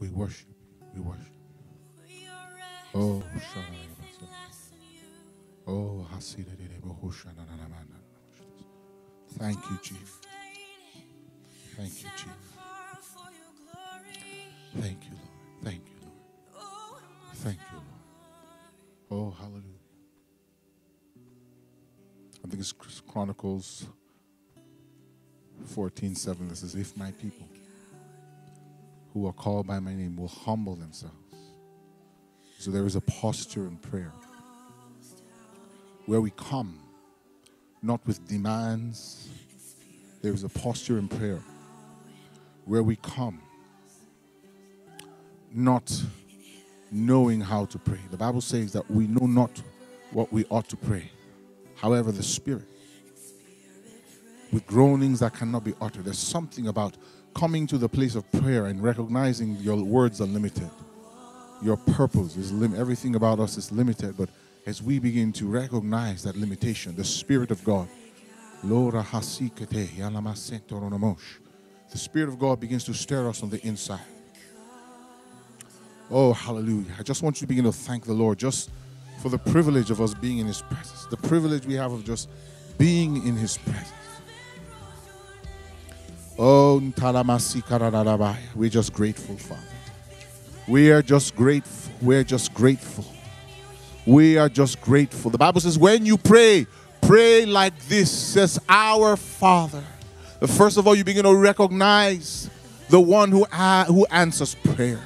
We worship. you. We worship. Oh, Oh, Thank you, Jesus. Thank you, Jesus. Thank you, Lord. Thank you, Lord. Thank you, Lord. Oh, hallelujah. I think it's Chronicles 14 7 that says, If my people who are called by my name will humble themselves. So there is a posture in prayer where we come not with demands, there is a posture in prayer where we come not knowing how to pray. The Bible says that we know not what we ought to pray. However, the Spirit, with groanings that cannot be uttered, there's something about coming to the place of prayer and recognizing your words are limited. Your purpose is limited. Everything about us is limited. But as we begin to recognize that limitation, the Spirit of God, the Spirit of God begins to stir us on the inside. Oh, hallelujah. I just want you to begin to thank the Lord just for the privilege of us being in His presence, the privilege we have of just being in His presence. Oh, we're just grateful, Father. We are just grateful. We're just grateful. We are just grateful. The Bible says, when you pray, pray like this, says our Father. First of all, you begin to recognize the one who, who answers prayer.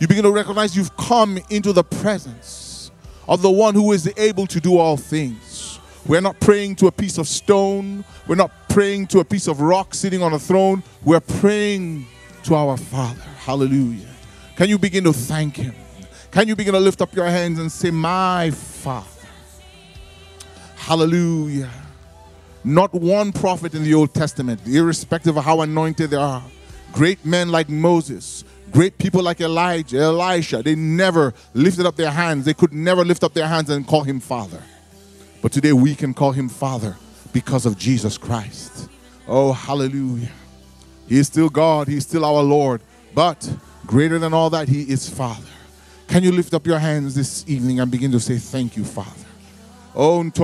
You begin to recognize you've come into the presence of the one who is able to do all things. We're not praying to a piece of stone. We're not praying to a piece of rock sitting on a throne. We're praying to our Father. Hallelujah. Can you begin to thank Him? Can you begin to lift up your hands and say, My Father? Hallelujah. Not one prophet in the Old Testament, irrespective of how anointed they are, great men like Moses, great people like Elijah, Elisha, they never lifted up their hands. They could never lift up their hands and call him Father. But today we can call him Father because of Jesus Christ. Oh, hallelujah. He is still God, He is still our Lord. But greater than all that, He is Father. Can you lift up your hands this evening and begin to say, Thank you, Father? Oh, and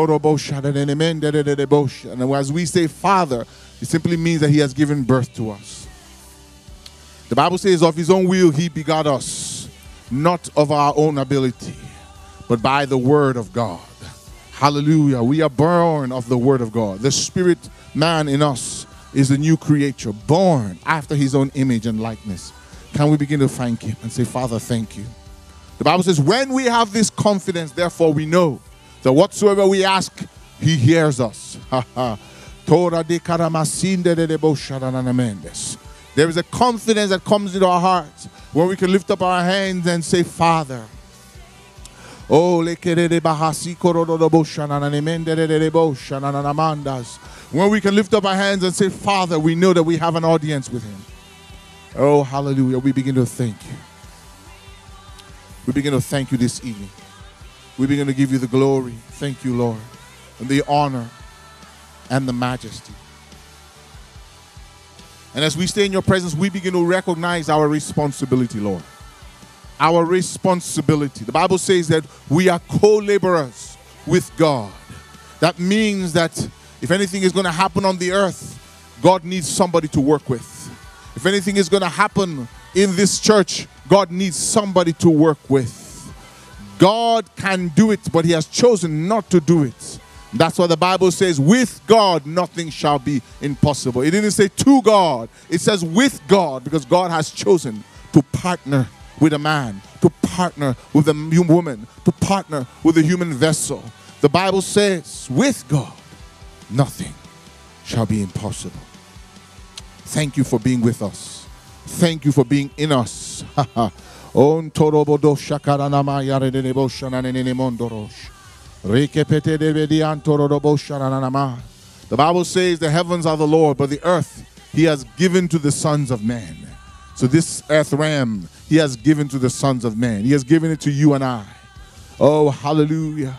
as we say Father, it simply means that He has given birth to us. The Bible says, Of His own will He begot us, not of our own ability, but by the word of God. Hallelujah. We are born of the Word of God. The spirit man in us is a new creature, born after his own image and likeness. Can we begin to thank him and say, Father, thank you? The Bible says, when we have this confidence, therefore we know that whatsoever we ask, he hears us. There is a confidence that comes into our hearts where we can lift up our hands and say, Father, Oh, when we can lift up our hands and say, Father, we know that we have an audience with Him. Oh, hallelujah. We begin to thank you. We begin to thank you this evening. We begin to give you the glory. Thank you, Lord, and the honor and the majesty. And as we stay in your presence, we begin to recognize our responsibility, Lord our responsibility. The Bible says that we are co laborers with God. That means that if anything is going to happen on the earth, God needs somebody to work with. If anything is going to happen in this church, God needs somebody to work with. God can do it, but He has chosen not to do it. That's why the Bible says, with God, nothing shall be impossible. It didn't say to God, it says with God, because God has chosen to partner with a man, to partner with a woman, to partner with a human vessel. The Bible says, with God, nothing shall be impossible. Thank you for being with us. Thank you for being in us. the Bible says the heavens are the Lord, but the earth he has given to the sons of men. So this earth ram he has given to the sons of men. He has given it to you and I. Oh, hallelujah.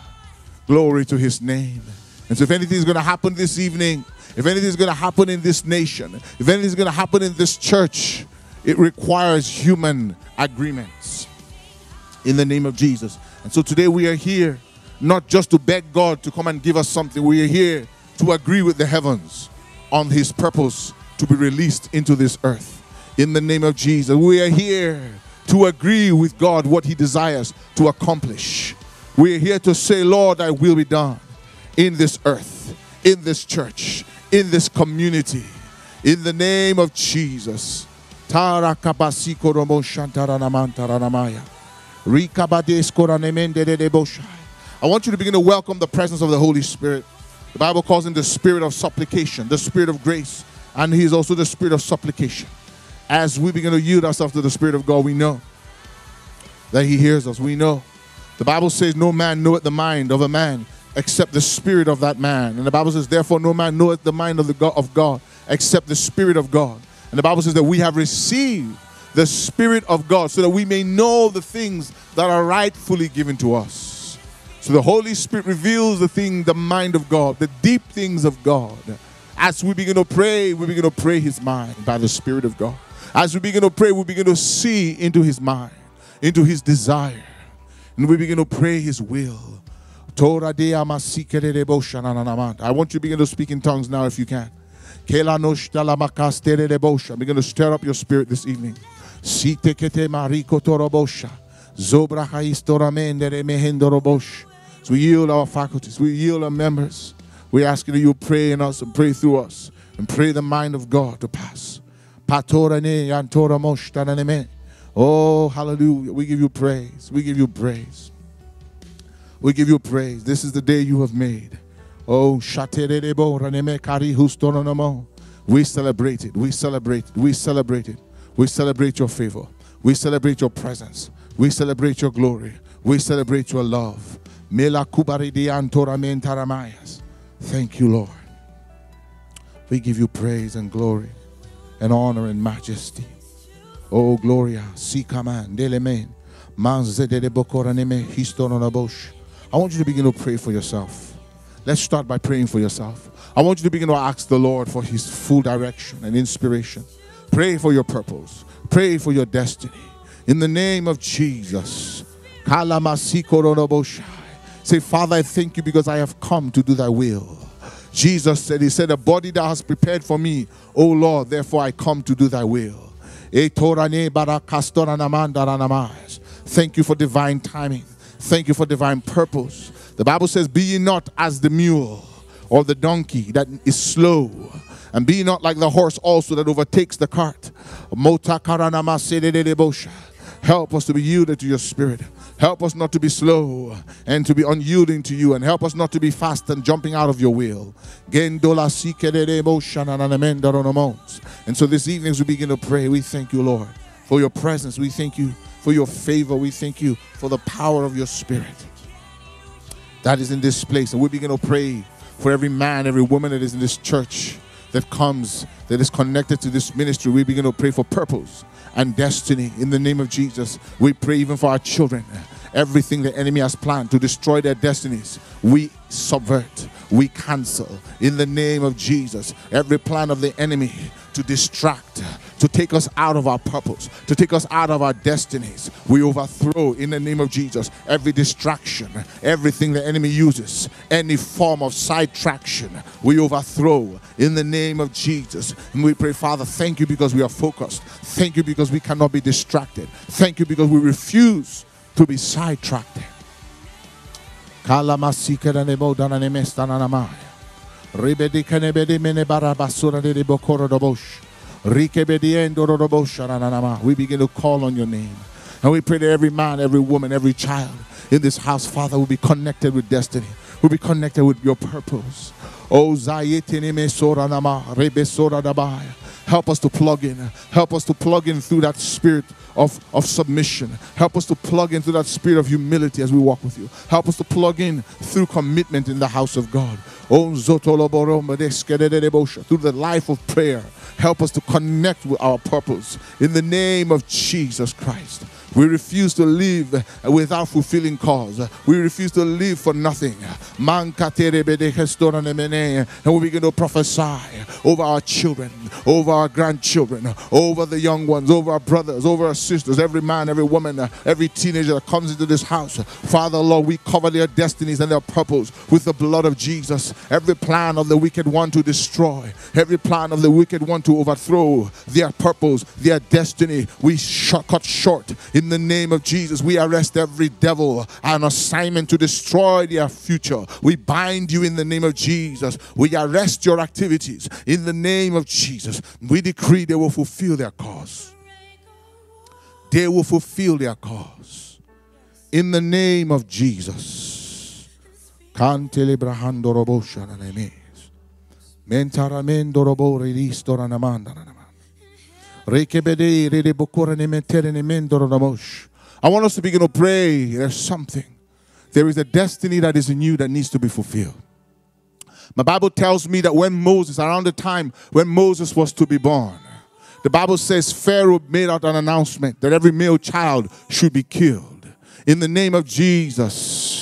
Glory to his name. And so if anything is going to happen this evening, if anything is going to happen in this nation, if anything is going to happen in this church, it requires human agreements in the name of Jesus. And so today we are here not just to beg God to come and give us something, we are here to agree with the heavens on His purpose to be released into this earth. In the name of Jesus, we are here to agree with God what He desires to accomplish. We are here to say, Lord, I will be done in this earth, in this church, in this community. In the name of Jesus. I want you to begin to welcome the presence of the Holy Spirit. The Bible calls him the spirit of supplication, the spirit of grace, and he is also the spirit of supplication. As we begin to yield ourselves to the Spirit of God, we know that he hears us. We know. The Bible says, No man knoweth the mind of a man except the spirit of that man. And the Bible says, Therefore, no man knoweth the mind of the God of God except the Spirit of God. And the Bible says that we have received the Spirit of God so that we may know the things that are rightfully given to us. So the Holy Spirit reveals the thing, the mind of God, the deep things of God. As we begin to pray, we begin to pray His mind by the Spirit of God. As we begin to pray, we begin to see into His mind, into His desire, and we begin to pray His will. I want you to begin to speak in tongues now if you can. Begin to stir up your spirit this evening. So we yield our faculties, we yield our members. We ask that you pray in us and pray through us and pray the mind of God to pass. Oh, hallelujah. We give you praise. We give you praise. We give you praise. This is the day you have made. Oh, we celebrate it. We celebrate it. We celebrate it. We celebrate your favor. We celebrate your presence. We celebrate your glory. We celebrate your love. Thank you, Lord. We give you praise and glory and honor and majesty. Oh, Gloria, Sikaman, Delemen, Manze de Bokoraneme, Histononabosh. I want you to begin to pray for yourself. Let's start by praying for yourself. I want you to begin to ask the Lord for His full direction and inspiration. Pray for your purpose, pray for your destiny. In the name of Jesus. Say, Father, I thank you because I have come to do thy will. Jesus said, He said, A body that has prepared for me, O Lord, therefore I come to do thy will. Thank you for divine timing. Thank you for divine purpose. The Bible says, Be ye not as the mule or the donkey that is slow, and be not like the horse also that overtakes the cart. Help us to be yielded to your spirit. Help us not to be slow and to be unyielding to you, and help us not to be fast and jumping out of your will. And so this evening, as we begin to pray, we thank you, Lord, for your presence. We thank you for your favor. We thank you for the power of your spirit that is in this place. And we begin to pray for every man, every woman that is in this church that comes, that is connected to this ministry. We begin to pray for purpose and destiny in the name of Jesus. We pray even for our children. Everything the enemy has planned to destroy their destinies, we subvert, we cancel in the name of Jesus. Every plan of the enemy to distract, to take us out of our purpose, to take us out of our destinies. We overthrow in the name of Jesus every distraction, everything the enemy uses, any form of sidetraction. We overthrow in the name of Jesus. And we pray, Father, thank you because we are focused. Thank you because we cannot be distracted. Thank you because we refuse to be sidetracked. We begin to call on your name. And we pray that every man, every woman, every child in this house, Father, will be connected with destiny, will be connected with your purpose. Oh, Help us to plug in. Help us to plug in through that spirit of, of submission. Help us to plug into that spirit of humility as we walk with you. Help us to plug in through commitment in the house of God. Through the life of prayer. Help us to connect with our purpose in the name of Jesus Christ. We refuse to live without fulfilling cause. We refuse to live for nothing. And we begin to prophesy over our children, over our grandchildren, over the young ones, over our brothers, over our sisters, every man, every woman, every teenager that comes into this house. Father, Lord, we cover their destinies and their purpose with the blood of Jesus. Every plan of the wicked one to destroy, every plan of the wicked one to overthrow their purpose, their destiny, we cut short in the name of Jesus. We arrest every devil and assignment to destroy their future. We bind you in the name of Jesus. We arrest your activities in the name of Jesus. We decree they will fulfill their cause. They will fulfill their cause in the name of Jesus. Robo. Mentaramendo I want us to begin to pray. There's something. There is a destiny that is in you that needs to be fulfilled. My Bible tells me that when Moses, around the time when Moses was to be born, the Bible says Pharaoh made out an announcement that every male child should be killed. In the name of Jesus,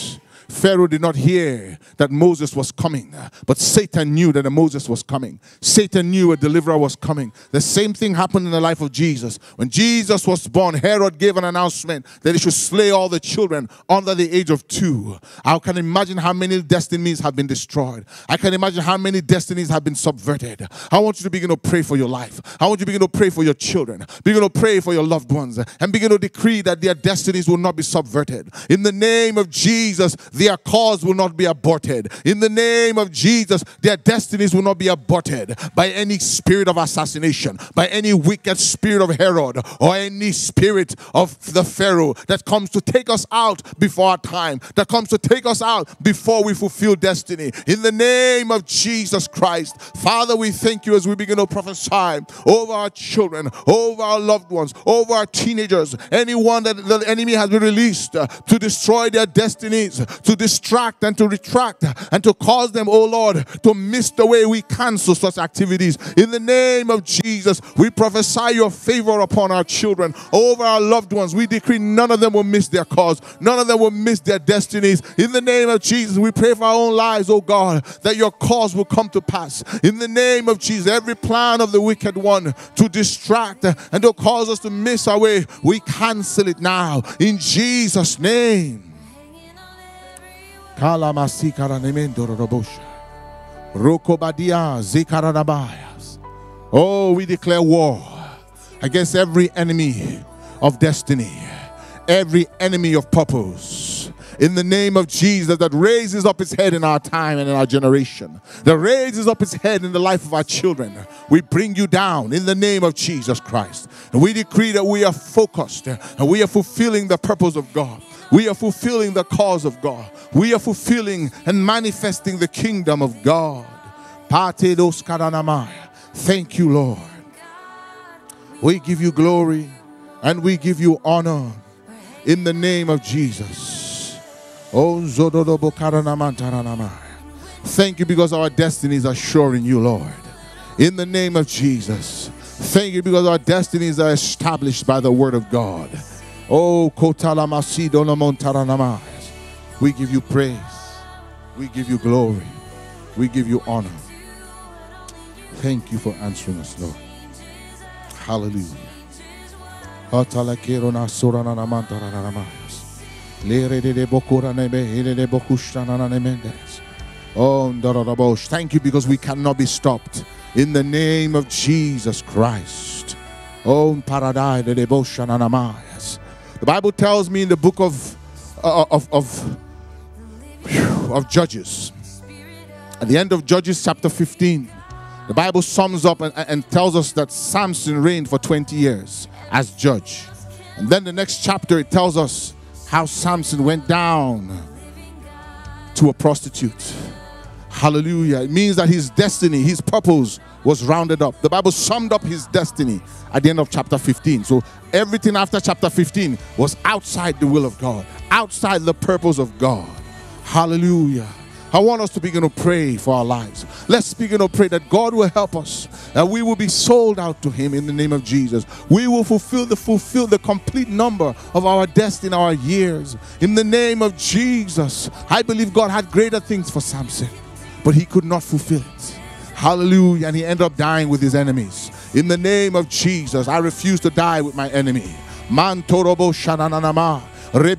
Pharaoh did not hear that Moses was coming, but Satan knew that Moses was coming. Satan knew a deliverer was coming. The same thing happened in the life of Jesus. When Jesus was born, Herod gave an announcement that he should slay all the children under the age of two. I can imagine how many destinies have been destroyed. I can imagine how many destinies have been subverted. I want you to begin to pray for your life. I want you to begin to pray for your children. Begin to pray for your loved ones and begin to decree that their destinies will not be subverted. In the name of Jesus, their cause will not be aborted. In the name of Jesus, their destinies will not be aborted by any spirit of assassination, by any wicked spirit of Herod, or any spirit of the Pharaoh that comes to take us out before our time, that comes to take us out before we fulfill destiny. In the name of Jesus Christ, Father, we thank you as we begin to prophesy over our children, over our loved ones, over our teenagers, anyone that the enemy has been released to destroy their destinies, to distract and to retract and to cause them, oh Lord, to miss the way we cancel such activities. In the name of Jesus, we prophesy your favor upon our children, over our loved ones. We decree none of them will miss their cause, none of them will miss their destinies. In the name of Jesus, we pray for our own lives, oh God, that your cause will come to pass. In the name of Jesus, every plan of the wicked one to distract and to cause us to miss our way, we cancel it now. In Jesus' name. Oh, we declare war against every enemy of destiny, every enemy of purpose. In the name of Jesus, that raises up his head in our time and in our generation, that raises up his head in the life of our children. We bring you down in the name of Jesus Christ. And we decree that we are focused and we are fulfilling the purpose of God. We are fulfilling the cause of God. We are fulfilling and manifesting the kingdom of God. Thank you, Lord. We give you glory and we give you honor in the name of Jesus. Oh, Thank you because our destinies are sure in you, Lord. In the name of Jesus. Thank you because our destinies are established by the word of God. Oh, we give you praise. We give you glory. We give you honor. Thank you for answering us, Lord. Hallelujah. Oh, thank you because we cannot be stopped. In the name of Jesus Christ. Oh, paradise, the Bible tells me in the book of, uh, of, of, of Judges, at the end of Judges chapter 15, the Bible sums up and, and tells us that Samson reigned for 20 years as judge. And then the next chapter, it tells us how Samson went down to a prostitute. Hallelujah. It means that his destiny, his purpose was rounded up. The Bible summed up his destiny at the end of chapter 15. So everything after chapter 15 was outside the will of God, outside the purpose of God. Hallelujah. I want us to begin to pray for our lives. Let's begin to pray that God will help us, that we will be sold out to Him in the name of Jesus. We will fulfill the fulfill the complete number of our destiny, our years. In the name of Jesus. I believe God had greater things for Samson, but he could not fulfill it. Hallelujah. And he ended up dying with his enemies. In the name of Jesus, I refuse to die with my enemy. Can we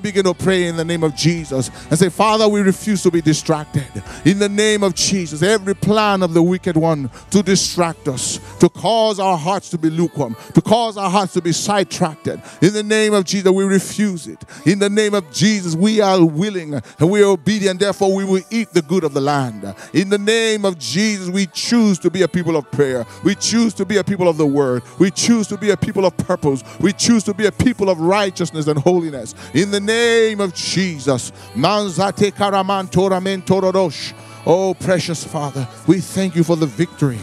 begin to pray in the name of Jesus and say, Father, we refuse to be distracted. In the name of Jesus, every plan of the wicked one to distract us, to cause our hearts to be lukewarm, to cause our hearts to be sidetracked. In the name of Jesus, we refuse it. In the name of Jesus, we are willing and we are obedient. Therefore, we will eat the good of the land. In the name of Jesus, we choose to be a people of prayer. We choose to be a people of the word. We choose to be a people of purpose. We choose to be a people of righteousness and holiness. In the name of Jesus. Oh, precious Father, we thank you for the victory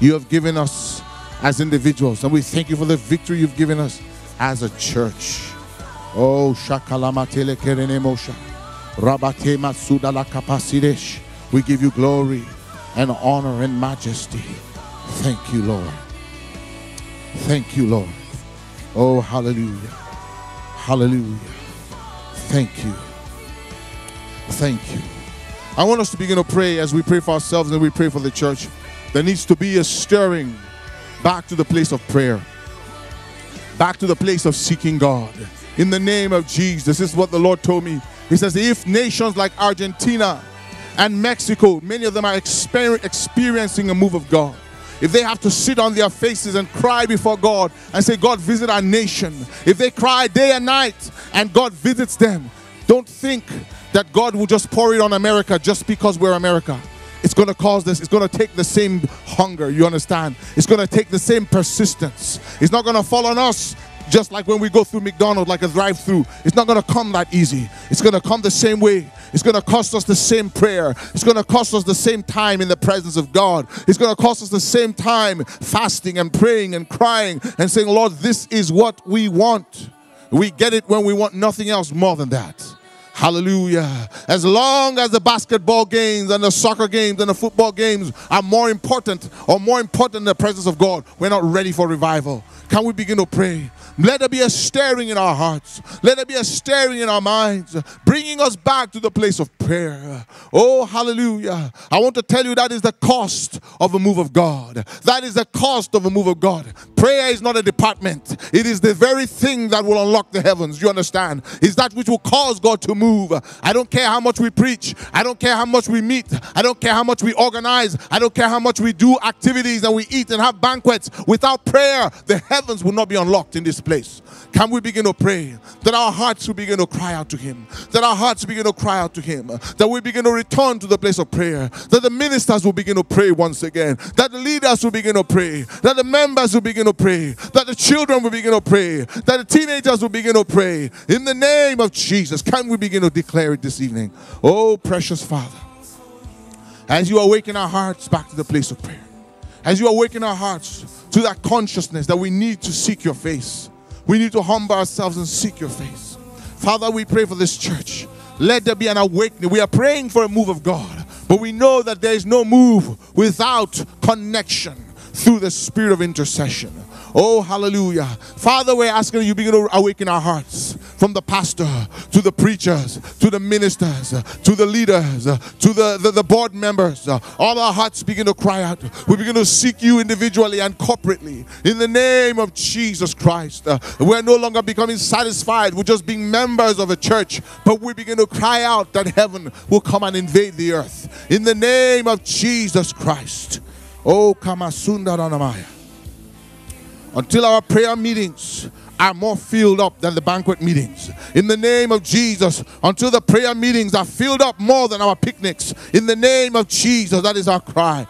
you have given us as individuals, and we thank you for the victory you've given us as a church. Oh, Shakalamatele Kerenemosha. Rabate Matsudala Kapasidesh. We give you glory and honor and majesty. Thank you, Lord. Thank you, Lord. Oh, hallelujah. Hallelujah. Thank you. Thank you. I want us to begin to pray as we pray for ourselves and we pray for the church. There needs to be a stirring back to the place of prayer, back to the place of seeking God. In the name of Jesus, this is what the Lord told me. He says, If nations like Argentina and Mexico, many of them are exper- experiencing a move of God if they have to sit on their faces and cry before God and say, God, visit our nation, if they cry day and night and God visits them, don't think that God will just pour it on America just because we're America. It's going to cause this. It's going to take the same hunger, you understand? It's going to take the same persistence. It's not going to fall on us just like when we go through McDonald's, like a drive through. It's not going to come that easy. It's going to come the same way. It's going to cost us the same prayer. It's going to cost us the same time in the presence of God. It's going to cost us the same time fasting and praying and crying and saying, Lord, this is what we want. We get it when we want nothing else more than that. Hallelujah. As long as the basketball games and the soccer games and the football games are more important or more important than the presence of God, we're not ready for revival. Can we begin to pray? Let there be a stirring in our hearts. Let there be a stirring in our minds, bringing us back to the place of prayer. Oh, hallelujah. I want to tell you that is the cost of a move of God. That is the cost of a move of God. Prayer is not a department, it is the very thing that will unlock the heavens. You understand? It's that which will cause God to move. I don't care how much we preach, I don't care how much we meet, I don't care how much we organize, I don't care how much we do activities and we eat and have banquets. Without prayer, the heavens will not be unlocked in this place place. Can we begin to pray that our hearts will begin to cry out to Him? That our hearts begin to cry out to Him. That we begin to return to the place of prayer. That the ministers will begin to pray once again. That the leaders will begin to pray. That the members will begin to pray. That the children will begin to pray. That the teenagers will begin to pray. In the name of Jesus, can we begin to declare it this evening? Oh, precious Father, as you awaken our hearts back to the place of prayer, as you awaken our hearts to that consciousness that we need to seek your face we need to humble ourselves and seek your face. Father, we pray for this church. Let there be an awakening. We are praying for a move of God, but we know that there is no move without connection through the spirit of intercession. Oh, hallelujah. Father, we're asking you begin to awaken our hearts from the pastor to the preachers to the ministers to the leaders to the, the, the board members. All our hearts begin to cry out. We begin to seek you individually and corporately in the name of Jesus Christ. We're no longer becoming satisfied with just being members of a church, but we begin to cry out that heaven will come and invade the earth in the name of Jesus Christ. Oh, Kamasunda Ranamaya until our prayer meetings are more filled up than the banquet meetings. In the name of Jesus, until the prayer meetings are filled up more than our picnics. In the name of Jesus, that is our cry.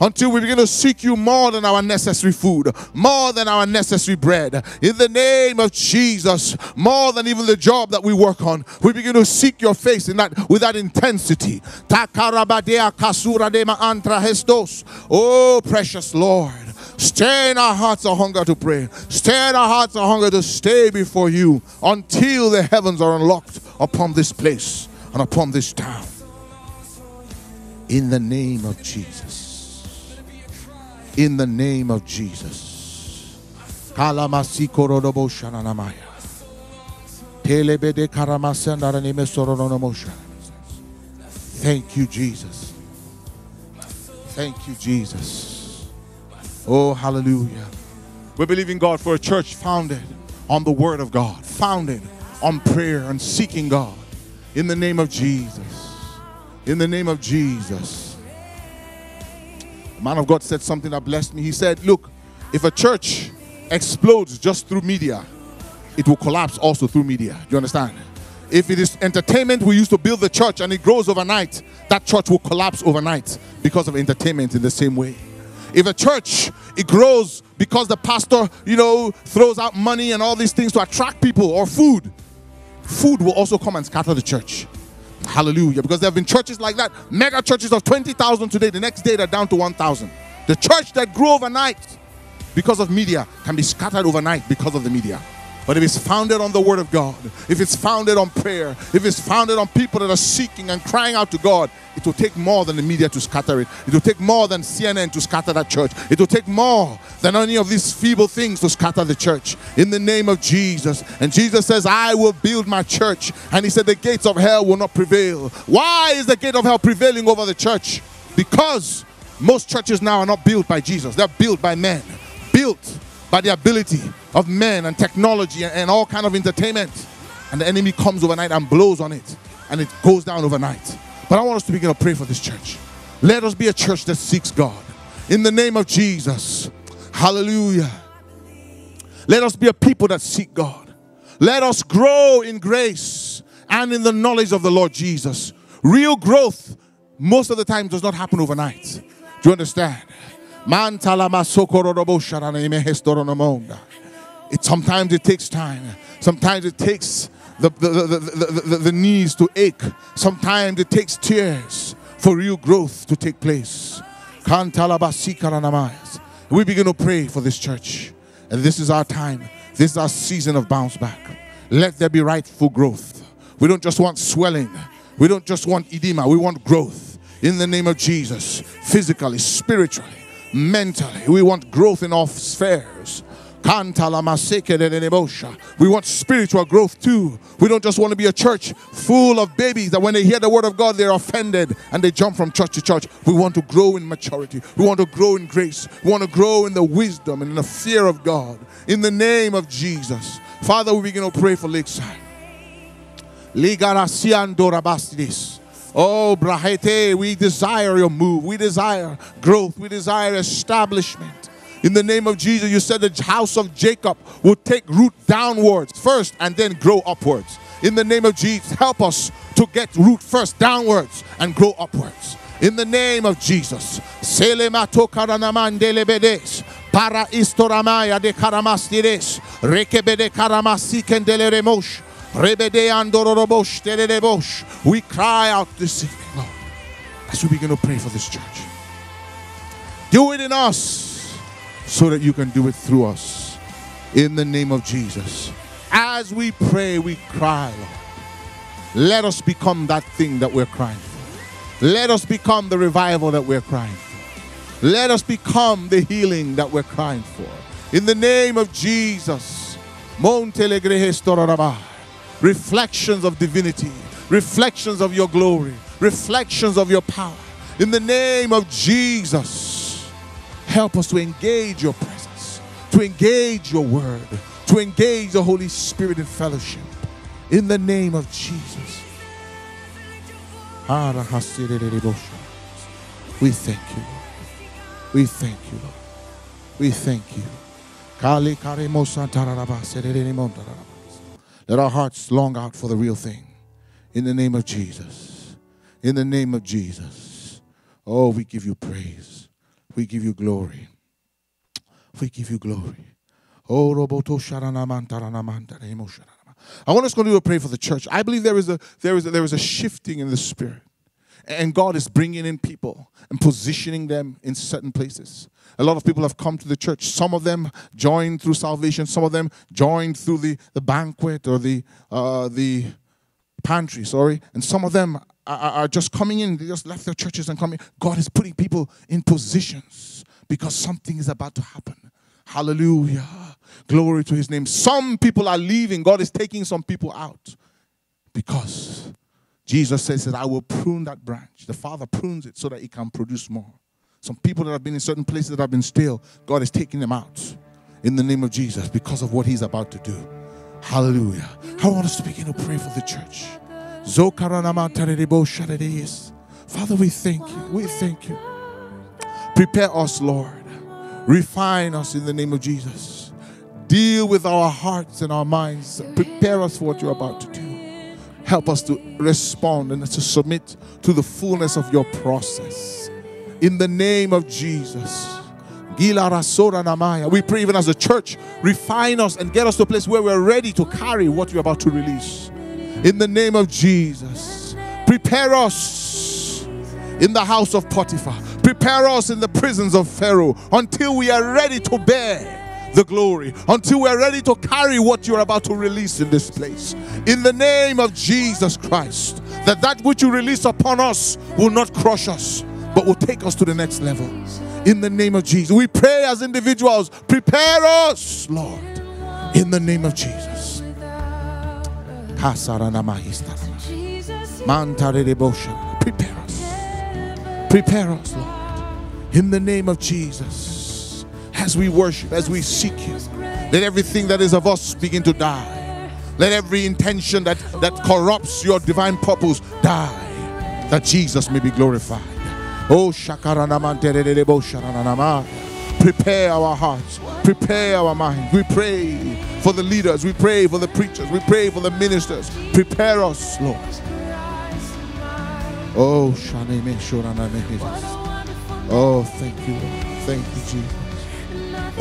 Until we begin to seek you more than our necessary food, more than our necessary bread. In the name of Jesus, more than even the job that we work on, we begin to seek your face in that with that intensity. Oh, Oh, precious Lord. Stir in our hearts a hunger to pray. Stir in our hearts a hunger to stay before you until the heavens are unlocked upon this place and upon this town. In the name of Jesus. In the name of Jesus. Thank you, Jesus. Thank you, Jesus. Oh, hallelujah. We believe in God for a church founded on the Word of God, founded on prayer and seeking God. In the name of Jesus. In the name of Jesus. The man of God said something that blessed me. He said, Look, if a church explodes just through media, it will collapse also through media. Do you understand? If it is entertainment, we used to build the church and it grows overnight, that church will collapse overnight because of entertainment in the same way. If a church it grows because the pastor, you know, throws out money and all these things to attract people or food, food will also come and scatter the church. Hallelujah. Because there have been churches like that, mega churches of 20,000 today, the next day they're down to 1,000. The church that grew overnight because of media can be scattered overnight because of the media. But if it's founded on the Word of God, if it's founded on prayer, if it's founded on people that are seeking and crying out to God, it will take more than the media to scatter it. It will take more than CNN to scatter that church. It will take more than any of these feeble things to scatter the church. In the name of Jesus. And Jesus says, I will build my church. And he said, the gates of hell will not prevail. Why is the gate of hell prevailing over the church? Because most churches now are not built by Jesus, they're built by men. Built by the ability of men and technology and, and all kind of entertainment. And the enemy comes overnight and blows on it. And it goes down overnight. But I want us to begin to pray for this church. Let us be a church that seeks God. In the name of Jesus. Hallelujah. Let us be a people that seek God. Let us grow in grace and in the knowledge of the Lord Jesus. Real growth, most of the time, does not happen overnight. Do you understand? It sometimes it takes time. Sometimes it takes the, the, the, the, knees to ache. Sometimes it takes tears for real growth to take place. We begin to pray for this church. And this is our time. This is our season of bounce back. Let there be rightful growth. We don't just want swelling. We don't just want edema. We want growth in the name of Jesus, physically, spiritually mentally. We want growth in all spheres. We want spiritual growth too. We don't just want to be a church full of babies that when they hear the word of God, they're offended and they jump from church to church. We want to grow in maturity. We want to grow in grace. We want to grow in the wisdom and in the fear of God. In the name of Jesus. Father, we begin to pray for Lakeside. Oh, Brahete, we desire your move. We desire growth. We desire establishment. In the name of Jesus, you said the house of Jacob will take root downwards first and then grow upwards. In the name of Jesus, help us to get root first downwards and grow upwards. In the name of Jesus. Para istoramaya de karamastires. Rekebede karamasikendelere remosh. We cry out this evening, Lord, as we begin to pray for this church. Do it in us so that you can do it through us. In the name of Jesus. As we pray, we cry, Lord. Let us become that thing that we're crying for. Let us become the revival that we're crying for. Let us become the healing that we're crying for. In the name of Jesus reflections of divinity, reflections of your glory, reflections of your power. In the name of Jesus, help us to engage your presence, to engage your word, to engage the Holy Spirit in fellowship. In the name of Jesus. We thank you. We thank you, Lord. We thank you. Let our hearts long out for the real thing. In the name of Jesus. In the name of Jesus. Oh, we give you praise. We give you glory. We give you glory. Oh, Roboto I want us to do a pray for the church. I believe there is a there is a, there is a shifting in the spirit. And God is bringing in people and positioning them in certain places. A lot of people have come to the church. Some of them joined through salvation. Some of them joined through the, the banquet or the, uh, the pantry, sorry. And some of them are, are just coming in. They just left their churches and coming. God is putting people in positions because something is about to happen. Hallelujah. Glory to his name. Some people are leaving. God is taking some people out because Jesus says that I will prune that branch. The Father prunes it so that it can produce more. Some people that have been in certain places that have been still, God is taking them out in the name of Jesus because of what He's about to do. Hallelujah. I want us to begin to pray for the church. Father, we thank you. We thank you. Prepare us, Lord. Refine us in the name of Jesus. Deal with our hearts and our minds. Prepare us for what you're about to do. Help us to respond and to submit to the fullness of your process. In the name of Jesus. We pray even as a church, refine us and get us to a place where we're ready to carry what you're about to release. In the name of Jesus. Prepare us in the house of Potiphar. Prepare us in the prisons of Pharaoh until we are ready to bear the glory, until we are ready to carry what you're about to release in this place. In the name of Jesus Christ, that that which you release upon us will not crush us, but will take us to the next level in the name of Jesus. We pray as individuals, prepare us, Lord, in the name of Jesus. Prepare us. Prepare us, Lord, in the name of Jesus. As we worship, as we seek you, let everything that is of us begin to die. Let every intention that, that corrupts your divine purpose die, that Jesus may be glorified. Oh, Prepare our hearts, prepare our minds. We pray for the leaders, we pray for the preachers, we pray for the ministers. Prepare us, Lord. Oh, Oh, thank you, Lord. Thank you, Jesus.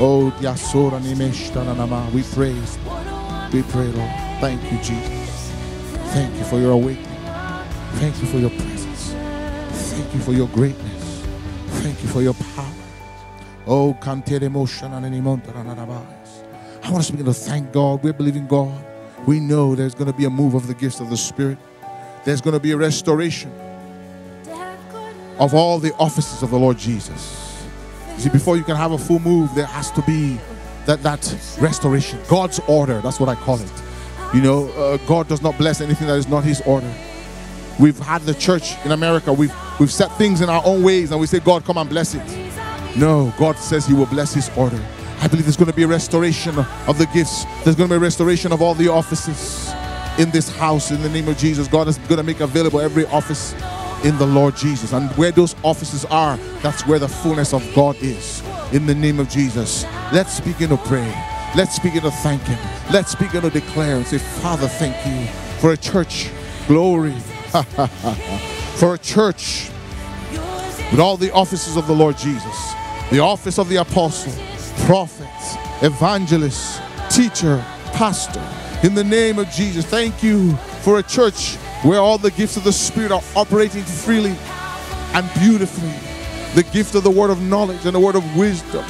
Oh, we praise, we pray, Lord. Thank you, Jesus. Thank you for your awakening. Thank you for your presence. Thank you for your greatness. Thank you for your power. Oh, I want us to begin to thank God. We're believing God. We know there's going to be a move of the gifts of the Spirit. There's going to be a restoration of all the offices of the Lord Jesus. See, before you can have a full move, there has to be that, that restoration. God's order, that's what I call it. You know, uh, God does not bless anything that is not His order. We've had the church in America, we've, we've set things in our own ways and we say, God, come and bless it. No, God says He will bless His order. I believe there's going to be a restoration of the gifts, there's going to be a restoration of all the offices in this house in the name of Jesus. God is going to make available every office in the Lord Jesus. And where those offices are, that's where the fullness of God is. In the name of Jesus. Let's begin to pray. Let's begin to thank Him. Let's begin to declare and say, Father, thank you for a church. Glory for a church with all the offices of the Lord Jesus the office of the apostle, prophet, evangelist, teacher, pastor. In the name of Jesus, thank you for a church where all the gifts of the Spirit are operating freely and beautifully. The gift of the word of knowledge and the word of wisdom,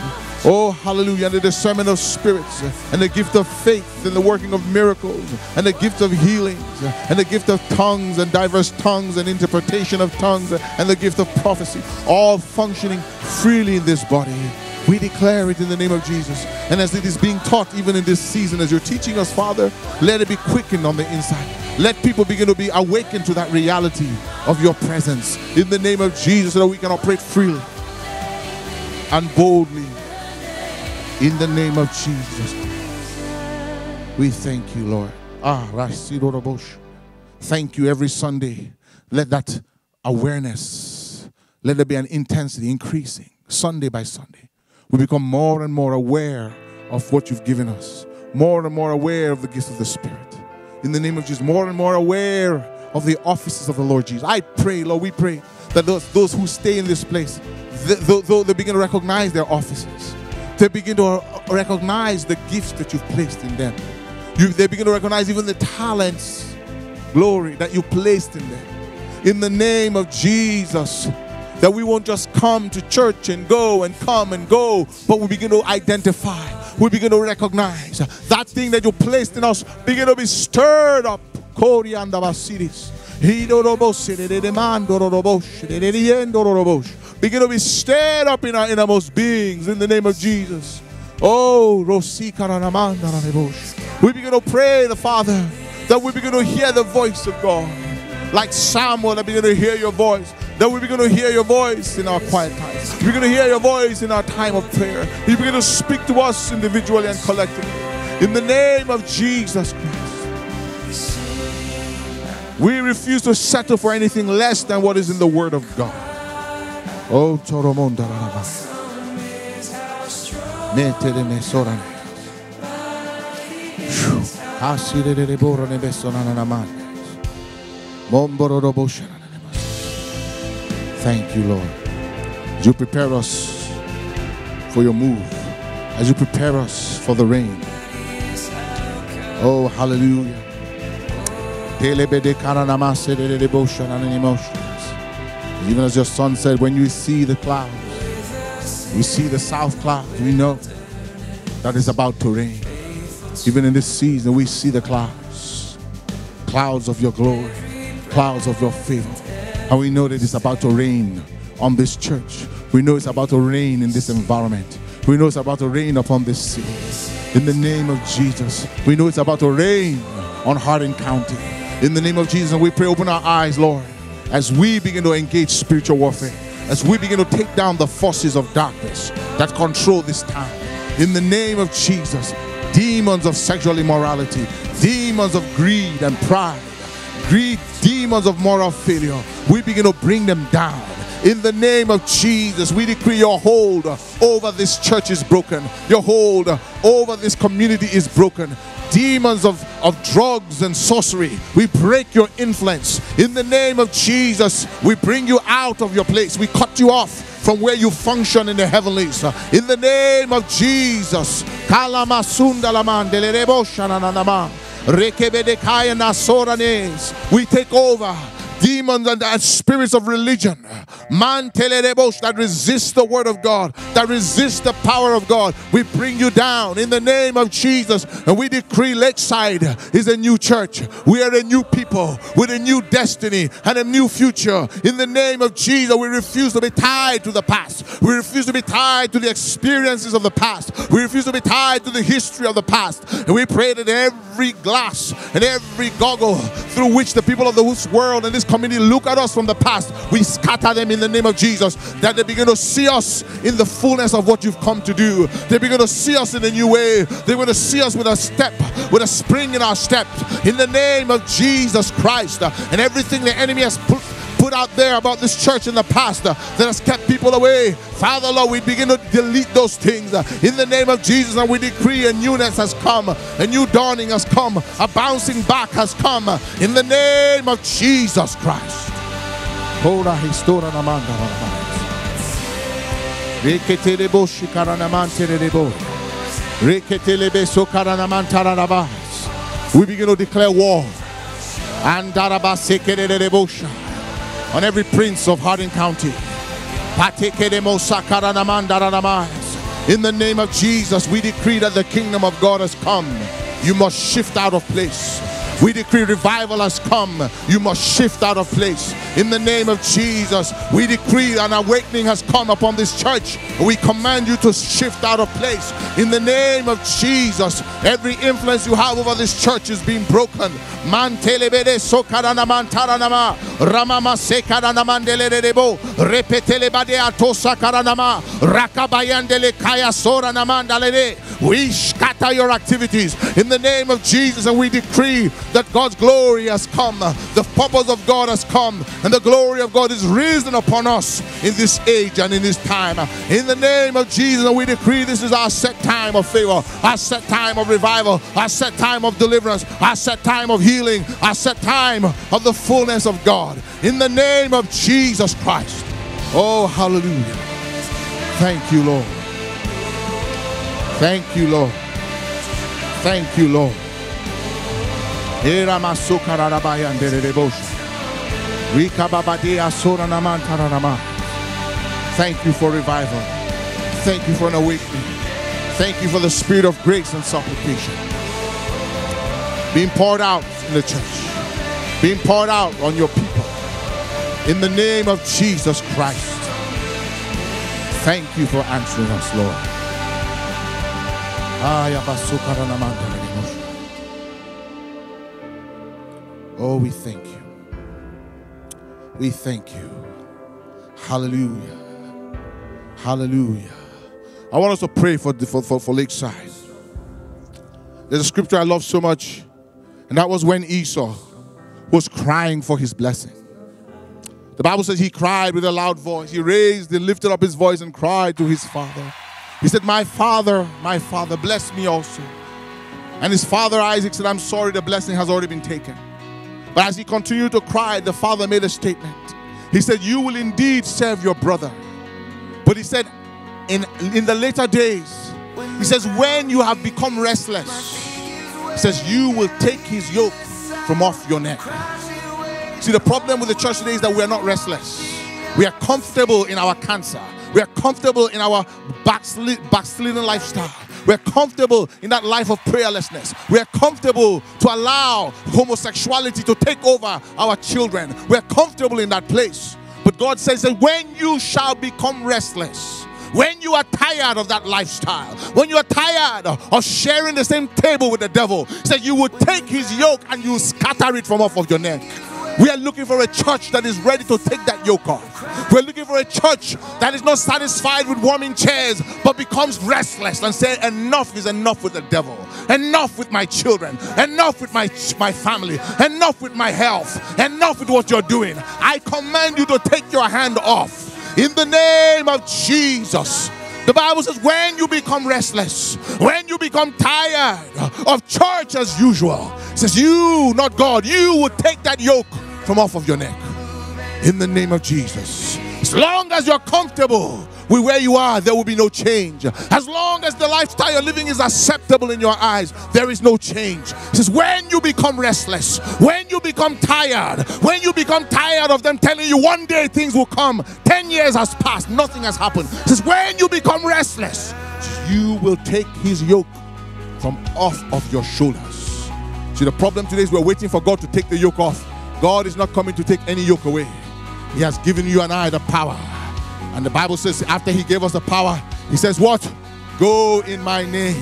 Oh, hallelujah. And the discernment of spirits, and the gift of faith, and the working of miracles, and the gift of healings, and the gift of tongues, and diverse tongues, and interpretation of tongues, and the gift of prophecy, all functioning freely in this body. We declare it in the name of Jesus. And as it is being taught even in this season, as you're teaching us, Father, let it be quickened on the inside. Let people begin to be awakened to that reality of your presence in the name of Jesus so that we can operate freely and boldly in the name of Jesus. We thank you, Lord. Ah, Thank you every Sunday. Let that awareness, let there be an intensity increasing Sunday by Sunday. We become more and more aware of what you've given us, more and more aware of the gifts of the Spirit. In the name of Jesus, more and more aware of the offices of the Lord Jesus. I pray, Lord, we pray that those, those who stay in this place, they, they, begin to recognize their offices they begin to recognize the gifts that you've placed in them. You, they begin to recognize even the talents, glory that you placed in them. in the name of Jesus. That we won't just come to church and go and come and go, but we begin to identify, we begin to recognize that thing that you placed in us begin to be stirred up. Begin to be stirred up in our innermost beings in the name of Jesus. Oh, we begin to pray the Father that we begin to hear the voice of God. Like Samuel, that begin to hear your voice. That we begin to hear your voice in our quiet times. We begin to hear your voice in our time of prayer. You begin to speak to us individually and collectively. In the name of Jesus Christ. We refuse to settle for anything less than what is in the Word of God. Oh, sorane. Thank you, Lord. As you prepare us for your move, as you prepare us for the rain. Oh, hallelujah. Even as your son said, when you see the clouds, we see the south clouds, we know that it's about to rain. Even in this season, we see the clouds, clouds of your glory, clouds of your favor. And we know that it's about to rain on this church. We know it's about to rain in this environment. We know it's about to rain upon this city. In the name of Jesus, we know it's about to rain on Hardin County. In the name of Jesus, we pray, open our eyes, Lord, as we begin to engage spiritual warfare, as we begin to take down the forces of darkness that control this town. In the name of Jesus, demons of sexual immorality, demons of greed and pride, greed, demons of moral failure, we begin to bring them down. In the name of Jesus, we decree your hold over this church is broken. Your hold over this community is broken. Demons of, of drugs and sorcery, we break your influence. In the name of Jesus, we bring you out of your place. We cut you off from where you function in the heavenlies. In the name of Jesus. We take over demons and, and spirits of religion, man that resist the word of God, that resist the power of God. We bring you down in the name of Jesus, and we decree Lakeside is a new church. We are a new people with a new destiny and a new future. In the name of Jesus, we refuse to be tied to the past. We refuse to be tied to the experiences of the past. We refuse to be tied to the history of the past. And we pray that every glass and every goggle through which the people of the world and this community look at us from the past, we scatter them in the name of Jesus. That they begin to see us in the fullness of what you've come to do. They begin to see us in a new way. They're going to see us with a step, with a spring in our step. In the name of Jesus Christ. And everything the enemy has put put out there about this church and the past uh, that has kept people away. Father, Lord, we begin to delete those things in the name of Jesus and we decree a newness has come, a new dawning has come, a bouncing back has come in the name of Jesus Christ. We begin to declare war. And on every prince of Hardin County. In the name of Jesus, we decree that the kingdom of God has come. You must shift out of place. We decree revival has come. You must shift out of place. In the name of Jesus, we decree an awakening has come upon this church. We command you to shift out of place. In the name of Jesus, every influence you have over this church is being broken. Ramama atosa kaya sora we scatter your activities in the name of Jesus and we decree that God's glory has come the purpose of God has come and the glory of God is risen upon us in this age and in this time in the name of Jesus we decree this is our set time of favor our set time of revival our set time of deliverance our set time of healing, our set time of the fullness of God. In the name of Jesus Christ. Oh, hallelujah. Thank you, Lord. Thank you, Lord. Thank you, Lord. Thank you for revival. Thank you for an awakening. Thank you for the spirit of grace and supplication being poured out in the church, being poured out on your people. In the name of Jesus Christ. Thank you for answering us, Lord. Oh, we thank you. We thank you. Hallelujah. Hallelujah. I want us to pray for, for, for, for Lakeside. There's a scripture I love so much, and that was when Esau was crying for his blessing. The Bible says he cried with a loud voice. He raised and lifted up his voice and cried to his father. He said, My father, my father, bless me also. And his father Isaac said, I'm sorry, the blessing has already been taken. But as he continued to cry, the father made a statement. He said, You will indeed serve your brother. But he said, in, in the later days, he says, When you have become restless, he says, You will take his yoke from off your neck. See, the problem with the church today is that we are not restless. We are comfortable in our cancer. We are comfortable in our backsliding lifestyle. We're comfortable in that life of prayerlessness. We're comfortable to allow homosexuality to take over our children. We're comfortable in that place. But God says that when you shall become restless, when you are tired of that lifestyle, when you are tired of sharing the same table with the devil, said you will take his yoke and you scatter it from off of your neck. We are looking for a church that is ready to take that yoke off. We're looking for a church that is not satisfied with warming chairs, but becomes restless and say, Enough is enough with the devil. Enough with my children. Enough with my, my family. Enough with my health. Enough with what you're doing. I command you to take your hand off. In the name of Jesus. The Bible says, when you become restless, when you become tired of church as usual, says you, not God, you would take that yoke from off of your neck. In the name of Jesus. As long as you're comfortable with where you are, there will be no change. As long as the lifestyle you're living is acceptable in your eyes, there is no change. It says, when you become restless, when you become tired, when you become tired of them telling you one day things will come, 10 years has passed, nothing has happened. It says, when you become restless, you will take his yoke from off of your shoulders. See, the problem today is we're waiting for God to take the yoke off. God is not coming to take any yoke away. He has given you and I the power. And the Bible says, after He gave us the power, He says, What? Go in my name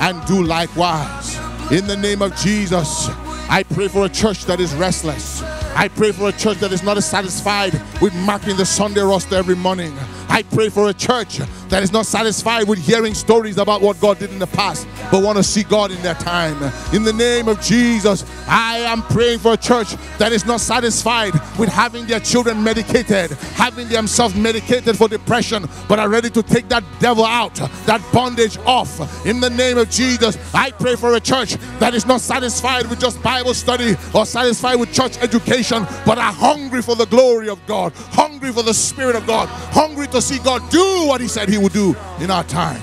and do likewise. In the name of Jesus, I pray for a church that is restless. I pray for a church that is not satisfied with marking the Sunday roster every morning. I pray for a church that is not satisfied with hearing stories about what God did in the past, but want to see God in their time. In the name of Jesus, I am praying for a church that is not satisfied with having their children medicated, having themselves medicated for depression, but are ready to take that devil out, that bondage off. In the name of Jesus, I pray for a church that is not satisfied with just Bible study or satisfied with church education, but are hungry for the glory of God, hungry for the Spirit of God, hungry to see God do what He said He would do in our time.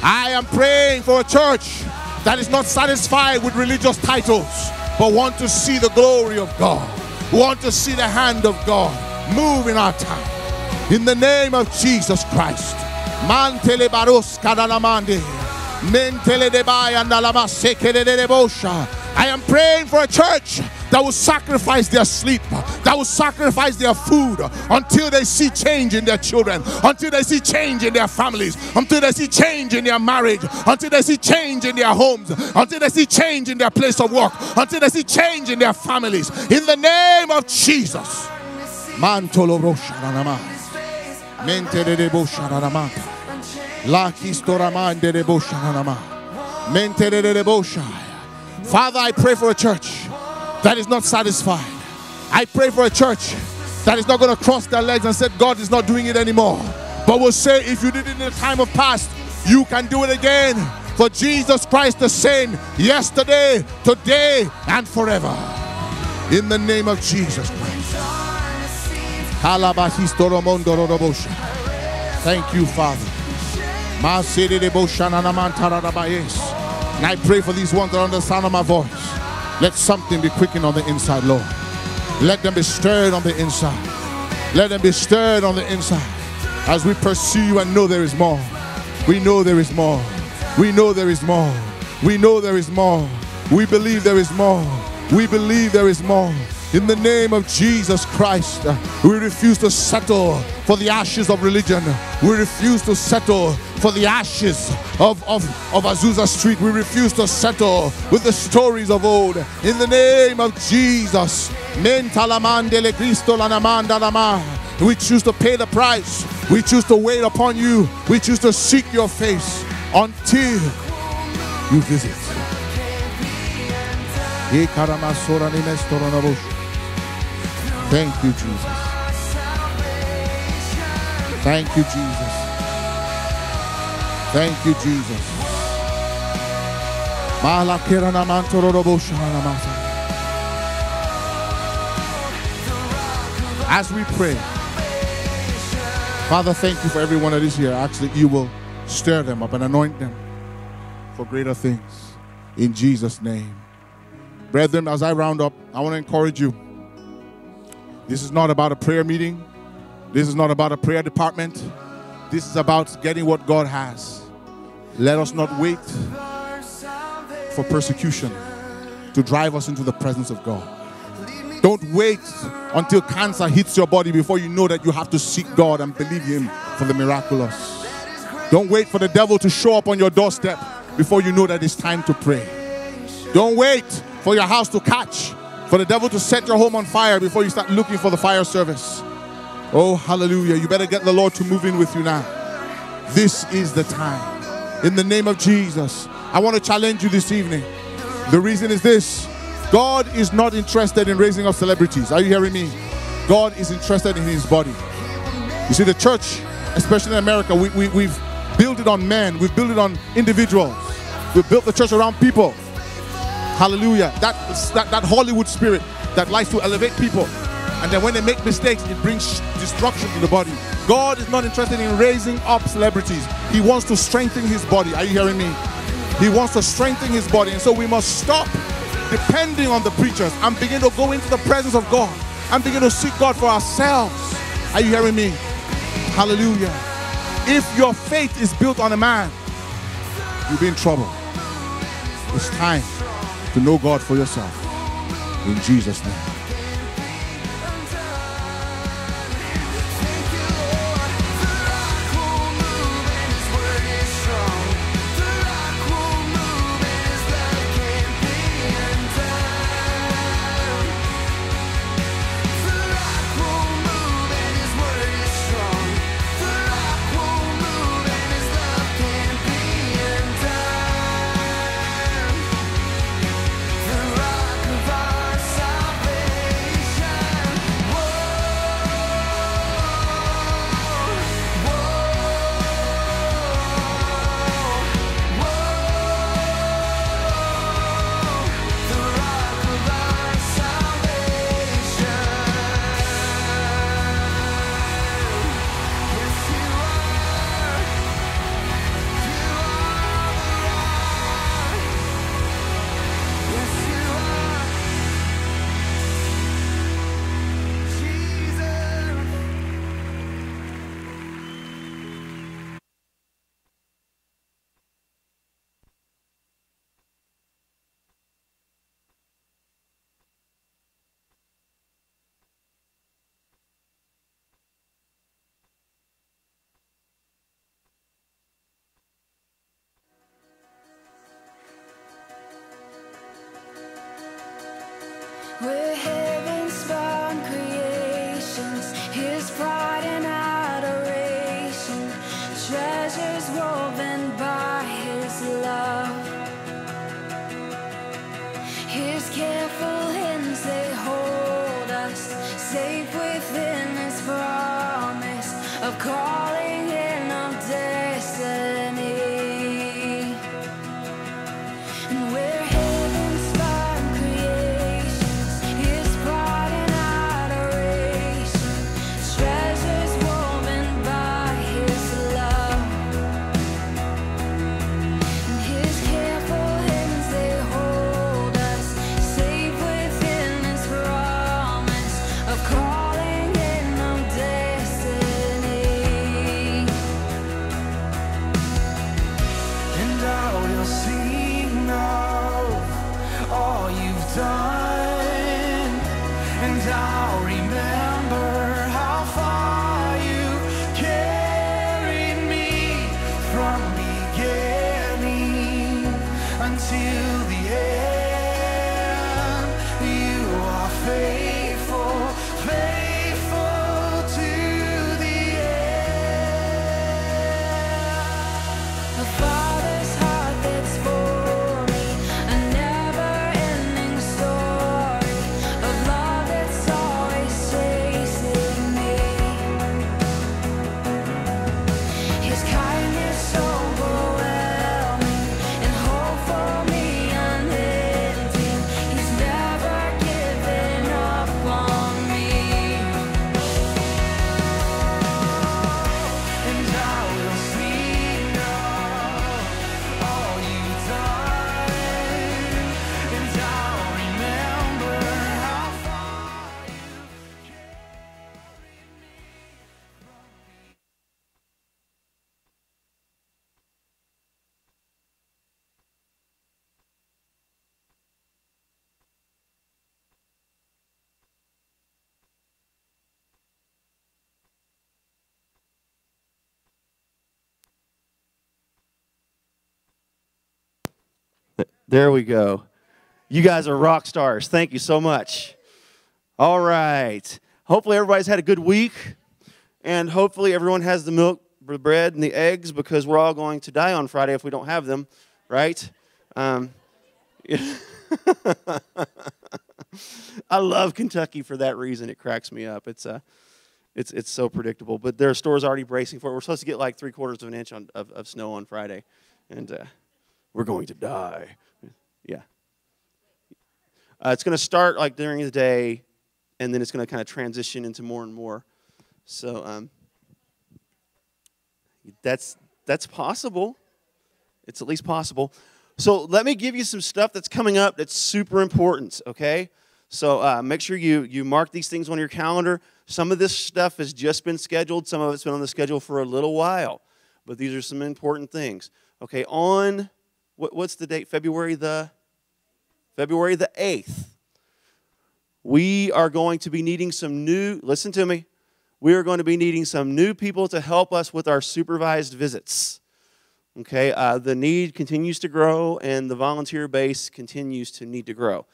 I am praying for a church that is not satisfied with religious titles, but want to see the glory of God, want to see the hand of God move in our time. In the name of Jesus Christ. Mantele baros kadalamande. I am praying for a church that will sacrifice their sleep, that will sacrifice their food until they see change in their children, until they see change in their families, until they see change in their marriage, until they see change in their homes, until they see change in their place of work, until they see change in their families. In the name of Jesus. Mantolo de Mente de Father, I pray for a church that is not satisfied. I pray for a church that is not going to cross their legs and say, God is not doing it anymore. But will say, if you did it in the time of past, you can do it again. For Jesus Christ the same yesterday, today, and forever. In the name of Jesus Christ. Thank you, Father. And I pray for these ones that are under the sound of my voice. Let something be quickened on the inside, Lord. Let them be stirred on the inside. Let them be stirred on the inside as we pursue and know there is more. We know there is more. We know there is more. We know there is more. We believe there is more. We believe there is more. In the name of Jesus Christ, uh, we refuse to settle for the ashes of religion. We refuse to settle for the ashes of, of, of Azusa Street. We refuse to settle with the stories of old. In the name of Jesus, we choose to pay the price. We choose to wait upon you. We choose to seek your face until you visit. Thank you, Jesus. Thank you, Jesus. Thank you, Jesus. As we pray, Father, thank you for every everyone that is here. Actually, you will stir them up and anoint them for greater things. In Jesus' name. Brethren, as I round up, I want to encourage you. This is not about a prayer meeting. This is not about a prayer department. This is about getting what God has. Let us not wait for persecution to drive us into the presence of God. Don't wait until cancer hits your body before you know that you have to seek God and believe Him for the miraculous. Don't wait for the devil to show up on your doorstep before you know that it's time to pray. Don't wait for your house to catch for the devil to set your home on fire before you start looking for the fire service. Oh, hallelujah. You better get the Lord to move in with you now. This is the time. In the name of Jesus, I want to challenge you this evening. The reason is this God is not interested in raising up celebrities. Are you hearing me? God is interested in his body. You see, the church, especially in America, we, we, we've built it on men, we've built it on individuals, we've built the church around people. Hallelujah. That, that, that Hollywood spirit that likes to elevate people. And then when they make mistakes, it brings destruction to the body. God is not interested in raising up celebrities. He wants to strengthen his body. Are you hearing me? He wants to strengthen his body. And so we must stop depending on the preachers and begin to go into the presence of God and begin to seek God for ourselves. Are you hearing me? Hallelujah. If your faith is built on a man, you'll be in trouble. It's time to know God for yourself. In Jesus' name. We're There we go. You guys are rock stars. Thank you so much. All right. Hopefully, everybody's had a good week. And hopefully, everyone has the milk, the bread, and the eggs because we're all going to die on Friday if we don't have them, right? Um, I love Kentucky for that reason. It cracks me up. It's, uh, it's, it's so predictable. But there are stores already bracing for it. We're supposed to get like three quarters of an inch on, of, of snow on Friday. And uh, we're going to die. Yeah. Uh, it's going to start like during the day, and then it's going to kind of transition into more and more. So um, that's that's possible. It's at least possible. So let me give you some stuff that's coming up that's super important. Okay. So uh, make sure you you mark these things on your calendar. Some of this stuff has just been scheduled. Some of it's been on the schedule for a little while, but these are some important things. Okay. On what, what's the date? February the February the 8th. We are going to be needing some new, listen to me, we are going to be needing some new people to help us with our supervised visits. Okay, uh, the need continues to grow and the volunteer base continues to need to grow.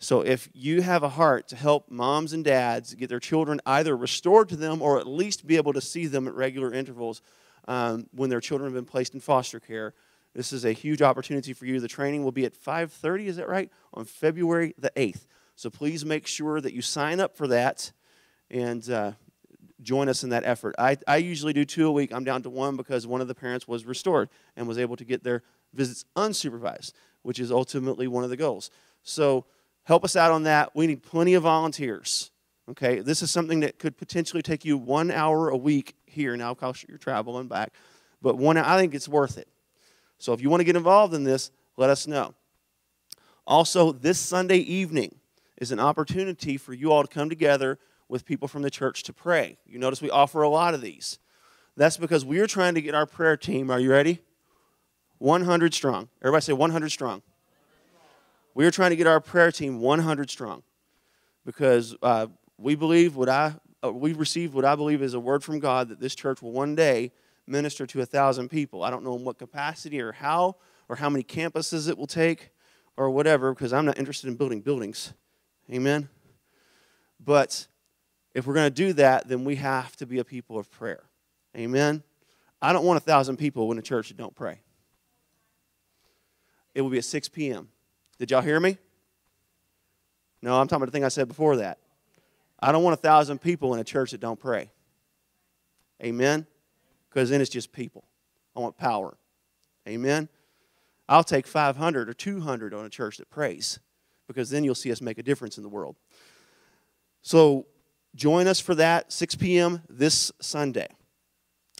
So if you have a heart to help moms and dads get their children either restored to them or at least be able to see them at regular intervals um, when their children have been placed in foster care, this is a huge opportunity for you. The training will be at 5:30, is that right? On February the 8th. So please make sure that you sign up for that and uh, join us in that effort. I, I usually do two a week. I'm down to one because one of the parents was restored and was able to get their visits unsupervised, which is ultimately one of the goals. So help us out on that. We need plenty of volunteers. Okay, this is something that could potentially take you one hour a week here. Now, cost you're traveling back, but one. I think it's worth it. So if you want to get involved in this, let us know. Also, this Sunday evening is an opportunity for you all to come together with people from the church to pray. You notice we offer a lot of these. That's because we are trying to get our prayer team, are you ready? 100 strong. Everybody say 100 strong. We are trying to get our prayer team 100 strong because uh, we believe what I uh, we received what I believe is a word from God that this church will one day minister to a thousand people. I don't know in what capacity or how or how many campuses it will take or whatever because I'm not interested in building buildings. Amen. But if we're going to do that, then we have to be a people of prayer. Amen. I don't want a thousand people in a church that don't pray. It will be at 6 p.m. Did y'all hear me? No, I'm talking about the thing I said before that. I don't want a thousand people in a church that don't pray. Amen? Because then it's just people. I want power. Amen? I'll take 500 or 200 on a church that prays because then you'll see us make a difference in the world. So join us for that, 6 p.m. this Sunday.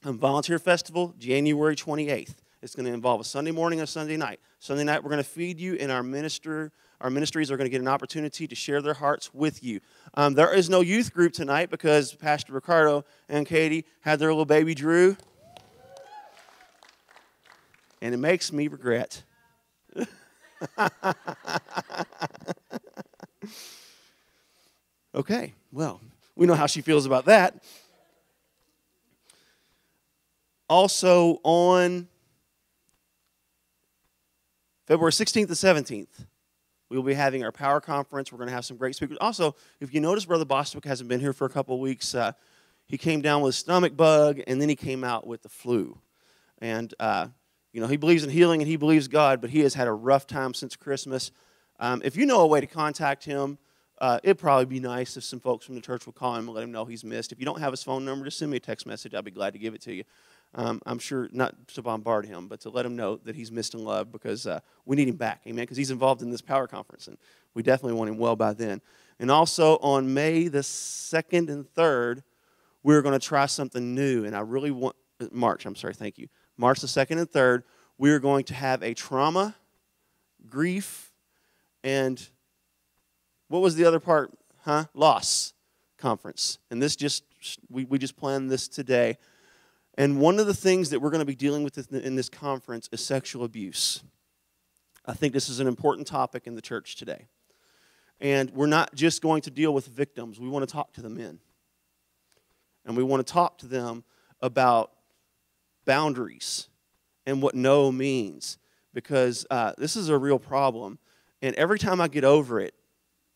Um, Volunteer Festival, January 28th. It's going to involve a Sunday morning and a Sunday night. Sunday night, we're going to feed you, and our minister, our ministries are going to get an opportunity to share their hearts with you. Um, there is no youth group tonight because Pastor Ricardo and Katie had their little baby Drew, and it makes me regret. okay, Well, we know how she feels about that. Also, on February 16th and 17th, we will be having our power conference. We're going to have some great speakers. Also, if you notice, Brother Bostwick hasn't been here for a couple of weeks. Uh, he came down with a stomach bug, and then he came out with the flu. And, uh, you know, he believes in healing and he believes God, but he has had a rough time since Christmas. Um, if you know a way to contact him, uh, it'd probably be nice if some folks from the church would call him and let him know he's missed. If you don't have his phone number, just send me a text message. I'll be glad to give it to you. Um, I'm sure not to bombard him, but to let him know that he's missed in love because uh, we need him back. Amen. Because he's involved in this power conference, and we definitely want him well by then. And also on May the 2nd and 3rd, we're going to try something new. And I really want, uh, March, I'm sorry, thank you. March the 2nd and 3rd, we are going to have a trauma, grief, and what was the other part? Huh? Loss conference. And this just, we, we just planned this today. And one of the things that we're going to be dealing with in this conference is sexual abuse. I think this is an important topic in the church today. And we're not just going to deal with victims, we want to talk to the men. And we want to talk to them about boundaries and what no means because uh, this is a real problem. And every time I get over it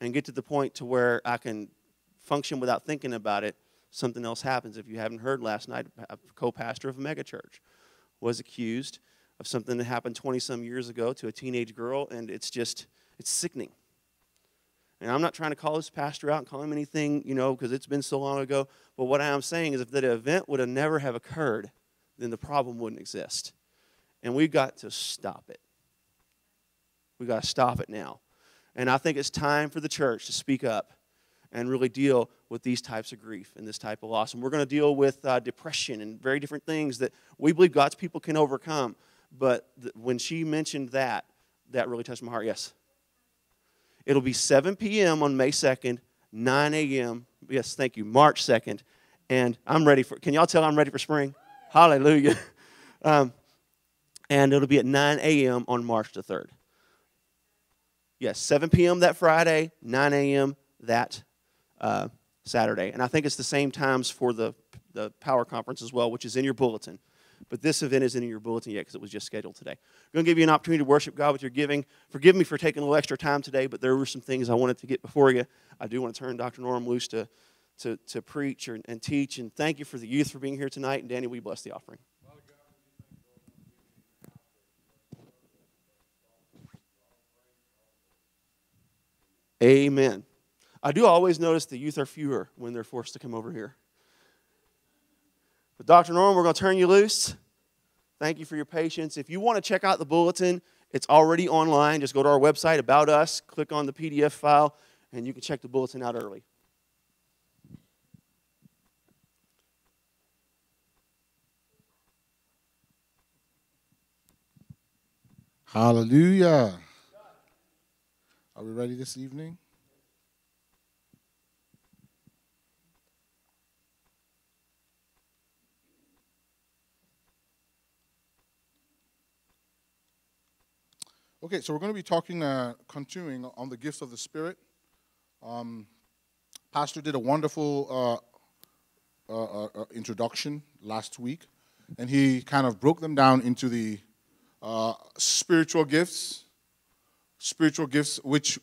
and get to the point to where I can function without thinking about it, something else happens. If you haven't heard last night, a co-pastor of a megachurch was accused of something that happened 20 some years ago to a teenage girl, and it's just it's sickening. And I'm not trying to call this pastor out and call him anything, you know, because it's been so long ago. But what I am saying is if that event would have never have occurred, then the problem wouldn't exist. And we've got to stop it. We've got to stop it now. And I think it's time for the church to speak up and really deal with these types of grief and this type of loss. And we're going to deal with uh, depression and very different things that we believe God's people can overcome. But th- when she mentioned that, that really touched my heart. Yes. It'll be 7 p.m. on May 2nd, 9 a.m. Yes, thank you, March 2nd. And I'm ready for, can y'all tell I'm ready for spring? Hallelujah. Um, and it'll be at 9 a.m. on March the 3rd. Yes, 7 p.m. that Friday, 9 a.m. that uh, Saturday. And I think it's the same times for the, the power conference as well, which is in your bulletin. But this event isn't in your bulletin yet because it was just scheduled today. I'm going to give you an opportunity to worship God with your giving. Forgive me for taking a little extra time today, but there were some things I wanted to get before you. I do want to turn Dr. Norm loose to, to, to preach and teach. And thank you for the youth for being here tonight. And Danny, we bless the offering. Amen. I do always notice the youth are fewer when they're forced to come over here. But Dr. Norman, we're going to turn you loose. Thank you for your patience. If you want to check out the bulletin, it's already online. Just go to our website, About Us, click on the PDF file, and you can check the bulletin out early. Hallelujah. Are we ready this evening? Okay, so we're going to be talking, uh, continuing on the gifts of the Spirit. Um, Pastor did a wonderful uh, uh, uh, uh, introduction last week, and he kind of broke them down into the uh, spiritual gifts, spiritual gifts, which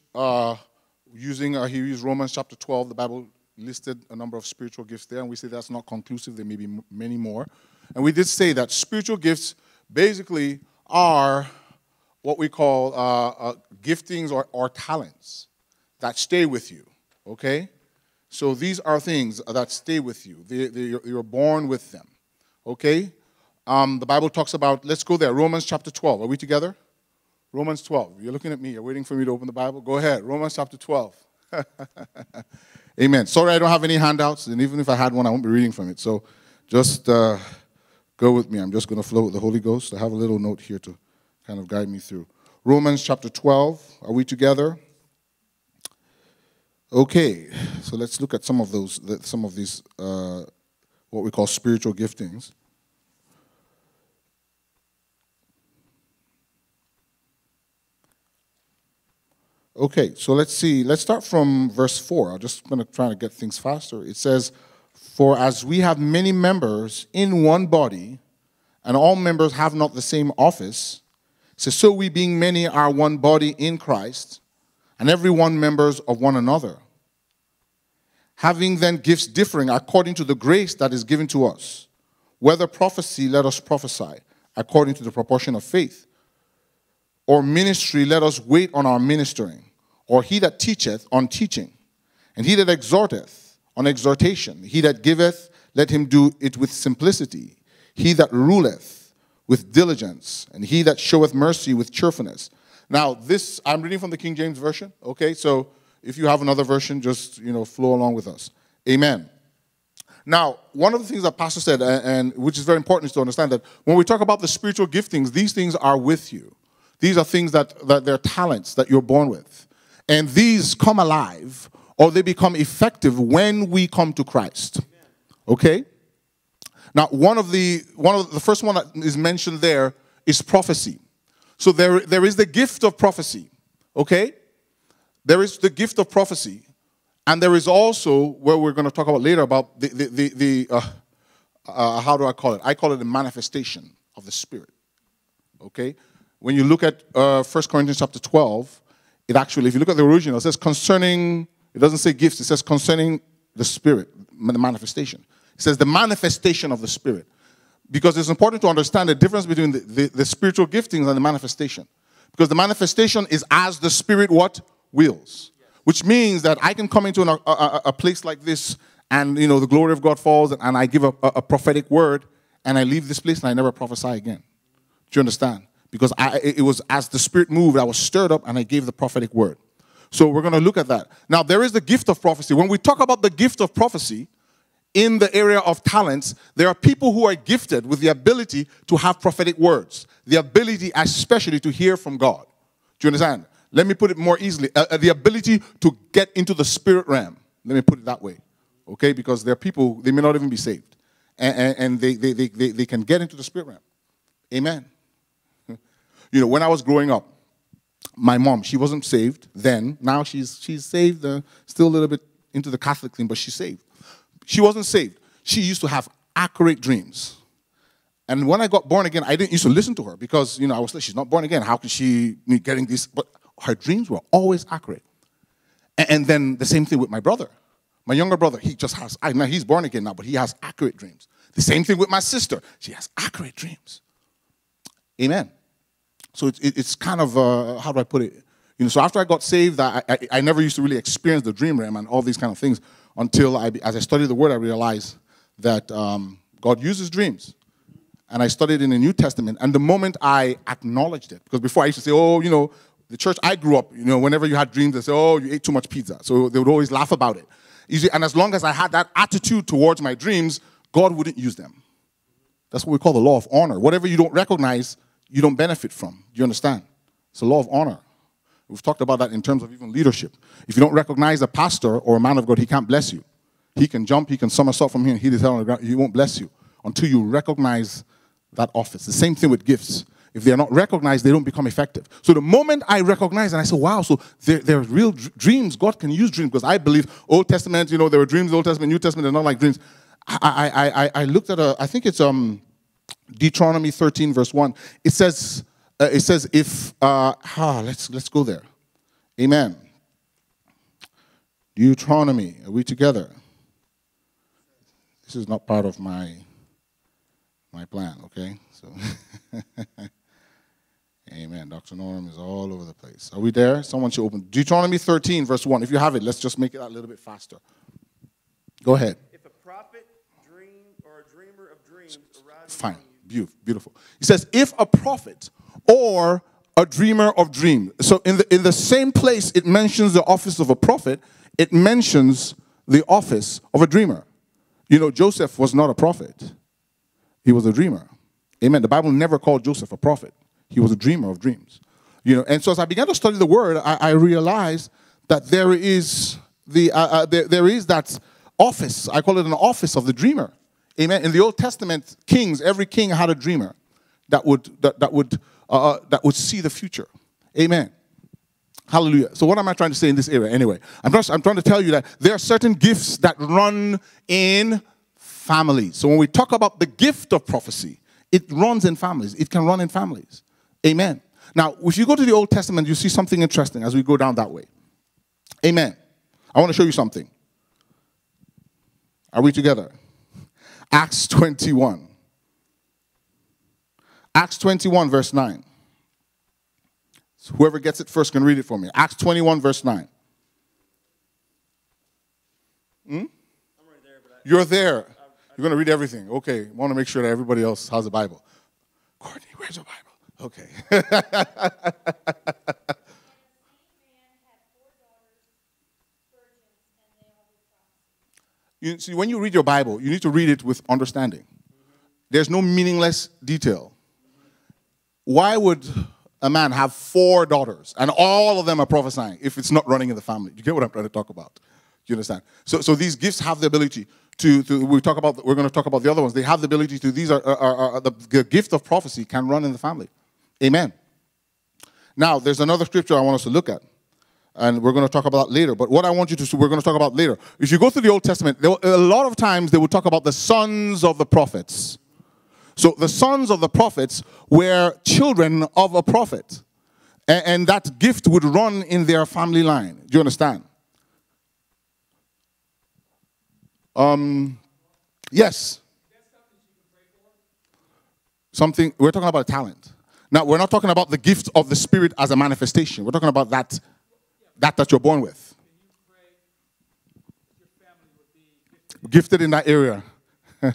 using he used Romans chapter 12. The Bible listed a number of spiritual gifts there, and we say that's not conclusive. There may be many more, and we did say that spiritual gifts basically are what we call uh, uh, giftings or, or talents that stay with you. Okay, so these are things that stay with you. They, they, you're- born with them. Okay, um, the Bible talks about. Let's go there. Romans chapter 12. Are we together? Romans 12. You're looking at me. You're waiting for me to open the Bible. Go ahead. Romans chapter 12. Amen. Sorry, I don't have any handouts, and even if I had one, I won't be reading from it. So just uh, go with me. I'm just going to flow with the Holy Ghost. I have a little note here to kind of guide me through. Romans chapter 12. Are we together? Okay, so let's look at some of those, some of these, uh, what we call spiritual giftings. Okay, so let's see. Let's start from verse 4. I'm just going to try to get things faster. It says, For as we have many members in one body, and all members have not the same office, so, so we being many are one body in Christ, and every one members of one another. Having then gifts differing according to the grace that is given to us. Whether prophecy, let us prophesy according to the proportion of faith or ministry, let us wait on our ministering, or he that teacheth on teaching, and he that exhorteth on exhortation, he that giveth, let him do it with simplicity, he that ruleth with diligence, and he that showeth mercy with cheerfulness. Now, this I'm reading from the King James Version, okay? So if you have another version, just you know, flow along with us. Amen. Now, one of the things that Pastor said, and, which is very important, is to understand that when we talk about the spiritual giftings, these things are with you. These are things that, that they're talents that you're born with. And these come alive or they become effective when we come to Christ. Okay? Now, one of the one of the first one that is mentioned there is prophecy. So there, there is the gift of prophecy. Okay? There is the gift of prophecy. And there is also where we're going to talk about later about the, the, the, the uh, uh, how do I call it? I call it the manifestation of the Spirit. Okay? When you look at uh, 1 Corinthians chapter 12, it actually, if you look at the original, it says concerning, it doesn't say gifts, it says concerning the Spirit, the manifestation. It says the manifestation of the Spirit. Because it's important to understand the difference between the, the, the spiritual giftings and the manifestation. Because the manifestation is as the Spirit what? Wills. Which means that I can come into an, a, a, a place like this and, you know, the glory of God falls and, and I give a, a, prophetic word and I leave this place and I never prophesy again. Do you understand? Because I, it was as the Spirit moved, I was stirred up and I gave the prophetic word. So we're going to look at that. Now, there is the gift of prophecy. When we talk about the gift of prophecy in the area of talents, there are people who are gifted with the ability to have prophetic words, the ability, especially, to hear from God. Do you understand? Let me put it more easily uh, uh, the ability to get into the spirit realm. Let me put it that way. Okay? Because there are people, they may not even be saved. And, and, and they, they, they, they, they can get into the spirit realm. Amen. You know, when I was growing up, my mom, she wasn't saved then. Now she's she's saved, uh, still a little bit into the Catholic thing, but she's saved. She wasn't saved. She used to have accurate dreams. And when I got born again, I didn't used to listen to her because you know I was like, she's not born again. How can she be getting this? But her dreams were always accurate. And then the same thing with my brother. My younger brother, he just has, I know he's born again now, but he has accurate dreams. The same thing with my sister. She has accurate dreams. Amen. So it's, it- it's kind of, uh, how do I put it? You know, so after I got saved, I, I, I never used to really experience the dream realm and all these kind of things until I, as I studied the word, I realized that um, God uses dreams. And I studied in the New Testament. And the moment I acknowledged it, because before I used to say, oh, you know, the church I grew up, you know, whenever you had dreams, they say, oh, you ate too much pizza. So they would always laugh about it. And as long as I had that attitude towards my dreams, God wouldn't use them. That's what we call the law of honor. Whatever you don't recognize, you don't benefit from. Do you understand? It's a law of honor. We've talked about that in terms of even leadership. If you don't recognize a pastor or a man of God, he can't bless you. He can jump, he can somersault from here and hit his head on the ground. He won't bless you until you recognize that office. The same thing with gifts. If they're not recognized, they don't become effective. So the moment I recognize and I say, wow, so there, there are real dr- dreams. God can use dreams because I believe Old Testament, you know, there were dreams, Old Testament, New Testament, they're not like dreams. I, I, I, I looked at a, I think it's um, Deuteronomy 13, verse 1. It says, uh, it says, if, uh, ah, let's, let's go there. Amen. Deuteronomy, are we together? This is not part of my my plan, okay? So Amen. Dr. Norm is all over the place. Are we there? Someone should open Deuteronomy 13, verse 1. If you have it, let's just make it a little bit faster. Go ahead. If a prophet, dream, or a dreamer of dreams arises Fine. Beautiful. He says, if a prophet or a dreamer of dreams. So in the in the same place it mentions the office of a prophet, it mentions the office of a dreamer. You know, Joseph was not a prophet. He was a dreamer. Amen. The Bible never called Joseph a prophet. He was a dreamer of dreams. You know, and so as I began to study the word, I, I realized that there is the uh, uh, there, there is that office. I call it an office of the dreamer. Amen. In the Old Testament, kings, every king had a dreamer that would that, that would uh, uh, that would see the future. Amen. Hallelujah. So what am I trying to say in this area? Anyway, I'm just I'm trying to tell you that there are certain gifts that run in families. So when we talk about the gift of prophecy, it runs in families. It can run in families. Amen. Now, if you go to the Old Testament, you see something interesting as we go down that way. Amen. I want to show you something. Are we together? Acts 21. Acts 21, verse 9. So whoever gets it first can read it for me. Acts 21, verse 9. Hmm? You're there. You're going to read everything. Okay. want to make sure that everybody else has a Bible. Courtney, where's your Bible? Okay. you see, when you read your Bible, you need to read it with understanding. There's no meaningless detail. Why would a man have four daughters and all of them are prophesying if it's not running in the family? You get what I'm trying to talk about? Do you understand? So, so these gifts have the ability to, to we talk about, we're going to talk about the other ones. They have the ability to, these are, are, are, the gift of prophecy can run in the family. Amen. Now, there's another scripture I want us to look at, and we're going to talk about that later. But what I want you to, see, we're going to talk about later. If you go through the Old Testament, there, a lot of times they would talk about the sons of the prophets. So the sons of the prophets were children of a prophet, A- and that gift would run in their family line. Do you understand? Um, yes. Something we're talking about a talent. Now we're not talking about the gift of the spirit as a manifestation. We're talking about that that that you're born with. Gifted in that area.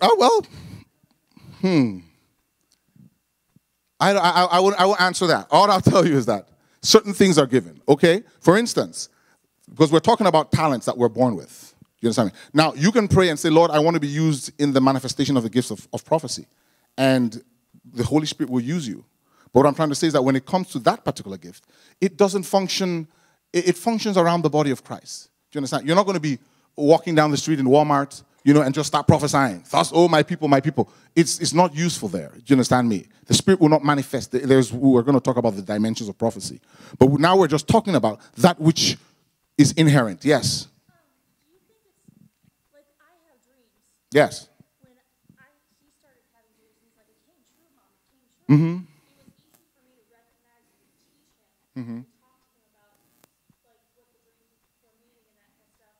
Oh, well, hmm. I, I, I, won't, I won't answer that. All I'll tell you is that certain things are given, okay? For instance, because we're talking about talents that we're born with. You understand me? Now, you can pray and say, Lord, I want to be used in the manifestation of the gifts of, of prophecy. And the Holy Spirit will use you. But what I'm trying to say is that when it comes to that particular gift, it doesn't function, it, functions around the body of Christ. Do you understand? You're not going to be walking down the street in Walmart, you know, and just start prophesying. Thus, oh, my people, my people. It's, it's not useful there. Do you understand me? The Spirit will not manifest. There's, we're going to talk about the dimensions of prophecy. But now we're just talking about that which is inherent. Yes. Do you think it's like I have dreams? Yes. When I he started having dreams, like, it true, mom. True. Mm-hmm.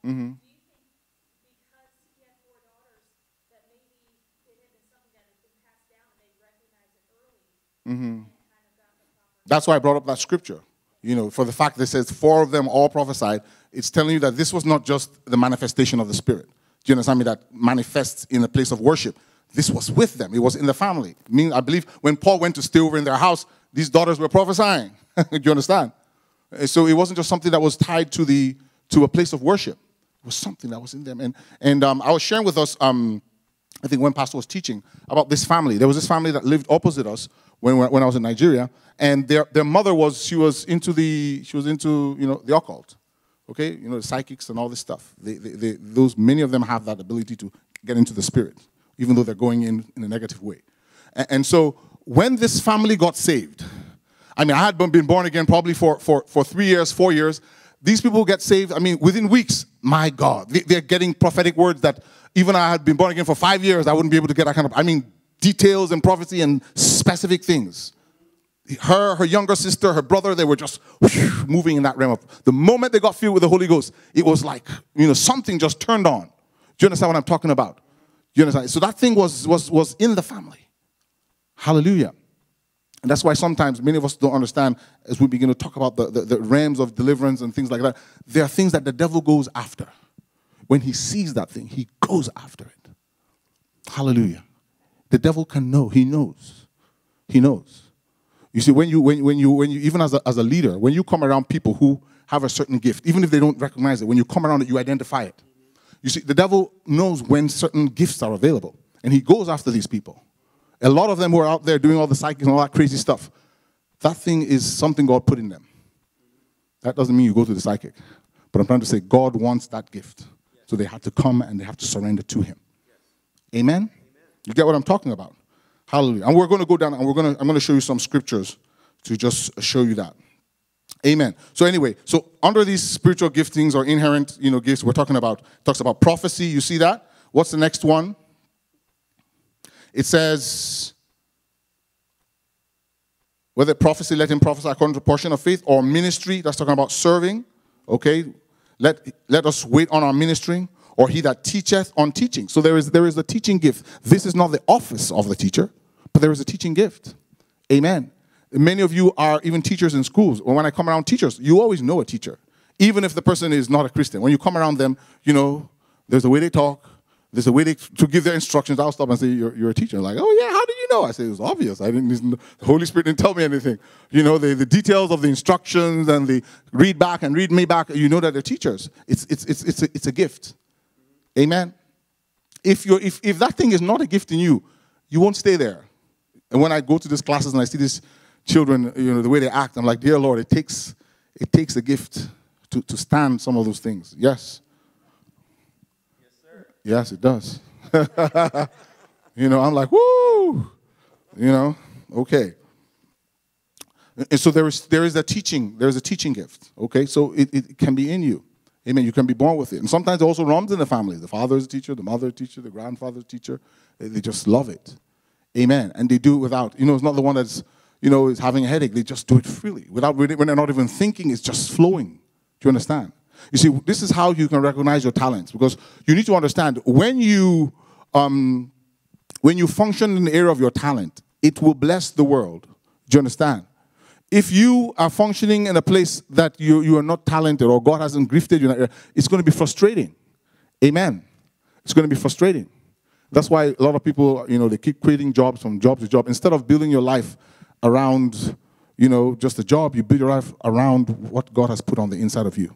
Mm-hmm. Do you think because he had four daughters that maybe it had been something that had been passed down and they recognized it early Mm-hmm. and kind of got the proper That's why I brought up that scripture. You know, for the fact that it says four of them all prophesied, it's telling you that this was not just the manifestation of the Spirit. Do you understand me? That manifests in a place of worship. This was with them. It was in the family. I mean, I believe when Paul went to stay over in their house, these daughters were prophesying. Do you understand? So it wasn't just something that was tied to the to a place of worship. It was something that was in them. And and um, I was sharing with us. Um, I think when Pastor was teaching about this family, there was this family that lived opposite us when, when I was in Nigeria, and their, their mother was she was into the she was into you know the occult, okay, you know the psychics and all this stuff. They, they, they, those many of them have that ability to get into the spirit, even though they're going in in a negative way. And, and so when this family got saved, I mean I had been born again probably for for for three years, four years. These people get saved. I mean, within weeks. My God, they, they're getting prophetic words that even I had been born again for five years, I wouldn't be able to get that kind of. I mean, details and prophecy and specific things. Her, her younger sister, her brother, they were just whoosh, moving in that realm. Of, the moment they got filled with the Holy Ghost, it was like you know something just turned on. Do you understand what I'm talking about? You understand? So that thing was was was in the family. Hallelujah. And that's why sometimes many of us don't understand as we begin to talk about the, the, the realms of deliverance and things like that. There are things that the devil goes after. When he sees that thing, he goes after it. Hallelujah. The devil can know. He knows. He knows. You see, when you, when, when you, when you even as a, as a leader, when you come around people who have a certain gift, even if they don't recognize it, when you come around it, you identify it. You see, the devil knows when certain gifts are available, and he goes after these people. A lot of them who are out there doing all the psychics and all that crazy stuff, that thing is something God put in them. That doesn't mean you go to the psychic. But I'm trying to say God wants that gift. So they have to come and they have to surrender to him. Amen? You get what I'm talking about? Hallelujah. And we're going to go down and we're going to I'm going to show you some scriptures to just show you that. Amen. So anyway, so under these spiritual giftings or inherent, you know, gifts, we're talking about talks about prophecy. You see that? What's the next one? It says, whether prophecy, let him prophesy according to the portion of faith, or ministry, that's talking about serving. Okay, let let us wait on our ministering, or he that teacheth on teaching. So there is there is a teaching gift. This is not the office of the teacher, but there is a teaching gift. Amen. Many of you are even teachers in schools. When I come around teachers, you always know a teacher, even if the person is not a Christian. When you come around them, you know, there's a way they talk, there's a way they, to give their instructions. I'll stop and say, you're, you're a teacher. Like, oh, yeah, how did you know? I say, it was obvious. I didn't, the Holy Spirit didn't tell me anything. You know, the, the details of the instructions and the read back and read me back, you know that they're teachers. It's, it's, it's, it's, a, it's a gift. Amen. If, you're, if, if that thing is not a gift in you, you won't stay there. And when I go to these classes and I see these children, you know, the way they act, I'm like, dear Lord, it takes, it takes a gift to, to stand some of those things. Yes. Yes, it does. you know, I'm like, woo! You know, okay. And so there is there is a teaching, there is a teaching gift. Okay, so it, it can be in you. Amen. You can be born with it. And sometimes it also runs in the family. The father is a teacher, the mother is a teacher, the grandfather is a teacher. They, they just love it. Amen. And they do it without, you know, it's not the one that's, you know, is having a headache. They just do it freely. Without really, when they're not even thinking, it's just flowing. Do you understand? You see, this is how you can recognize your talents because you need to understand when you um, when you function in the area of your talent, it will bless the world. Do you understand? If you are functioning in a place that you, you are not talented or God hasn't gifted you, it's going to be frustrating. Amen. It's going to be frustrating. That's why a lot of people, you know, they keep quitting jobs from job to job. Instead of building your life around, you know, just a job, you build your life around what God has put on the inside of you.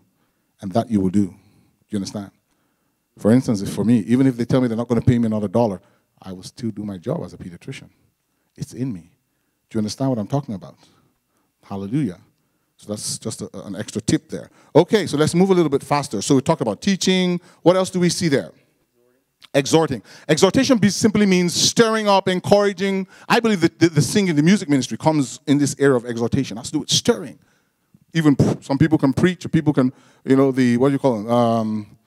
And that you will do. Do you understand? For instance, if for me, even if they tell me they're not going to pay me another dollar, I will still do my job as a pediatrician. It's in me. Do you understand what I'm talking about? Hallelujah. So that's just a, an extra tip there. Okay, so let's move a little bit faster. So we talked about teaching. What else do we see there? Exhorting. Exhortation simply means stirring up, encouraging. I believe that the, the singing, the music ministry comes in this area of exhortation. It has to do with stirring. Even some people can preach, or people can, you know, the, what do you call them? Um,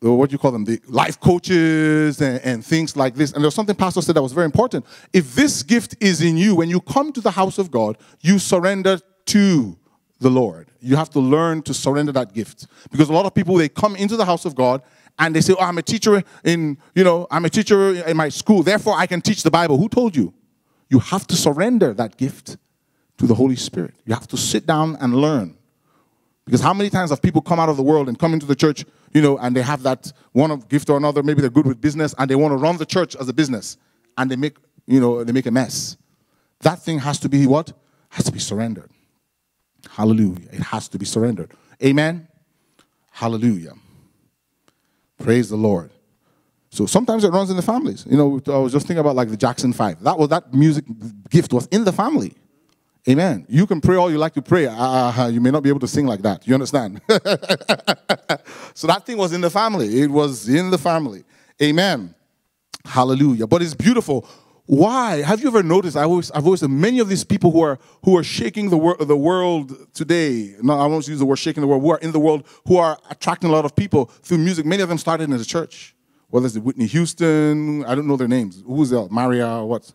what do you call them? The life coaches and, and things like this. And there's something Pastor said that was very important. If this gift is in you, when you come to the house of God, you surrender to the Lord. You have to learn to surrender that gift. Because a lot of people, they come into the house of God and they say, oh, I'm a teacher in, you know, I'm a teacher in my school, therefore I can teach the Bible. Who told you? You have to surrender that gift to the Holy Spirit. You have to sit down and learn. Because how many times have people come out of the world and come into the church, you know, and they have that one of gift or another, maybe they're good with business and they want to run the church as a business and they make, you know, they make a mess. That thing has to be what? Has to be surrendered. Hallelujah. It has to be surrendered. Amen. Hallelujah. Praise the Lord. So sometimes it runs in the families. You know, I was just thinking about like the Jackson Five. That was that music gift was in the family. Amen. You can pray all you like to pray. Uh, you may not be able to sing like that. You understand? so that thing was in the family. It was in the family. Amen. Hallelujah. But it's beautiful. Why? Have you ever noticed? I always, I've always said many of these people who are who are shaking the, wor- the world today. No, I won't use the word shaking the world. Who are in the world, who are attracting a lot of people through music. Many of them started in the church. Whether it's the Whitney Houston, I don't know their names. Who's that? Maria, what?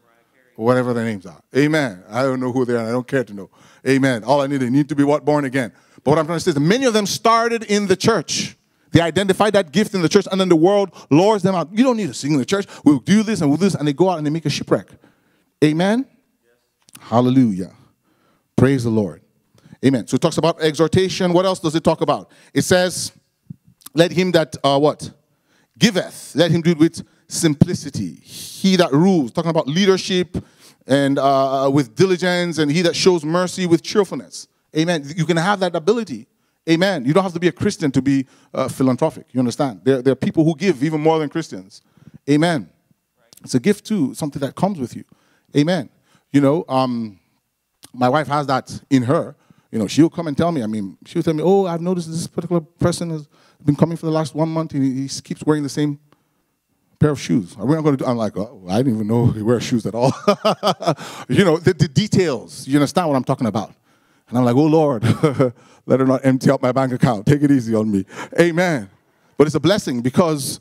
Whatever their names are. Amen. I don't know who they are. I don't care to know. Amen. All I need, they need to be what? Born again. But what I'm trying to say is many of them started in the church. They identify that gift in the church, and then the world lures them out. You don't need to sing in the church. We'll do this and we'll do this, and they go out and they make a shipwreck. Amen. Hallelujah. Praise the Lord. Amen. So it talks about exhortation. What else does it talk about? It says, "Let him that uh, what giveth, let him do it with simplicity. He that rules." Talking about leadership and uh, with diligence, and he that shows mercy with cheerfulness. Amen. You can have that ability. Amen. You don't have to be a Christian to be uh, philanthropic. You understand? There, there are people who give even more than Christians. Amen. It's a gift too, something that comes with you. Amen. You know, um, my wife has that in her. You know, she'll come and tell me. I mean, she'll tell me, "Oh, I've noticed this particular person has been coming for the last one month, and he, he keeps wearing the same pair of shoes. We not going to do? I'm like, oh, I didn't even know he wears shoes at all. you know, the, the details. You understand what I'm talking about? And I'm like, oh Lord, let her not empty out my bank account. Take it easy on me. Amen. But it's a blessing because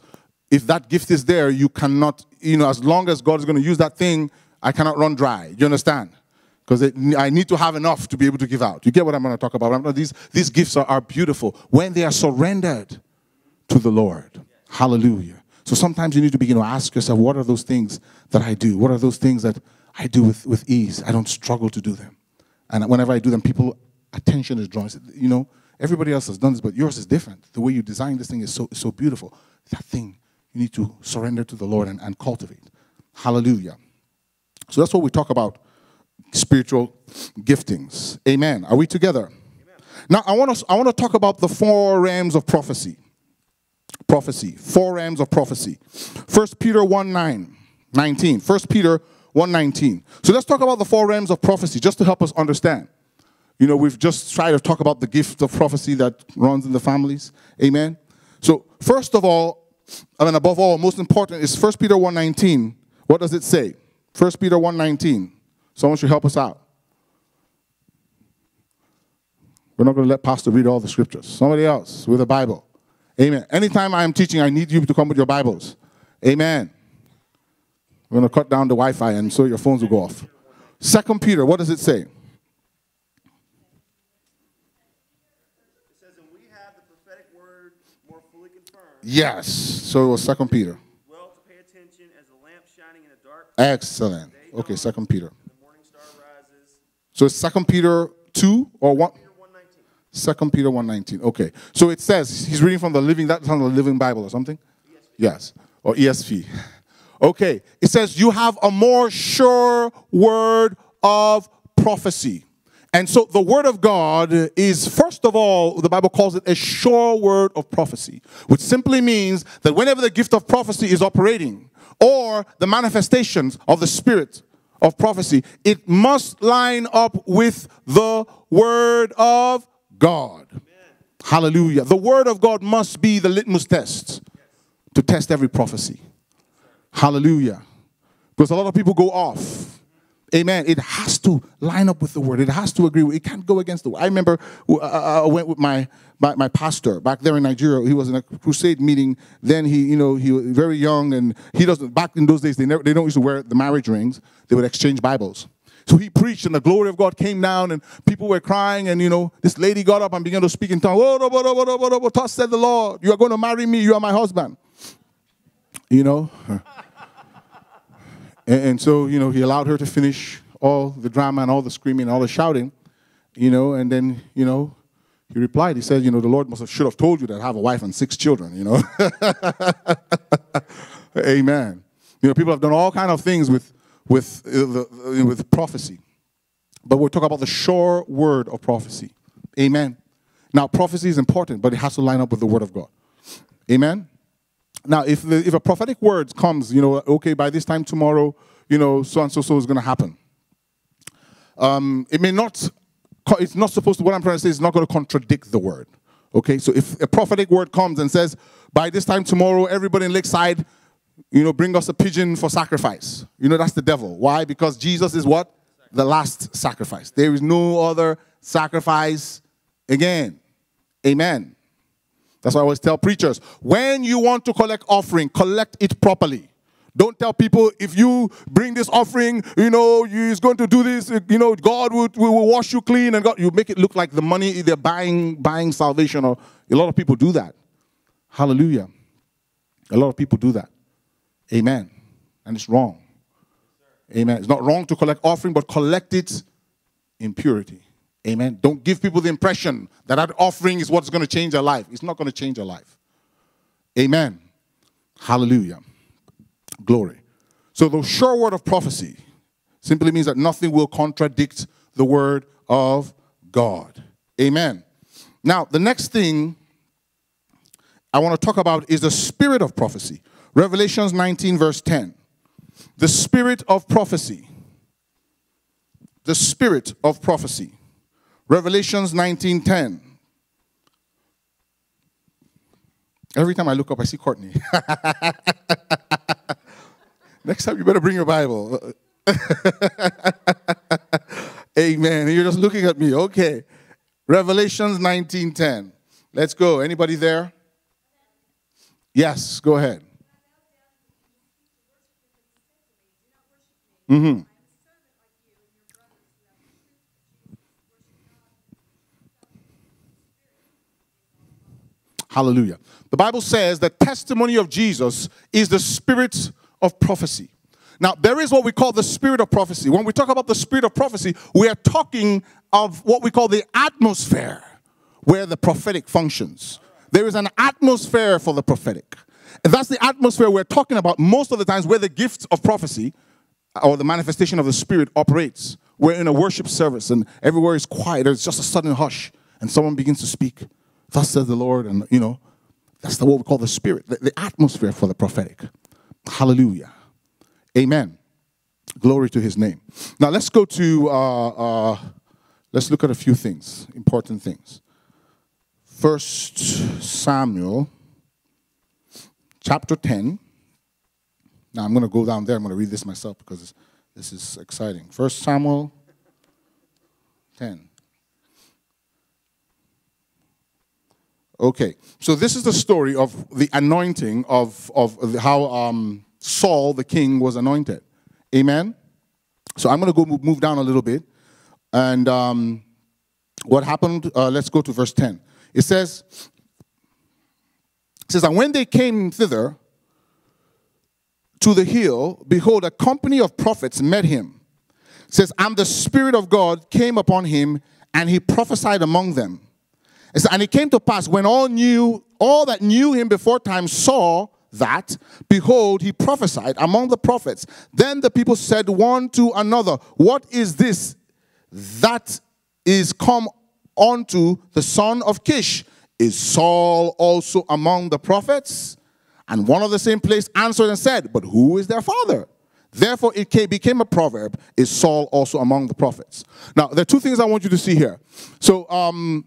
if that gift is there, you cannot, you know, as long as God is going to use that thing, I cannot run dry. You understand? Because I need to have enough to be able to give out. You get what I'm going to talk about? These, these gifts are, are beautiful when they are surrendered to the Lord. Hallelujah. So sometimes you need to begin to ask yourself, what are those things that I do? What are those things that I do with, with ease? I don't struggle to do them. And whenever I do them, people attention is drawn. You know, everybody else has done this, but yours is different. The way you design this thing is so, so beautiful. That thing you need to surrender to the Lord and, and cultivate. Hallelujah. So that's what we talk about spiritual giftings. Amen. Are we together? Now I want to I want to talk about the four realms of prophecy. Prophecy. Four realms of prophecy. First Peter 1 9, 19. First Peter 1 19. So let's talk about the four realms of prophecy just to help us understand. You know, we've just tried to talk about the gift of prophecy that runs in the families. Amen. So first of all, I mean above all, most important is First Peter 1 19. What does it say? First Peter 1 19. Someone should help us out. We're not going to let Pastor read all the scriptures. Somebody else with a Bible. Amen. Anytime I am teaching, I need you to come with your Bibles. Amen. We're going to cut down the Wi Fi and so your phones will go off. Second Peter, what does it say? It says, and we have the prophetic word more fully confirmed. Yes. So it was Second Peter. Well to pay attention as a lamp shining in a dark Excellent. Okay, Second Peter. the morning star rises. So it's Second Peter 2 or 1? Peter 119. Second Peter 1.19. Okay. So it says, he's reading from the living, that's from the living Bible or something? Yes. Or ESV. Okay. It says, you have a more sure word of prophecy. And so the word of God is, first of all, the Bible calls it a sure word of prophecy, which simply means that whenever the gift of prophecy is operating, or the manifestations of the spirit of prophecy, it must line up with the word of God. Hallelujah. The word of God must be the litmus test to test every prophecy. Hallelujah. Because a lot of people go off. Amen. It has to line up with the word. It has to agree. It can't go against the word. I remember uh, I went with my, my my pastor back there in Nigeria. He was in a crusade meeting. Then he, you know, he was very young, and he doesn't. Back in those days, they never they don't used to wear the marriage rings. They would exchange Bibles. So he preached, and the glory of God came down, and people were crying. And you know, this lady got up and began to speak in tongues. Oh, thus said the Lord, you are going to marry me. You are my husband. You know. And, and so, you know, he allowed her to finish all the drama and all the screaming and all the shouting, you know, and then, you know, he replied, he said, you know, the Lord must have should have told you that I have a wife and six children, you know. Amen. You know, people have done all kind of things with with uh, with prophecy. But we're talking about the sure word of prophecy. Amen. Now, prophecy is important, but it has to line up with the word of God. Amen. Now, if the, if a prophetic word comes, you know, okay, by this time tomorrow, you know, so and so so is going to happen. Um, it may not. It's not supposed to. What I'm trying to say is not going to contradict the word. Okay, so if a prophetic word comes and says, by this time tomorrow, everybody in Lakeside, you know, bring us a pigeon for sacrifice. You know, that's the devil. Why? Because Jesus is what? The last sacrifice. There is no other sacrifice again. Amen. That's why I always tell preachers when you want to collect offering, collect it properly. Don't tell people if you bring this offering, you know, is going to do this, you know, God will, will wash you clean and God, you make it look like the money they're buying, buying salvation. Or a lot of people do that. Hallelujah. A lot of people do that. Amen. And it's wrong. Amen. It's not wrong to collect offering, but collect it in purity. Amen. Don't give people the impression that that offering is what's going to change their life. It's not going to change their life. Amen. Hallelujah. Glory. So the sure word of prophecy simply means that nothing will contradict the word of God. Amen. Now, the next thing I want to talk about is the spirit of prophecy. Revelations 19, verse 10. The spirit of prophecy. The spirit of prophecy. Revelations 19:10. Every time I look up, I see Courtney. Next time, you better bring your Bible. Amen. You're just looking at me. Okay. Revelations 19:10. Let's go. Anybody there? Yes, go ahead. Mm-hmm. Hallelujah. The Bible says the testimony of Jesus is the spirit of prophecy. Now, there is what we call the spirit of prophecy. When we talk about the spirit of prophecy, we are talking of what we call the atmosphere where the prophetic functions. There is an atmosphere for the prophetic. And that's the atmosphere we're talking about most of the times where the gift of prophecy uh, or the manifestation of the spirit operates. We're in a worship service and everywhere is quiet. There's just a sudden hush and someone begins to speak. Thus says the Lord, and you know, that's the, what we call the spirit, the, the atmosphere for the prophetic. Hallelujah. Amen. Glory to his name. Now let's go to, uh, uh, let's look at a few things, important things. First Samuel chapter 10. Now I'm going to go down there. I'm going to read this myself because this- is exciting. First Samuel 10. Okay, so this is the story of the anointing of, of how um, Saul the king was anointed. Amen? So I'm going to go move, move down a little bit. And um, what happened, uh, let's go to verse 10. It says, it says, And when they came thither to the hill, behold, a company of prophets met him. It says, And the Spirit of God came upon him, and he prophesied among them. And it came to pass when all knew, all that knew him before time saw that, behold, he prophesied among the prophets. Then the people said one to another, What is this that is come unto the son of Kish? Is Saul also among the prophets? And one of the same place answered and said, But who is their father? Therefore, it became a proverb, Is Saul also among the prophets? Now, there are two things I want you to see here. So, um,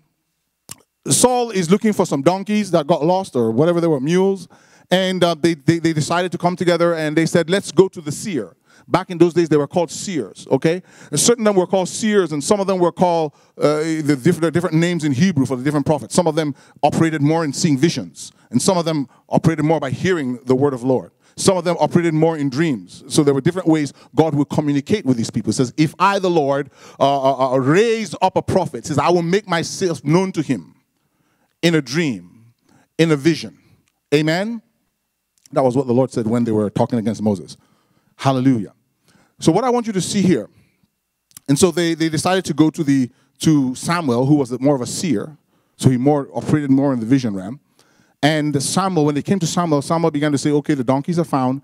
Saul is looking for some donkeys that got lost or whatever they were, mules. And uh, they, they, they decided to come together and they said, let's go to the seer. Back in those days, they were called seers, okay? And certain of them were called seers, and some of them were called uh, the different, different names in Hebrew for the different prophets. Some of them operated more in seeing visions, and some of them operated more by hearing the word of Lord. Some of them operated more in dreams. So there were different ways God would communicate with these people. Says, if I, the Lord, uh, uh, uh, raise up a prophet, says, I will make myself known to him in a dream, in a vision. Amen? That was what the Lord said when they were talking against Moses. Hallelujah. So what I want you to see here, and so they, they decided to go to the to Samuel, who was more of a seer, so he more operated more in the vision realm. And Samuel, when they came to Samuel, Samuel began to say, "Okay, the donkeys are found,"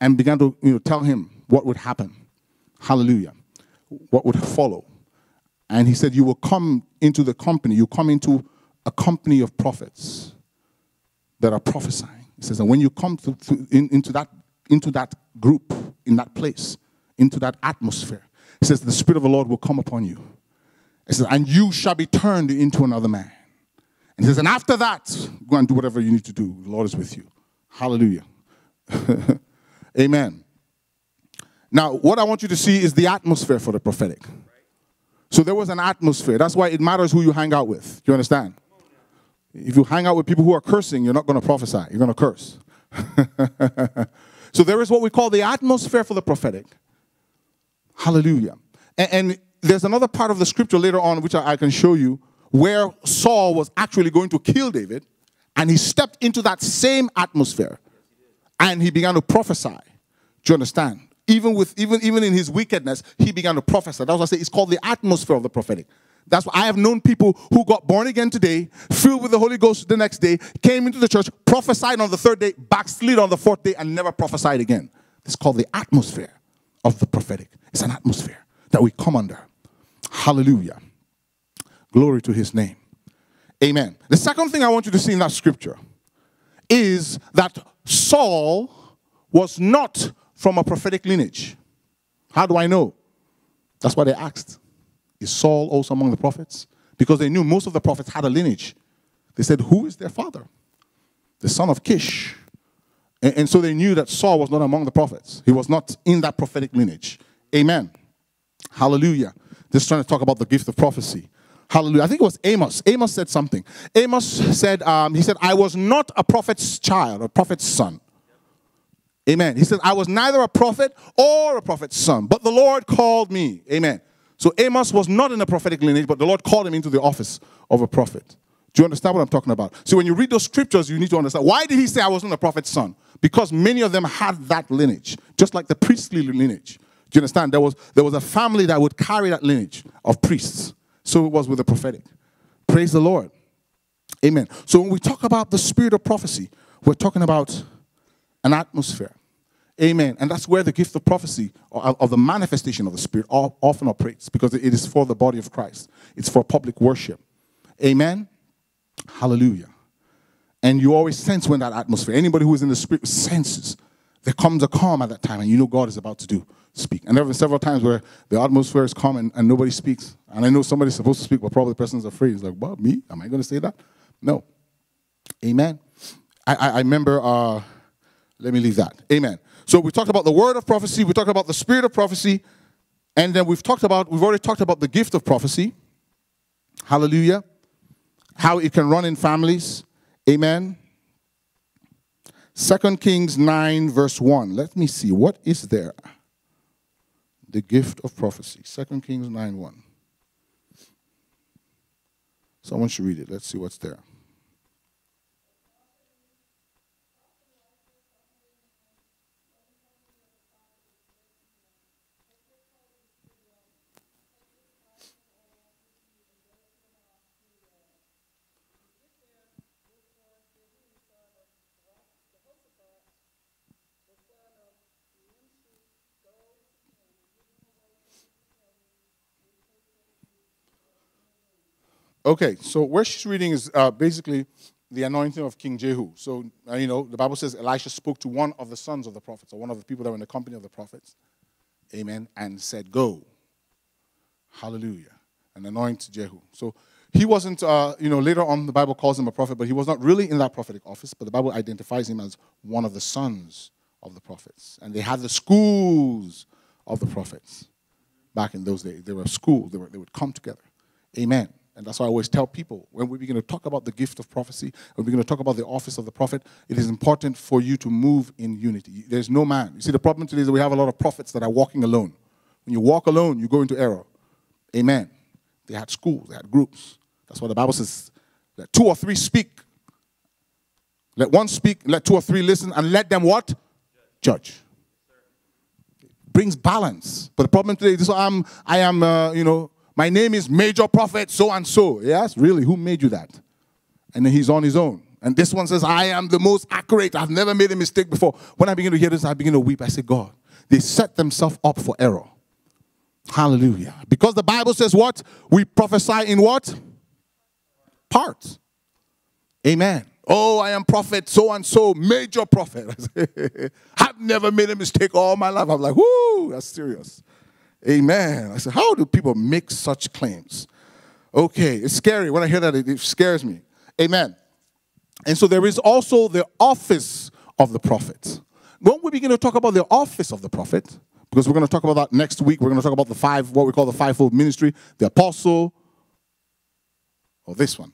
and began to you know tell him what would happen. Hallelujah, what would follow. And he said, "You will come into the company. You come into a company of prophets that are prophesying." He says, "And when you come to, to- in- into that into that group, in that place, into that atmosphere, he says, the Spirit of the Lord will come upon you." He says, "And you shall be turned into another man." And he says, "And after that, go and do whatever you need to do. The Lord is with you." Hallelujah. Amen. Now, what I want you to see is the atmosphere for the prophetic. So there was an atmosphere. That's why it matters who you hang out with. You understand? If you hang out with people who are cursing, you're not going to prophesy. You're going to curse. so there is what we call the atmosphere for the prophetic. Hallelujah. And, and there's another part of the scripture later on which I, I can show you where Saul was actually going to kill David, and he stepped into that same atmosphere and he began to prophesy. Do you understand? Even with even even in his wickedness, he began to prophesy. That's what I say. It's called the atmosphere of the prophetic. That's why I have known people who got born again today, filled with the Holy Ghost the next day, came into the church, prophesied on the third day, backslid on the fourth day, and never prophesied again. It's called the atmosphere of the prophetic. It's an atmosphere that we come under. Hallelujah. Glory to his name. Amen. The second thing I want you to see in that scripture is that Saul was not from a prophetic lineage. How do I know? That's what they asked. Is Saul also among the prophets? Because they knew most of the prophets had a lineage. They said, Who is their father? the son of Kish. And, and so they knew that Saul was not among the prophets. He was not in that prophetic lineage. Amen. Hallelujah. Just trying to talk about the gift of prophecy. Hallelujah. I think it was Amos. Amos said something. Amos said, um, he said, I was not a prophet's child, a prophet's son. Amen. He said, I was neither a prophet or a prophet's son, but the Lord called me. Amen. So Amos was not in a prophetic lineage, but the Lord called him into the office of a prophet. Do you understand what I'm talking about? So when you read those scriptures, you need to understand why did he say I wasn't a prophet's son? Because many of them had that lineage, just like the priestly lineage. Do you understand? There was there was a family that would carry that lineage of priests. So it was with the prophetic. Praise the Lord. Amen. So when we talk about the spirit of prophecy, we're talking about an atmosphere. Amen. And that's where the gift of prophecy or of the manifestation of the Spirit often operates because it is for the body of Christ. It's for public worship. Amen. Hallelujah. And you always sense when that atmosphere, anybody who is in the Spirit senses there comes a calm at that time and you know God is about to do speak. And there have been several times where the atmosphere is calm and, and nobody speaks. And I know somebody's supposed to speak, but probably the person's afraid. He's like, what, me? Am I going to say that? No. Amen. I, I, I remember, uh, let me leave that. Amen. So we talked about the word of prophecy, we talked about the spirit of prophecy, and then we've talked about, we've already talked about the gift of prophecy. Hallelujah. How it can run in families. Amen. Second Kings 9, verse 1. Let me see. What is there? The gift of prophecy. Second Kings 9, 1. Someone should read it. Let's see what's there. Okay, so where she's reading is uh, basically the anointing of King Jehu. So, uh, you know, the Bible says Elisha spoke to one of the sons of the prophets, or one of the people that were in the company of the prophets, amen, and said, Go. Hallelujah. And anoint Jehu. So he wasn't, uh, you know, later on the Bible calls him a prophet, but he was not really in that prophetic office, but the Bible identifies him as one of the sons of the prophets. And they had the schools of the prophets back in those days. They were schools, they, were, they would come together. Amen. And that's why I always tell people when we begin to talk about the gift of prophecy, when we begin to talk about the office of the prophet, it is important for you to move in unity. There's no man. You see, the problem today is that we have a lot of prophets that are walking alone. When you walk alone, you go into error. Amen. They had schools, they had groups. That's why the Bible says, let two or three speak. Let one speak, let two or three listen, and let them what? Judge. Brings balance. But the problem today is I'm, I am, uh, you know, my name is Major Prophet so and so. Yes, really, who made you that? And then he's on his own. And this one says, I am the most accurate. I've never made a mistake before. When I begin to hear this, I begin to weep. I say, God, they set themselves up for error. Hallelujah. Because the Bible says what? We prophesy in what? Parts. Amen. Oh, I am prophet so and so, major prophet. I've never made a mistake all my life. I'm like, whoo, that's serious. Amen. I said, how do people make such claims? Okay, it's scary. When I hear that, it, it scares me. Amen. And so there is also the office of the prophet. When we begin to talk about the office of the prophet, because we're going to talk about that next week, we're going to talk about the five, what we call the fivefold ministry, the apostle, or this one.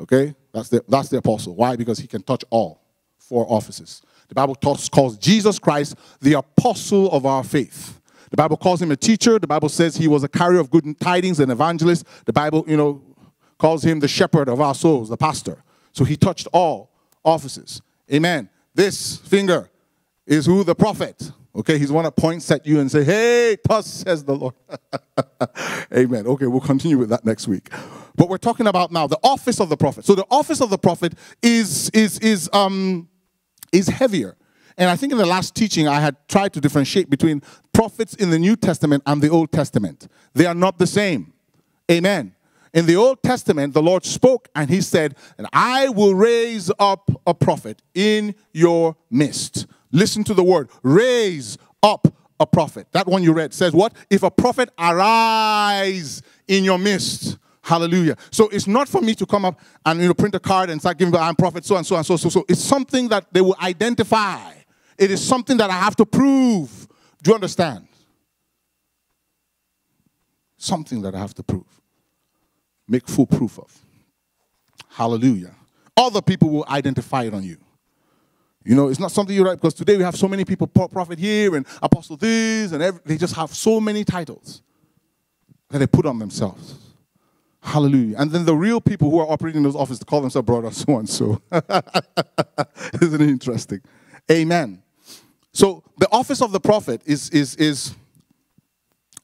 Okay? That's the, that's the apostle. Why? Because he can touch all four offices. The Bible talks, calls Jesus Christ the apostle of our faith. The Bible calls him a teacher. The Bible says he was a carrier of good tidings, an evangelist. The Bible, you know, calls him the shepherd of our souls, the pastor. So he touched all offices. Amen. This finger is who the prophet. Okay, he's one that points at you and say, "Hey, thus says the Lord." Amen. Okay, we'll continue with that next week. But we're talking about now the office of the prophet. So the office of the prophet is is is um is heavier. And I think in the last teaching, I had tried to differentiate between prophets in the New Testament and the Old Testament. They are not the same. Amen. In the Old Testament, the Lord spoke and he said, And I will raise up a prophet in your midst. Listen to the word raise up a prophet. That one you read says, What? If a prophet arise in your midst. Hallelujah. So it's not for me to come up and you know print a card and start giving I'm prophet so and so and so so so. It's something that they will identify. It is something that I have to prove. Do you understand? Something that I have to prove. Make full proof of. Hallelujah. Other people will identify it on you. You know, it's not something you write because today we have so many people, pro- prophet here and apostle this, and every, they just have so many titles that they put on themselves. Hallelujah. And then the real people who are operating those offices call themselves brother so and so. Isn't it interesting? Amen. So the office of the prophet is is is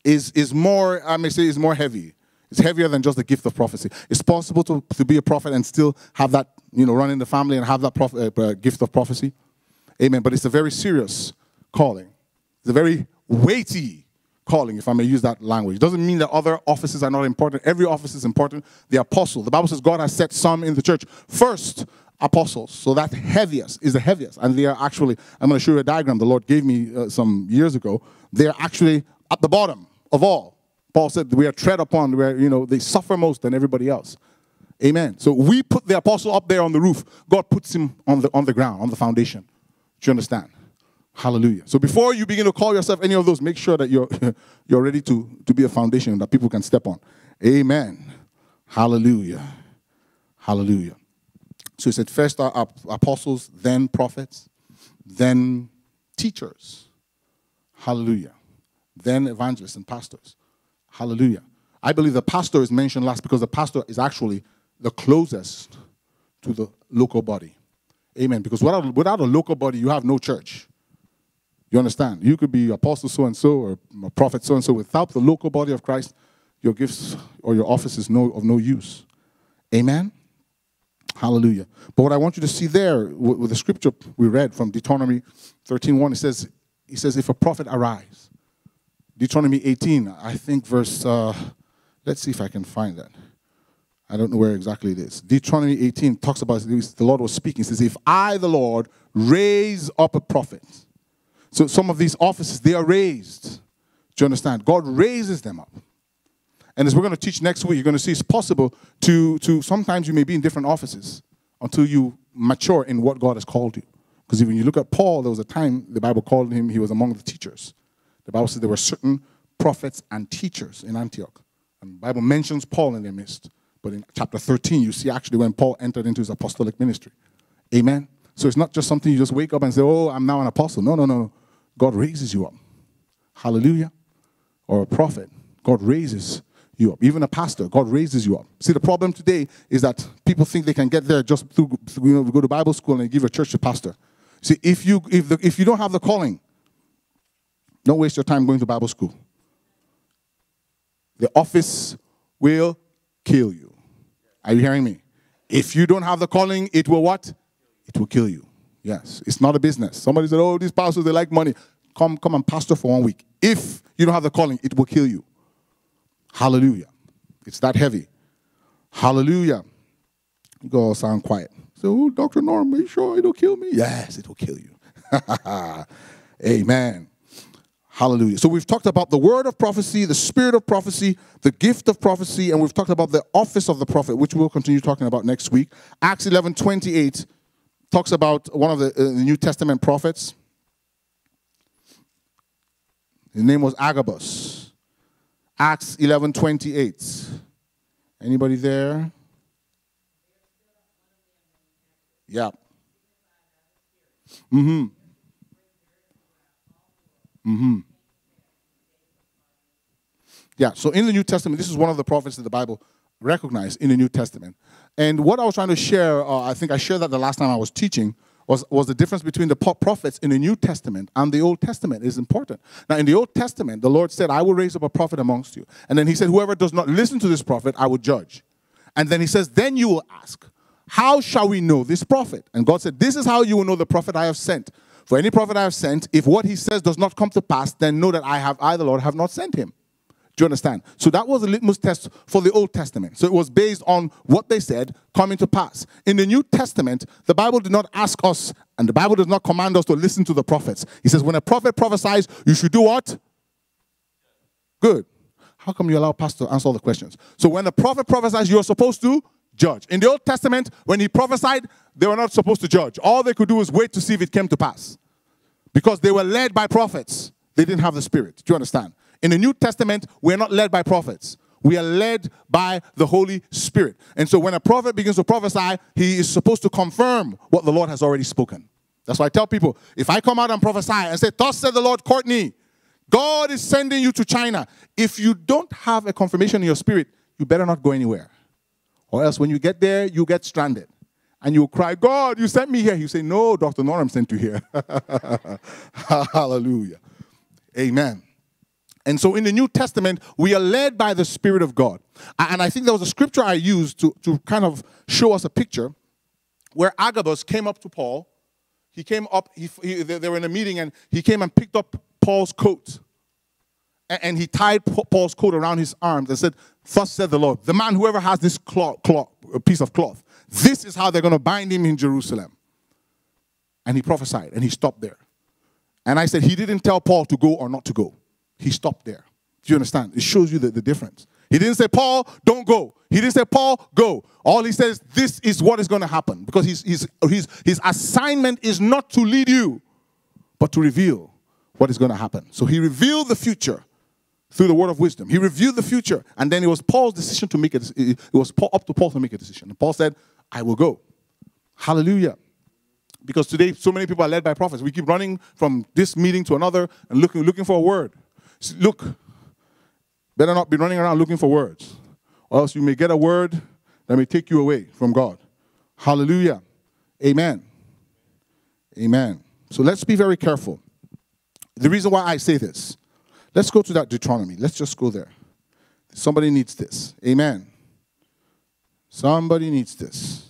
is is more, I may say, is more heavy. It's heavier than just the gift of prophecy. It's possible to, to be a prophet and still have that, you know, run in the family and have that uh, uh, gift of prophecy. Amen. But it's a very serious calling. It's a very weighty calling, if I may use that language. It doesn't mean that other offices are not important. Every office is important. The apostle, the Bible says God has set some in the church. First, apostles. So that heaviest is the heaviest. And they are actually, I'm going to show you a diagram the Lord gave me uh, some years ago. They are actually at the bottom of all. Paul said we are tread upon where, you know, they suffer most than everybody else. Amen. So we put the apostle up there on the roof. God puts him on the, on the ground, on the foundation. Do you understand? Hallelujah. So before you begin to call yourself any of those, make sure that you're, you're ready to, to be a foundation that people can step on. Amen. Hallelujah. Hallelujah. So he said, first are apostles, then prophets, then teachers. Hallelujah. Then evangelists and pastors. Hallelujah. I believe the pastor is mentioned last because the pastor is actually the closest to the local body. Amen. Because without, without a local body, you have no church. You understand? You could be apostle so and so or a prophet so and so. Without the local body of Christ, your gifts or your office is no, of no use. Amen. Hallelujah. But what I want you to see there with, the scripture we read from Deuteronomy 13:1, it says, it says, if a prophet arise. Deuteronomy 18, I think verse, uh, let's see if I can find that. I don't know where exactly it is. Deuteronomy 18 talks about the Lord was speaking. He says, If I, the Lord, raise up a prophet. So some of these offices, they are raised. Do you understand? God raises them up. And as we're going to teach next week, you're going to see it's possible to, to sometimes you may be in different offices until you mature in what God has called you. Because when you look at Paul, there was a time the Bible called him, he was among the teachers. The Bible says there were certain prophets and teachers in Antioch. And the Bible mentions Paul in their midst. But in chapter 13, you see actually when Paul entered into his apostolic ministry. Amen. So it's not just something you just wake up and say, oh, I'm now an apostle. No, no, no. God raises you up. Hallelujah. Or a prophet. God raises you up. Even a pastor, God raises you up. See, the problem today is that people think they can get there just through, through, you know, go to Bible school and give a church to pastor. See, if you if the, if you don't have the calling, don't waste your time going to Bible school. The office will kill you. Are you hearing me? If you don't have the calling, it will what? It will kill you. Yes. It's not a business. Somebody said, Oh, these pastors, they like money. Come, come and pastor for one week. If you don't have the calling, it will kill you. Hallelujah. It's that heavy. Hallelujah. You go all sound quiet. So, Dr. Norm, are you sure it'll kill me? Yes, it will kill you. Amen. Hallelujah. So we've talked about the word of prophecy, the spirit of prophecy, the gift of prophecy, and we've talked about the office of the prophet, which we'll continue talking about next week. Acts 11 28 talks about one of the, uh, the New Testament prophets. His name was Agabus. Acts 11 28. Anybody there? Yeah. Mm-hmm. Mm-hmm. Yeah, so in the New Testament, this is one of the prophets that the Bible recognized in the New Testament. And what I was trying to share, uh, I think I shared that the last time I was teaching, was, was the difference between the prophets in the New Testament and the Old Testament is important. Now, in the Old Testament, the Lord said, I will raise up a prophet amongst you. And then he said, Whoever does not listen to this prophet, I will judge. And then he says, Then you will ask, How shall we know this prophet? And God said, This is how you will know the prophet I have sent. For any prophet I have sent, if what he says does not come to pass, then know that I have, I, the Lord, have not sent him. Do you understand? So that was a litmus test for the Old Testament. So it was based on what they said coming to pass. In the New Testament, the Bible did not ask us, and the Bible does not command us to listen to the prophets. He says, when a prophet prophesies, you should do what? Good. How come you allow pastor to answer all the questions? So when the prophet prophesies, you're supposed to judge. In the Old Testament, when he prophesied, they were not supposed to judge. All they could do was wait to see if it came to pass. Because they were led by prophets. They didn't have the spirit. Do you understand? In the New Testament, we're not led by prophets. We are led by the Holy Spirit. And so when a prophet begins to prophesy, he is supposed to confirm what the Lord has already spoken. That's why I tell people if I come out and prophesy and say, Thus said the Lord, Courtney, God is sending you to China. If you don't have a confirmation in your spirit, you better not go anywhere. Or else when you get there, you get stranded. And you cry, God, you sent me here. You say, No, Dr. Noram sent you here. Hallelujah. Amen. And so in the New Testament, we are led by the Spirit of God. And I think there was a scripture I used to, to kind of show us a picture where Agabus came up to Paul. He came up, he, he- they were in a meeting, and he came and picked up Paul's coat. A- And he tied Paul's coat around his arms and said, Thus said the Lord, the man, whoever has this cloth, cloth, piece of cloth, this is how they're going to bind him in Jerusalem. And he prophesied, and he stopped there. And I said, he didn't tell Paul to go or not to go. He stopped there. Do you understand? It shows you the, the difference. He didn't say, Paul, don't go. He didn't say, Paul, go. All he says, this is what is going to happen. Because his, his, his, his assignment is not to lead you, but to reveal what is going to happen. So he revealed the future through the word of wisdom. He revealed the future. And then it was Paul's decision to make it. It was up to Paul to make a decision. And Paul said, I will go. Hallelujah. Because today, so many people are led by prophets. We keep running from this meeting to another and looking, looking for a word. Look, better not be running around looking for words, or else you may get a word that may take you away from God. Hallelujah. Amen. Amen. So let's be very careful. The reason why I say this, let's go to that Deuteronomy. Let's just go there. Somebody needs this. Amen. Somebody needs this.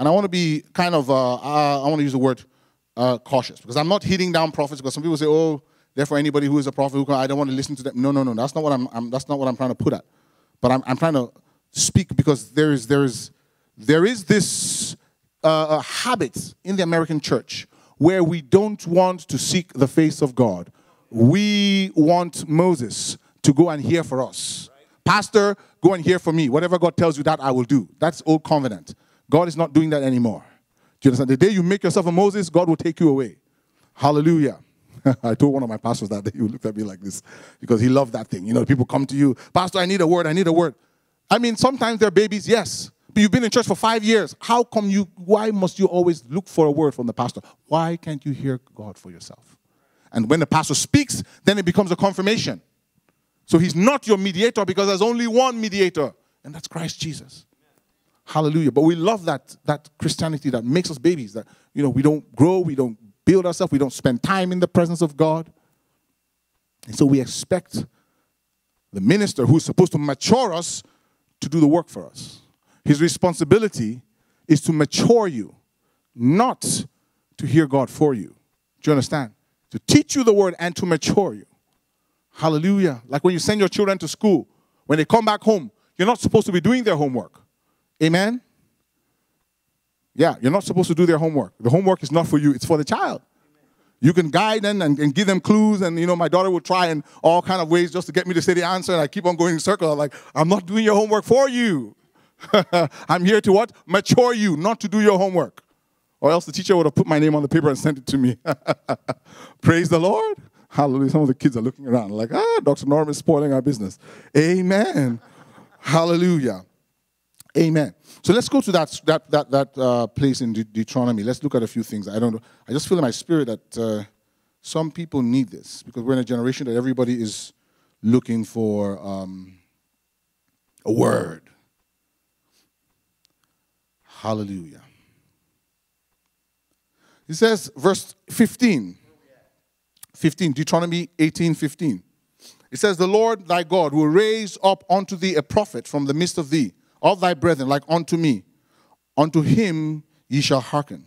And I want to be kind of, uh, uh, I want to use the word uh, cautious because I'm not hitting down prophets because some people say, oh, therefore anybody who is a prophet, who can, I don't want to listen to them. No, no, no, that's not what I'm, I'm that's not what I'm trying to put at. But I'm, I'm trying to speak because there is, there is, there is this uh, uh, habit in the American church where we don't want to seek the face of God. We want Moses to go and hear for us. Pastor, go and hear for me. Whatever God tells you, that I will do. That's old covenant. God is not doing that anymore. Do you understand? The day you make yourself a Moses, God will take you away. Hallelujah. I told one of my pastors that day, he looked at me like this because he loved that thing. You know, people come to you, Pastor, I need a word, I need a word. I mean, sometimes they're babies, yes. But you've been in church for five years. How come you, why must you always look for a word from the pastor? Why can't you hear God for yourself? And when the pastor speaks, then it becomes a confirmation. So he's not your mediator because there's only one mediator, and that's Christ Jesus. Hallelujah. But we love that, that Christianity that makes us babies, that you know, we don't grow, we don't build ourselves, we don't spend time in the presence of God. And so we expect the minister who's supposed to mature us to do the work for us. His responsibility is to mature you, not to hear God for you. Do you understand? To teach you the word and to mature you. Hallelujah. Like when you send your children to school, when they come back home, you're not supposed to be doing their homework. Amen? Yeah, you're not supposed to do their homework. The homework is not for you, it's for the child. You can guide them and, and give them clues, and you know, my daughter will try in all kind of ways just to get me to say the answer, and I keep on going in circles. I'm like, I'm not doing your homework for you. I'm here to what? Mature you, not to do your homework. Or else the teacher would have put my name on the paper and sent it to me. Praise the Lord. Hallelujah. Some of the kids are looking around like, ah, Dr. Norm is spoiling our business. Amen. Hallelujah. Amen. So let's go to that that that that uh, place in De- Deuteronomy. Let's look at a few things. I don't know. I just feel in my spirit that uh, some people need this because we're in a generation that everybody is looking for um, a word. Hallelujah. It says, verse 15. 15, Deuteronomy 18, 15. It says, The Lord thy God will raise up unto thee a prophet from the midst of thee, of thy brethren, like unto me. Unto him ye shall hearken.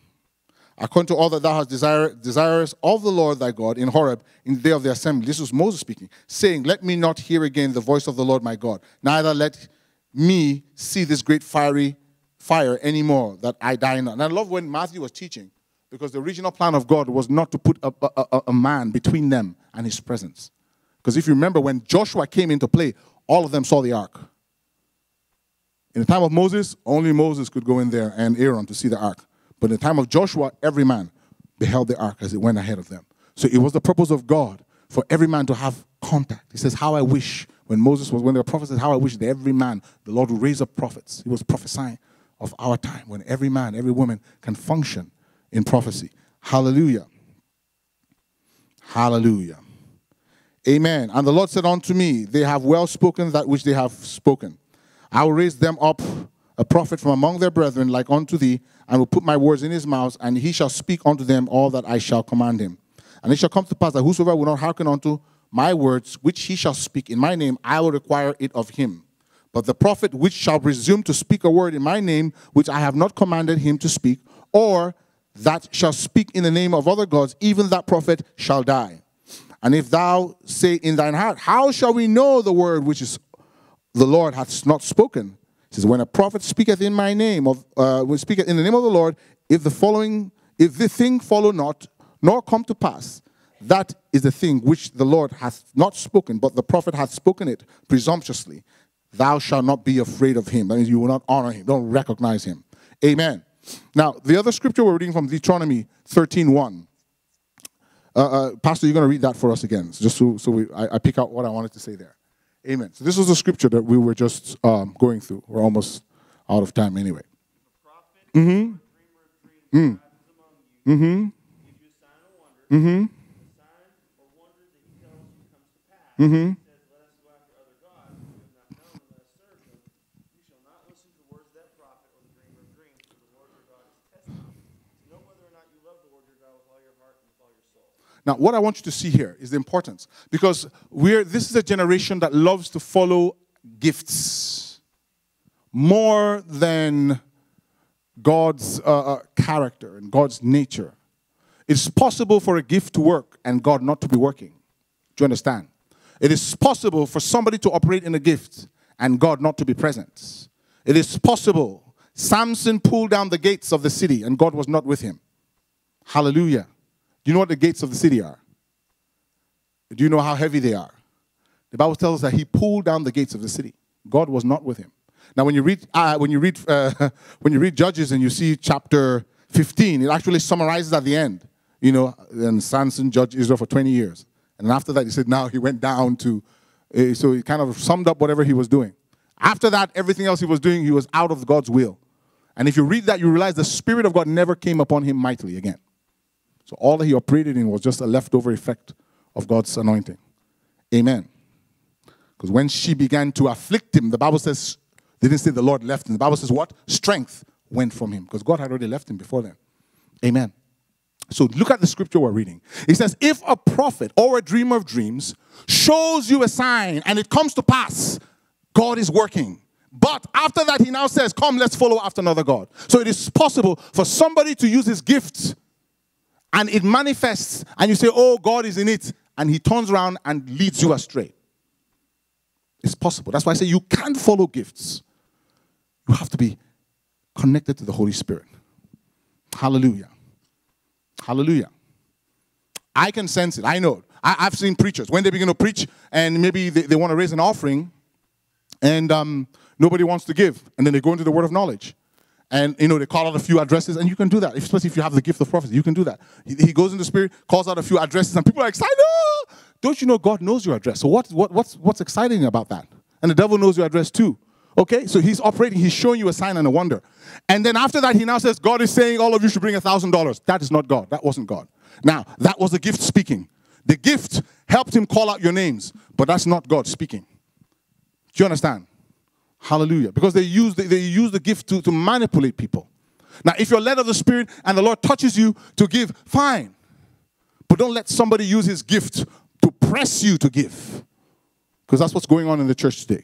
According to all that thou hast desire, desirous of the Lord thy God in Horeb in the day of the assembly. This was Moses speaking, saying, Let me not hear again the voice of the Lord my God, neither let me see this great fiery fire anymore that I die not. And I love when Matthew was teaching Because the original plan of God was not to put a, a- a man between them and his presence. Because if you remember, when Joshua came into play, all of them saw the ark. In the time of Moses, only Moses could go in there and Aaron to see the ark. But in the time of Joshua, every man beheld the ark as it went ahead of them. So it was the purpose of God for every man to have contact. He says, How I wish, when Moses was, when the prophet said, How I wish that every man, the Lord would raise up prophets. He was prophesying of our time when every man, every woman can function in prophecy. Hallelujah. Hallelujah. Amen. And the Lord said unto me, They have well spoken that which they have spoken. I will raise them up a prophet from among their brethren, like unto thee, and will put my words in his mouth, and he shall speak unto them all that I shall command him. And it shall come to pass that whosoever will not hearken unto my words, which he shall speak in my name, I will require it of him. But the prophet which shall presume to speak a word in my name, which I have not commanded him to speak, or that shall speak in the name of other gods, even that prophet shall die. And if thou say in thine heart, How shall we know the word which is the Lord hath not spoken? He says, When a prophet speaketh in my name, of uh, when speaketh in the name of the Lord, if the following, if the thing follow not, nor come to pass, that is the thing which the Lord hath not spoken, but the prophet hath spoken it presumptuously. Thou shalt not be afraid of him. That means you will not honor him, don't recognize him. Amen. Now, the other scripture we're reading from Deuteronomy 13 1. Uh, uh, Pastor, you're going to read that for us again, so just so, so we, I, I pick out what I wanted to say there. Amen. So this was the scripture that we were just um, going through. We're almost out of time anyway. Mm-hmm. Mm. Mm-hmm. Mm-hmm. Mm-hmm. Now, what I want you to see here is the importance because we're this is a generation that loves to follow gifts more than God's uh, uh, character and God's nature. It's possible for a gift to work and God not to be working. Do you understand? It is possible for somebody to operate in a gift and God not to be present. It is possible. Samson pulled down the gates of the city and God was not with him. Hallelujah. Do you know what the gates of the city are? Do you know how heavy they are? The Bible tells us that he pulled down the gates of the city. God was not with him. Now, when you read uh, when you read uh, when you read Judges and you see chapter 15, it actually summarizes at the end. You know, and Samson judged Israel for 20 years, and after that, he said, now he went down to. Uh, so he kind of summed up whatever he was doing. After that, everything else he was doing, he was out of God's will. And if you read that, you realize the Spirit of God never came upon him mightily again. So all that he operated in was just a leftover effect of God's anointing. Amen. Because when she began to afflict him, the Bible says, they didn't say the Lord left him. The Bible says what? Strength went from him because God had already left him before then. Amen. So look at the scripture we're reading. It says, if a prophet or a dreamer of dreams shows you a sign and it comes to pass, God is working. But after that, he now says, come, let's follow after another God. So it is possible for somebody to use his gifts and it manifests, and you say, Oh, God is in it, and He turns around and leads you astray. It's possible. That's why I say you can't follow gifts. You have to be connected to the Holy Spirit. Hallelujah. Hallelujah. I can sense it. I know. I, have seen preachers when they begin to preach, and maybe they, they want to raise an offering, and um, nobody wants to give, and then they go into the word of knowledge and you know they call out a few addresses and you can do that especially if you have the gift of prophecy you can do that. He, he goes in the spirit calls out a few addresses and people are excited. "Oh!" don't you know god knows your address? So what, what, what's, what's exciting about that? And the devil knows your address too okay? So he's operating he's showing you a sign and a wonder. And then after that he now says god is saying all of you should bring a thousand dollars. That is not god. That wasn't god. Now that was the gift speaking. The gift helped him call out your names but that's not god speaking. Do you understand Hallelujah. Because they use the, they use the gift to, to manipulate people. Now, if you're led of the Spirit and the Lord touches you to give, fine. But don't let somebody use his gift to press you to give. Because that's what's going on in the church today.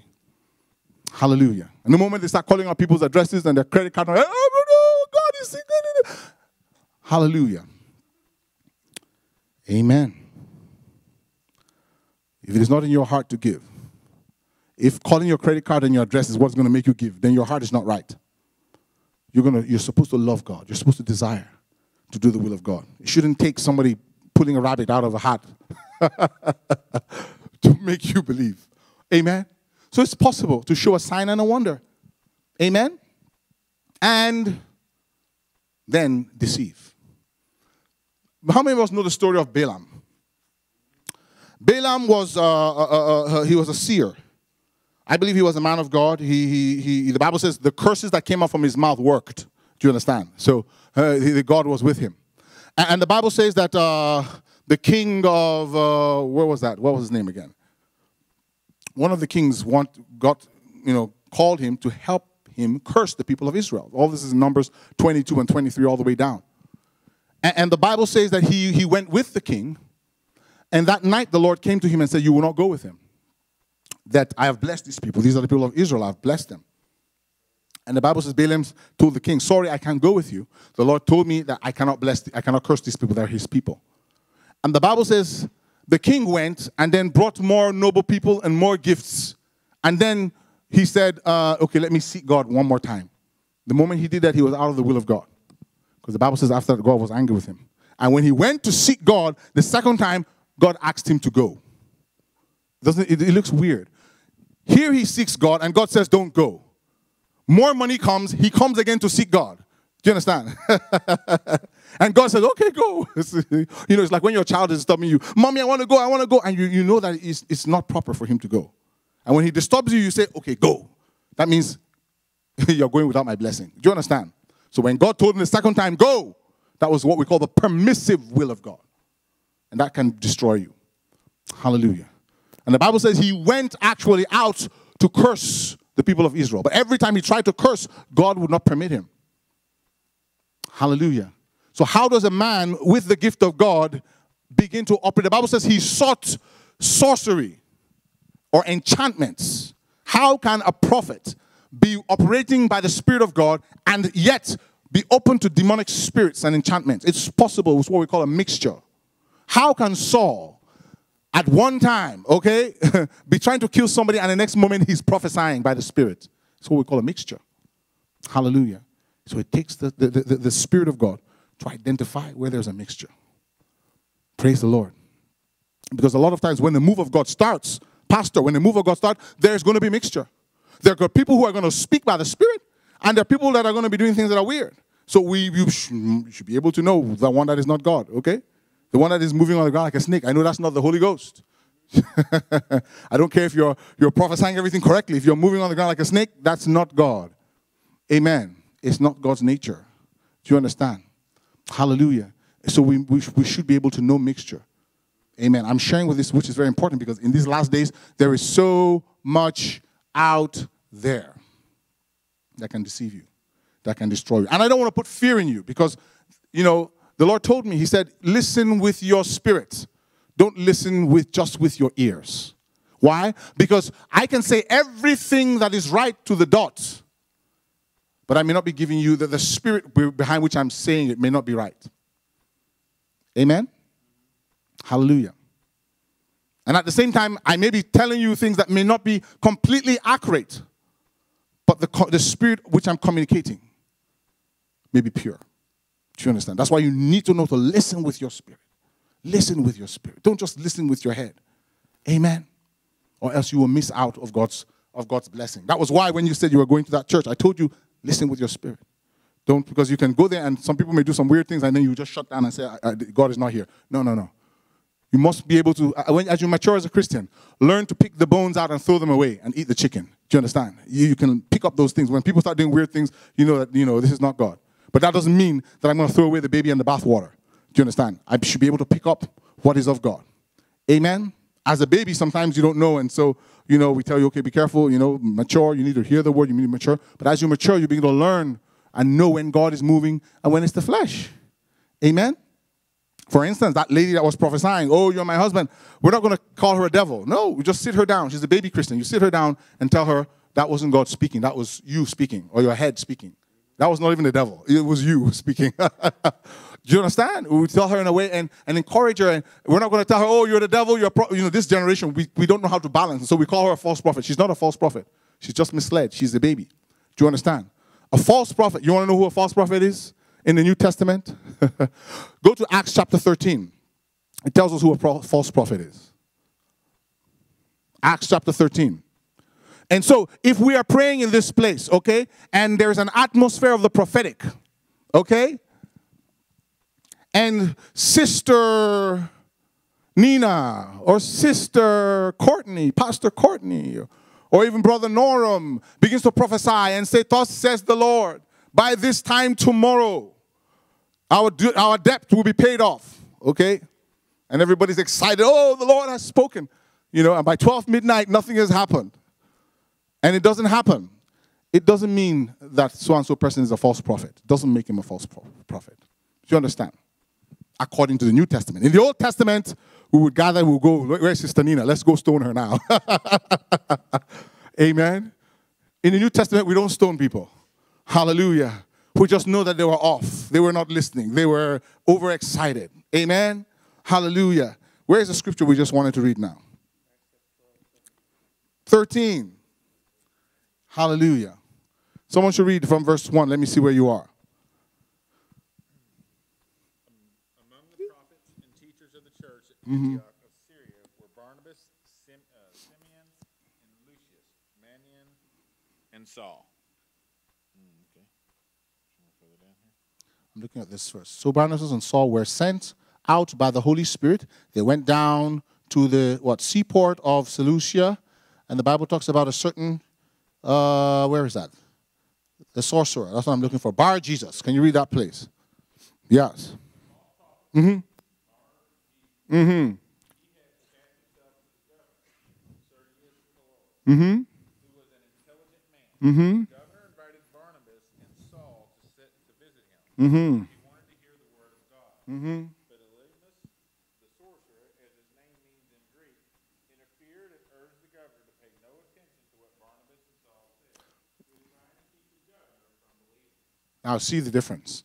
Hallelujah. And the moment they start calling out people's addresses and their credit card, oh, no, God is good. Hallelujah. Amen. If it is not in your heart to give, if calling your credit card and your address is what's going to make you give, then your heart is not right. You're, gonna, you're supposed to love God. You're supposed to desire to do the will of God. It shouldn't take somebody pulling a rabbit out of a hat to make you believe. Amen. So it's possible to show a sign and a wonder. Amen. And then deceive. How many of us know the story of Balaam? Balaam was uh, uh, uh, uh, he was a seer. I believe he was a man of God. He, he, he, the Bible says the curses that came out from his mouth worked. Do you understand? So uh, God was with him. And, and the Bible says that uh, the king of, uh, where was that? What was his name again? One of the kings want, got, you know, called him to help him curse the people of Israel. All this is in Numbers 22 and 23 all the way down. And, and the Bible says that he, he went with the king. And that night the Lord came to him and said, you will not go with him that I have blessed these people. These are the people of Israel. I've blessed them. And the Bible says Balaam told the king, "Sorry, I can't go with you. The Lord told me that I cannot bless, I cannot curse these people. They're His people." And the Bible says the king went and then brought more noble people and more gifts. And then he said, uh, "Okay, let me seek God one more time." The moment he did that, he was out of the will of God, because the Bible says after that, God was angry with him. And when he went to seek God the second time, God asked him to go. Doesn't it, it looks weird? Here he seeks God, and God says, Don't go. More money comes, he comes again to seek God. Do you understand? and God says, Okay, go. you know, it's like when your child is stopping you, Mommy, I want to go, I want to go. And you, you know that it's, it's not proper for him to go. And when he disturbs you, you say, Okay, go. That means you're going without my blessing. Do you understand? So when God told him the second time, Go, that was what we call the permissive will of God. And that can destroy you. Hallelujah. And the Bible says he went actually out to curse the people of Israel. But every time he tried to curse, God would not permit him. Hallelujah. So, how does a man with the gift of God begin to operate? The Bible says he sought sorcery or enchantments. How can a prophet be operating by the Spirit of God and yet be open to demonic spirits and enchantments? It's possible, it's what we call a mixture. How can Saul, at one time, okay, be trying to kill somebody and the next moment he's prophesying by the Spirit? It's what we call a mixture. Hallelujah. So it takes the, the, the, the Spirit of God to identify where there's a mixture. Praise the Lord. Because a lot of times when the move of God starts, Pastor, when the move of God starts, there's going to be mixture. There are people who are going to speak by the Spirit, and there are people that are going to be doing things that are weird. So we you sh- you should be able to know the one that is not God, okay? The one that is moving on the ground like a snake. I know that's not the Holy Ghost. I don't care if you're, you're prophesying everything correctly. If you're moving on the ground like a snake, that's not God. Amen. It's not God's nature. Do you understand? Hallelujah. So we, we, we should be able to know mixture. Amen. I'm sharing with this, which is very important because in these last days, there is so much out there that can deceive you, that can destroy you. And I don't want to put fear in you because, you know, the Lord told me, He said, listen with your spirit. Don't listen with just with your ears. Why? Because I can say everything that is right to the dot, but I may not be giving you the, the spirit behind which I'm saying it may not be right. Amen? Hallelujah. And at the same time, I may be telling you things that may not be completely accurate, but the, the spirit which I'm communicating may be pure. Do you understand? That's why you need to know to listen with your spirit. Listen with your spirit. Don't just listen with your head. Amen. Or else you will miss out of God's of God's blessing. That was why when you said you were going to that church, I told you listen with your spirit. Don't because you can go there and some people may do some weird things and then you just shut down and say God is not here. No, no, no. You must be able to, uh, as you mature as a Christian, learn to pick the bones out and throw them away and eat the chicken. Do you understand? You, you can pick up those things. When people start doing weird things, you know that, you know, this is not God. But that doesn't mean that I'm going to throw away the baby and the bathwater. Do you understand? I should be able to pick up what is of God. Amen? As a baby, sometimes you don't know, and so, you know, we tell you, okay, be careful, you know, mature. You need to hear the word, you need to mature. But as you mature, you begin to learn and know when God is moving and when it's the flesh. Amen? For instance, that lady that was prophesying, oh, you're my husband, we're not going to call her a devil. No, we just sit her down. She's a baby Christian. You sit her down and tell her that wasn't God speaking, that was you speaking, or your head speaking. That was not even the devil, it was you speaking. Do you understand? We tell her in a way and, and encourage her. And we're not going to tell her, oh, you're the devil. You're you know, this generation, we, we don't know how to balance. So we call her a false prophet. She's not a false prophet. She's just misled. She's a baby. Do you understand? A false prophet, you want to know who a false prophet is? in the New Testament? Go to Acts chapter 13. It tells us who a false prophet is. Acts chapter 13. And so, if we are praying in this place, okay, and there's an atmosphere of the prophetic, okay, and Sister Nina or Sister Courtney, Pastor Courtney, or even Brother Noram begins to prophesy and say, Thus says the Lord, by this time tomorrow, our, our debt will be paid off, okay? And everybody's excited, oh, the Lord has spoken. You know, and by 12 midnight, nothing has happened. And it doesn't happen. It doesn't mean that so and so person is a false prophet. It doesn't make him a false pro- prophet. Do you understand? According to the New Testament. In the Old Testament, we would gather, we would go, where's Sister Nina? Let's go stone her now. Amen. In the New Testament, we don't stone people. Hallelujah. We just know that they were off. They were not listening. They were overexcited. Amen. Hallelujah. Where's the scripture we just wanted to read now? 13. Hallelujah. Someone should read from verse 1. Let me see where you are. Among the prophets and teachers of the church at Antioch of Syria were Barnabas, Sim, uh, Simeon, and Lucius, Manaen, and Saul. Mm, okay. Further down here. I'm looking at this verse. So Barnabas and Saul were sent out by the Holy Spirit. They went down to the what seaport of Seleucia, and the Bible talks about a certain uh, where is that? The sorcerer. That's what I'm looking for. Bar Jesus. Can you read that, please? Yes. Mm-hmm. Mm-hmm. Mm-hmm. Mm-hmm. The governor invited Barnabas and Saul to sit to visit him. Mm-hmm. He wanted to hear the word of God. Mm-hmm. But Elymas, the sorcerer, as his name means in Greek, interfered and urged the governor to pay no attention to what Barnabas and Saul said. He was trying to keep the governor from believing. Now, see the difference.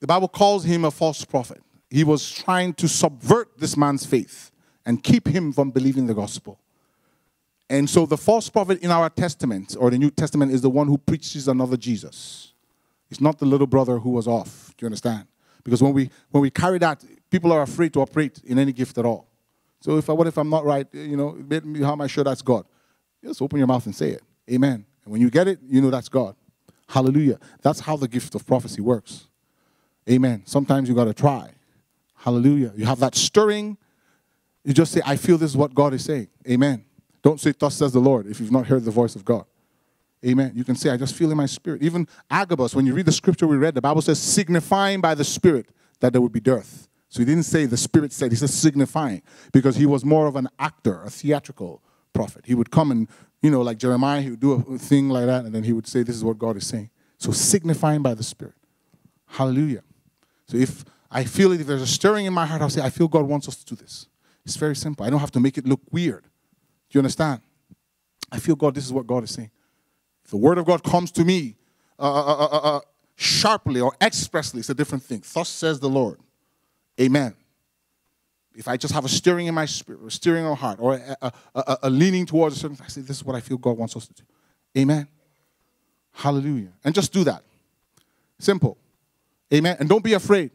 The Bible calls him a false prophet. He was trying to subvert this man's faith and keep him from believing the gospel. And so, the false prophet in our testament or the New Testament is the one who preaches another Jesus. It's not the little brother who was off. Do you understand? Because when we when we carry that, people are afraid to operate in any gift at all. So, if I, what if I'm not right? You know, how am I sure that's God? Just open your mouth and say it. Amen. And when you get it, you know that's God. Hallelujah. That's how the gift of prophecy works. Amen. Sometimes you got to try. Hallelujah. You have that stirring. You just say, I feel this is what God is saying. Amen. Don't say, Thus says the Lord, if you've not heard the voice of God. Amen. You can say, I just feel in my spirit. Even Agabus, when you read the scripture we read, the Bible says, signifying by the Spirit that there would be dearth. So he didn't say the Spirit said, he said signifying, because he was more of an actor, a theatrical prophet. He would come and, you know, like Jeremiah, he would do a thing like that, and then he would say, This is what God is saying. So signifying by the Spirit. Hallelujah. So if I feel it, if there's a stirring in my heart, I'll say, I feel God wants us to do this. It's very simple. I don't have to make it look weird. Do you understand? I feel God, this is what God is saying. If the word of God comes to me uh, uh, uh, uh, uh, sharply or expressly, it's a different thing. Thus says the Lord. Amen. If I just have a stirring in my spirit, a stirring in my heart, or a, a, a, a leaning towards a certain, I say, this is what I feel God wants us to do. Amen. Hallelujah. And just do that. Simple. Amen. And don't be afraid,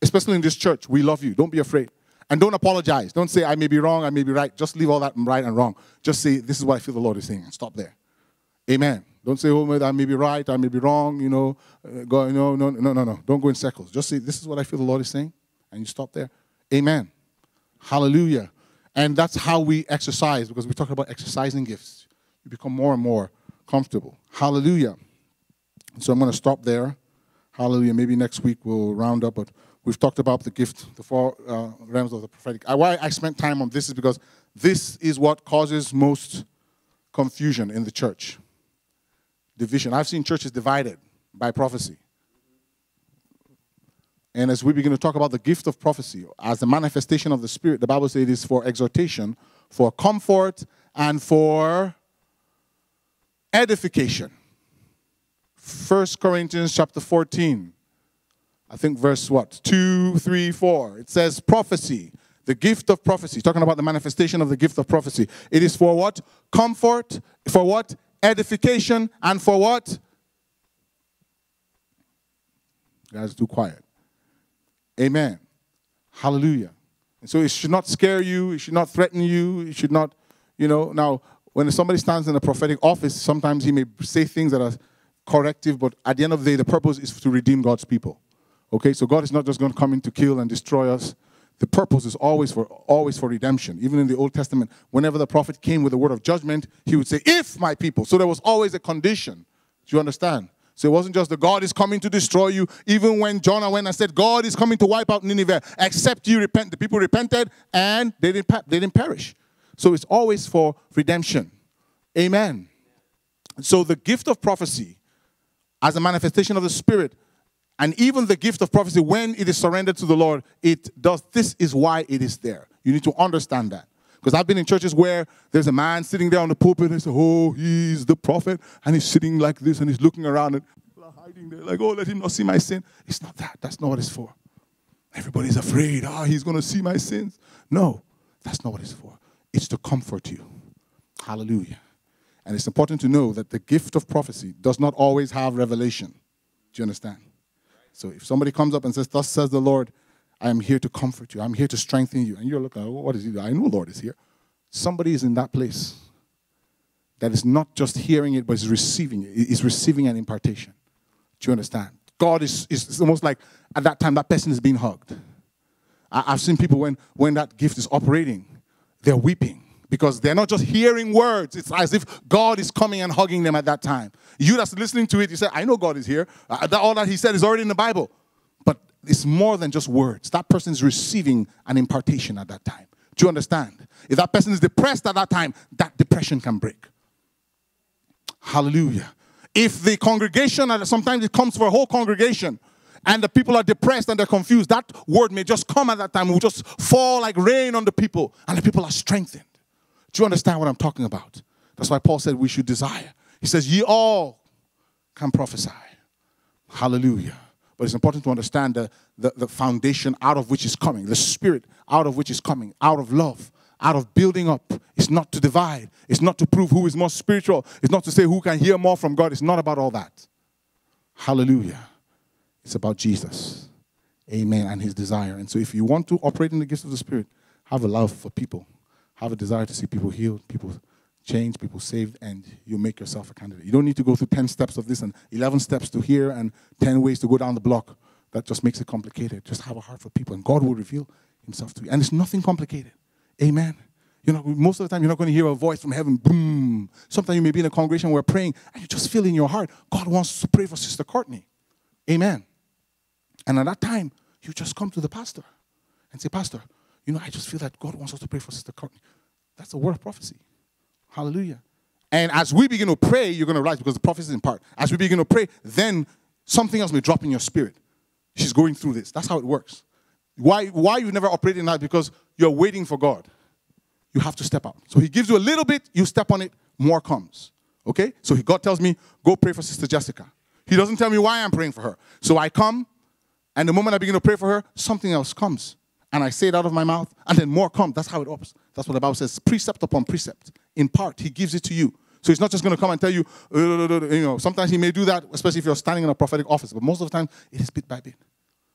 especially in this church. We love you. Don't be afraid. And don't apologize. Don't say, I may be wrong, I may be right. Just leave all that right and wrong. Just say, this is what I feel the Lord is saying, and stop there. Amen. Don't say, oh, I may be right, I may be wrong, you know. Uh, go, no, no, no, no, no. Don't go in circles. Just say, this is what I feel the Lord is saying, and you stop there. Amen. Hallelujah. And that's how we exercise, because we talk about exercising gifts. You become more and more comfortable. Hallelujah. So I'm going to stop there. Hallelujah. Maybe next week we'll round up, but we've talked about the gift, the four uh, realms of the prophetic. Uh, Why I spent time on this is because this is what causes most confusion in the church. Division. I've seen churches divided by prophecy. And as we begin to talk about the gift of prophecy as the manifestation of the Spirit, the Bible says it is for exhortation, for comfort, and for edification. 1 Corinthians chapter 14. I think verse what? 2, 3, 4. It says prophecy, the gift of prophecy, talking about the manifestation of the gift of prophecy. It is for what? Comfort, for what? Edification, and for what? You guys too quiet. Amen. Hallelujah. And so it should not scare you. It should not threaten you. It should not, you know. Now, when somebody stands in a prophetic office, sometimes he may say things that are corrective, but at the end of the day, the purpose is to redeem God's people. Okay, so God is not just going to come in to kill and destroy us. The purpose is always for always for redemption. Even in the Old Testament, whenever the prophet came with a word of judgment, he would say, "If my people." So there was always a condition. Do you understand? So it wasn't just the God is coming to destroy you. Even when Jonah went and said, God is coming to wipe out Nineveh, except you repent. The people repented and they didn't, they didn't perish. So it's always for redemption. Amen. So the gift of prophecy as a manifestation of the Spirit, and even the gift of prophecy, when it is surrendered to the Lord, it does. This is why it is there. You need to understand that. Because I've been in churches where there's a man sitting there on the pulpit and they say, Oh, he's the prophet. And he's sitting like this and he's looking around and people are hiding there, like, Oh, let him not see my sin. It's not that. That's not what it's for. Everybody's afraid. Ah, he's going to see my sins. No, that's not what it's for. It's to comfort you. Hallelujah. And it's important to know that the gift of prophecy does not always have revelation. Do you understand? So if somebody comes up and says, Thus says the Lord, I am here to comfort you, I'm here to strengthen you, and you're looking, oh, what is he? I know Lord is here. Somebody is in that place that is not just hearing it, but is receiving it, is receiving an impartation. Do you understand? God is, is almost like at that time that person is being hugged. I, I've seen people when, when that gift is operating, they're weeping because they're not just hearing words. It's as if God is coming and hugging them at that time. You that's listening to it, you say, I know God is here. Uh, that, all that He said is already in the Bible. It's more than just words. That person is receiving an impartation at that time. Do you understand? If that person is depressed at that time, that depression can break. Hallelujah. If the congregation, sometimes it comes for a whole congregation, and the people are depressed and they're confused, that word may just come at that time. It will just fall like rain on the people, and the people are strengthened. Do you understand what I'm talking about? That's why Paul said we should desire. He says, Ye all can prophesy. Hallelujah. But it's important to understand the, the, the foundation out of which is coming, the spirit out of which is coming, out of love, out of building up. It's not to divide, it's not to prove who is more spiritual, it's not to say who can hear more from God. It's not about all that. Hallelujah. It's about Jesus. Amen. And his desire. And so if you want to operate in the gifts of the Spirit, have a love for people, have a desire to see people healed, people changed, people saved, and you make yourself a candidate. You don't need to go through 10 steps of this and 11 steps to here and 10 ways to go down the block. That just makes it complicated. Just have a heart for people, and God will reveal himself to you. And it's nothing complicated. Amen. You know, most of the time, you're not going to hear a voice from heaven, boom. Sometimes you may be in a congregation where praying, and you just feel in your heart, God wants to pray for Sister Courtney. Amen. And at that time, you just come to the pastor and say, Pastor, you know, I just feel that God wants us to pray for Sister Courtney. That's a word of prophecy. Hallelujah. And as we begin to pray, you're going to rise because the prophecy is in part. As we begin to pray, then something else may drop in your spirit. She's going through this. That's how it works. Why, why you've never operated in that? Because you're waiting for God. You have to step out. So he gives you a little bit, you step on it, more comes. Okay? So God tells me, go pray for Sister Jessica. He doesn't tell me why I'm praying for her. So I come, and the moment I begin to pray for her, something else comes. And I say it out of my mouth, and then more comes. That's how it operates. That's what the Bible says precept upon precept. In part, He gives it to you. So He's not just going to come and tell you, uh, you know, sometimes He may do that, especially if you're standing in a prophetic office, but most of the time, it is bit by bit.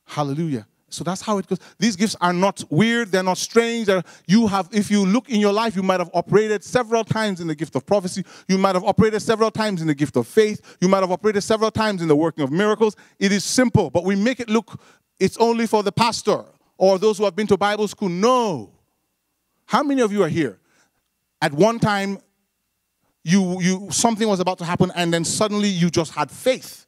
Hallelujah. So that's how it goes. These gifts are not weird, they're not strange. They're, you have, if you look in your life, you might have operated several times in the gift of prophecy. You might have operated several times in the gift of faith. You might have operated several times in the working of miracles. It is simple, but we make it look it's only for the pastor or those who have been to Bible school. No. How many of you are here? At one time, you, you something was about to happen, and then suddenly you just had faith.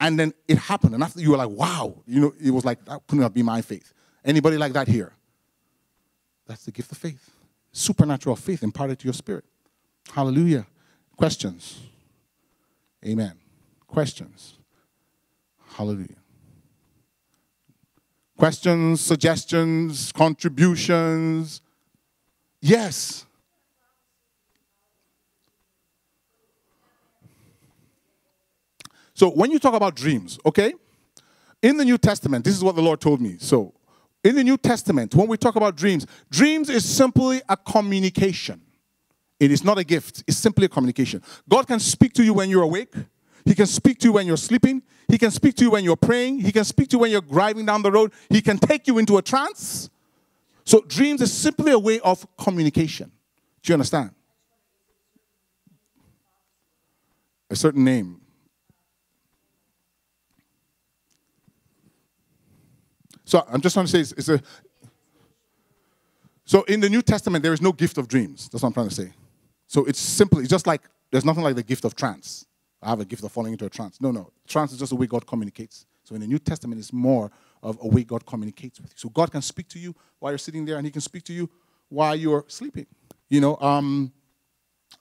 And then it happened. And after you were like, wow, you know, it was like, that could not be my faith. Anybody like that here? That's the gift of faith. Supernatural faith imparted to your spirit. Hallelujah. Questions? Amen. Questions? Hallelujah. Questions, suggestions, contributions? Yes. So when you talk about dreams, okay? In the New Testament, this is what the Lord told me. So in the New Testament, when we talk about dreams, dreams is simply a communication. It is not a gift, it's simply a communication. God can speak to you when you're awake. He can speak to you when you're sleeping. He can speak to you when you're praying. He can speak to you when you're driving down the road. He can take you into a trance. So, dreams is simply a way of communication. Do you understand? A certain name. So, I'm just trying to say it's, it's a. So, in the New Testament, there is no gift of dreams. That's what I'm trying to say. So, it's simply, it's just like there's nothing like the gift of trance. I have a gift of falling into a trance. No, no. Trance is just the way God communicates. So in the New Testament, it's more of a way God communicates with you. So God can speak to you while you're sitting there, and He can speak to you while you're sleeping. You know, um,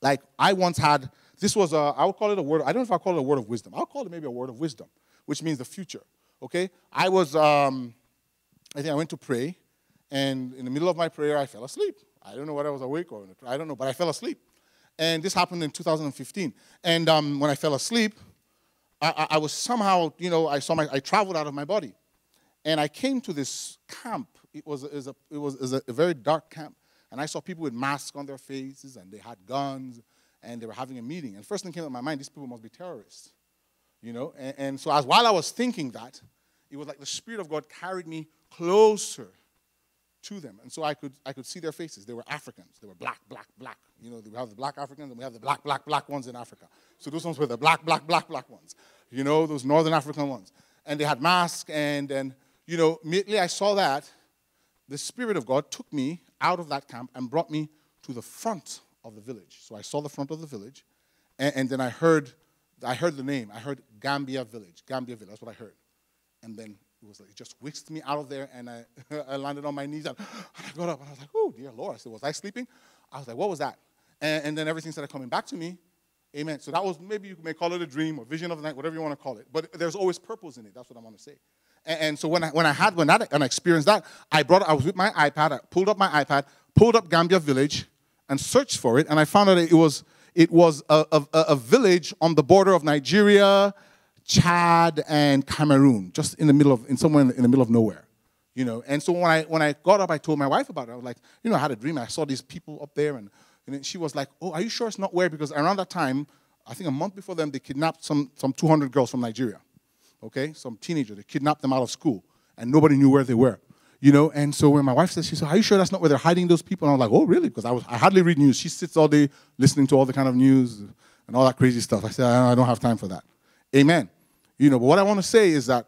like I once had. This was a. I would call it a word. I don't know if I call it a word of wisdom. I'll call it maybe a word of wisdom, which means the future. Okay. I was. Um, I think I went to pray, and in the middle of my prayer, I fell asleep. I don't know whether I was awake or I don't know, but I fell asleep. And this happened in 2015. And um, when I fell asleep, I, I, I was somehow, you know, I saw my, I traveled out of my body. And I came to this camp. It was, it was, a, it was, it was a, very dark camp. And I saw people with masks on their faces, and they had guns, and they were having a meeting. And first thing came to my mind, these people must be terrorists. You know? And, and so as while I was thinking that, it was like the Spirit of God carried me closer to them. And so I could, I could see their faces. They were Africans. They were black, black, black. You know, we have the black Africans and we have the black, black, black ones in Africa. So those ones were the black, black, black, black ones. You know, those Northern African ones. And they had masks. And then, you know, immediately I saw that, the Spirit of God took me out of that camp and brought me to the front of the village. So I saw the front of the village. And, and then I heard, I heard the name. I heard Gambia Village. Gambia Village. That's what I heard. And then it was like, it just whisked me out of there, and I, I landed on my knees, and I got up, and I was like, oh, dear Lord. I said, was I sleeping? I was like, what was that? And, and then everything started coming back to me. Amen. So that was, maybe you may call it a dream or vision of the night, whatever you want to call it. But there's always purpose in it. That's what I want to say. And, and so when I, when I had, when that, and I experienced that, I brought, I was with my iPad, I pulled up my iPad, pulled up Gambia Village, and searched for it, and I found out it was, it was a, a, a village on the border of Nigeria, Chad and Cameroon, just in the middle of, in somewhere in the, in the middle of nowhere, you know. And so when I when I got up, I told my wife about it. I was like, you know, I had a dream. I saw these people up there, and, and she was like, oh, are you sure it's not where? Because around that time, I think a month before them, they kidnapped some some 200 girls from Nigeria, okay, some teenagers. They kidnapped them out of school, and nobody knew where they were. You know, and so when my wife says, she said, "Are you sure that's not where they're hiding those people?" And I was like, "Oh, really?" Because I was, I hardly read news. She sits all day listening to all the kind of news and all that crazy stuff. I said, "I I don't have time for that." Amen. You know, but what I want to say is that,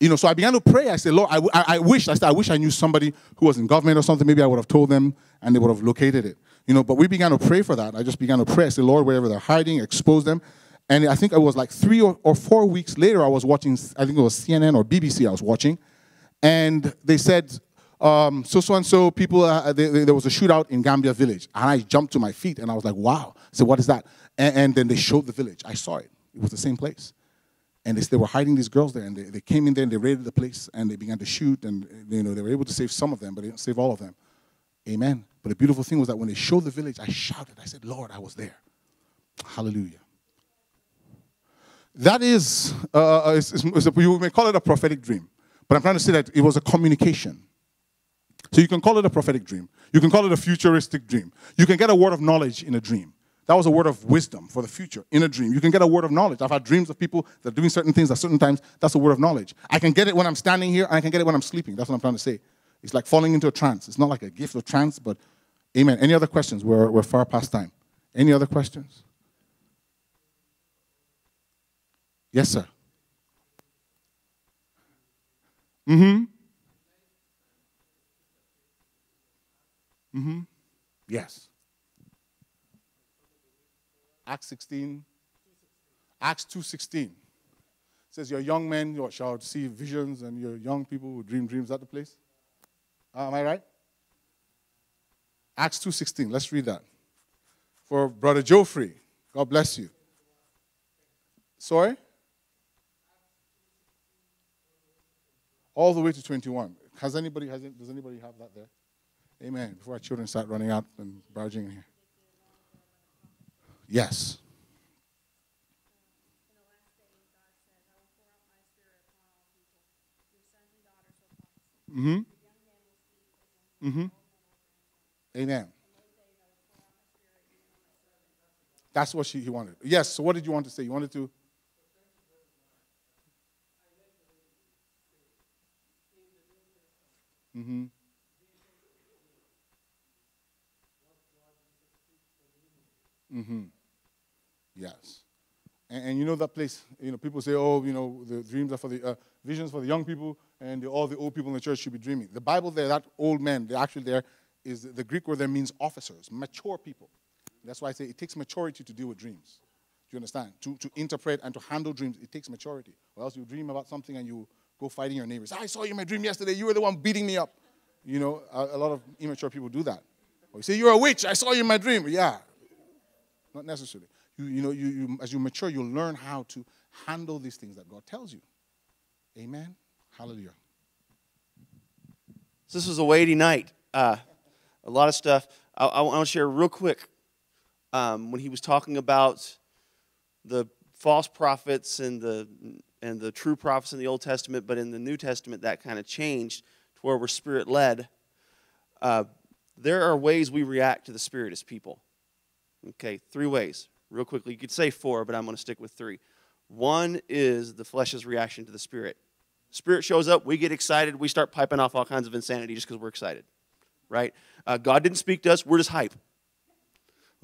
you know, so I began to pray. I said, Lord, I, I, I wish, I said, I wish I knew somebody who was in government or something. Maybe I would have told them and they would have located it. You know, but we began to pray for that. I just began to pray. I said, Lord, wherever they're hiding, expose them. And I think it was like three or, or four weeks later, I was watching, I think it was CNN or BBC I was watching. And they said, um, so so and so people, uh, they, they- there was a shootout in Gambia village. And I jumped to my feet and I was like, wow. Said, what is that? And, and then they showed the village. I saw it. It was the same place. And they, they were hiding these girls there, and they, they came in there and they raided the place, and they began to shoot, and uh, you know they were able to save some of them, but they didn't save all of them. Amen. But the beautiful thing was that when they showed the village, I shouted. I said, "Lord, I was there." Hallelujah. That is, uh, uh, uh is, is, is a, you may call it a prophetic dream, but I'm trying to say that it was a communication. So you can call it a prophetic dream. You can call it a futuristic dream. You can get a word of knowledge in a dream. That was a word of wisdom for the future in a dream. You can get a word of knowledge. I've had dreams of people that are doing certain things at certain times. That's a word of knowledge. I can get it when I'm standing here, and I can get it when I'm sleeping. That's what I'm trying to say. It's like falling into a trance. It's not like a gift of trance, but amen. Any other questions? We're, we're far past time. Any other questions? Yes, sir. Mm-hmm. Mm-hmm. Yes. Acts 16. Acts 2.16 says your young men shall see visions and your young people will dream dreams. At the place? Uh, am I right? Acts 2.16. Let's read that. For Brother Geoffrey. God bless you. Sorry? All the way to 21. Has anybody, has, does anybody have that there? Amen. Before our children start running out and barging in here. Yes. Will speak visions. Mm-hmm. Amen. That's what she, he wanted. Yes, so what did you want to say? You wanted to? Mm-hmm. Mm-hmm. Yes. And, and you know that place, you know, people say, oh, you know, the dreams are for the, uh, visions for the young people, and all the old people in the church should be dreaming. The Bible there, that old man, the actually there, is the Greek word there means officers, mature people. That's why I say it takes maturity to deal with dreams. Do you understand? To, to interpret and to handle dreams, it takes maturity. Or else you dream about something and you go fighting your neighbors. I saw you in my dream yesterday. You were the one beating me up. You know, a, a lot of immature people do that. Or you say, You're a witch. I saw you in my dream. Yeah. Not necessarily. You, you know, you, you, as you mature, you'll learn how to handle these things that God tells you. Amen. Hallelujah. So this was a weighty night. Uh, a lot of stuff. I, I want to share real quick um, when he was talking about the false prophets and the and the true prophets in the Old Testament, but in the New Testament that kind of changed to where we're spirit led. Uh, there are ways we react to the Spirit as people. Okay, three ways. Real quickly, you could say four, but I'm going to stick with three. One is the flesh's reaction to the Spirit. Spirit shows up, we get excited, we start piping off all kinds of insanity just because we're excited, right? Uh, God didn't speak to us, we're just hype.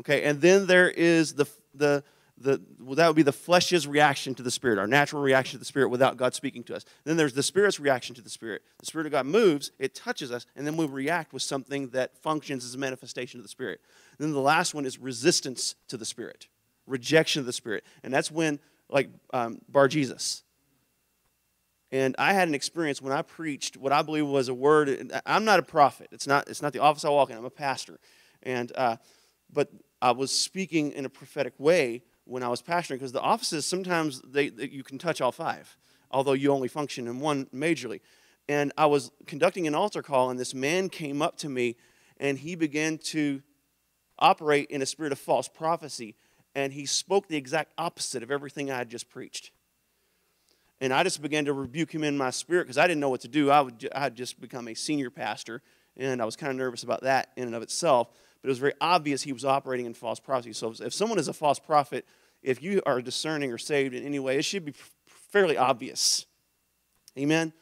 Okay, and then there is the the the well, that would be the flesh's reaction to the spirit, our natural reaction to the spirit without God speaking to us. Then there's the spirit's reaction to the spirit. The spirit of God moves, it touches us, and then we react with something that functions as a manifestation of the spirit. Then the last one is resistance to the spirit, rejection of the spirit, and that's when like um, Bar Jesus. And I had an experience when I preached what I believe was a word. I'm not a prophet. It's not. It's not the office I walk in. I'm a pastor, and uh, but I was speaking in a prophetic way when I was pastoring because the offices sometimes they, they you can touch all five, although you only function in one majorly. And I was conducting an altar call, and this man came up to me, and he began to operate in a spirit of false prophecy, and he spoke the exact opposite of everything I had just preached. And I just began to rebuke him in my spirit because I didn't know what to do. I, would, I had just become a senior pastor, and I was kind of nervous about that in and of itself. But it was very obvious he was operating in false prophecy. So if someone is a false prophet, if you are discerning or saved in any way, it should be fairly obvious. Amen?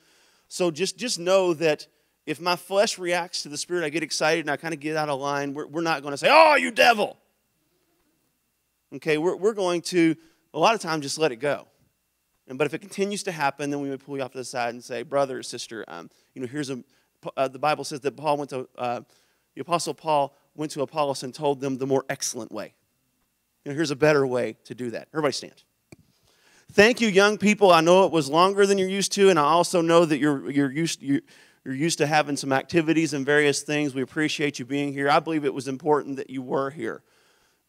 So just, just know that if my flesh reacts to the Spirit, I get excited and I kind of get out of line, we're, we're not going to say, oh, you devil. Okay, we're, we're going to, a lot of times, just let it go. And, but if it continues to happen, then we would pull you off to the side and say, brother or sister, um, you know, here's a, uh, the Bible says that Paul went to, uh, the Apostle Paul went to Apollos and told them the more excellent way. You know, here's a better way to do that. Everybody stand. Thank you, young people. I know it was longer than you're used to, and I also know that you're, you're, used, you're, you're used to having some activities and various things. We appreciate you being here. I believe it was important that you were here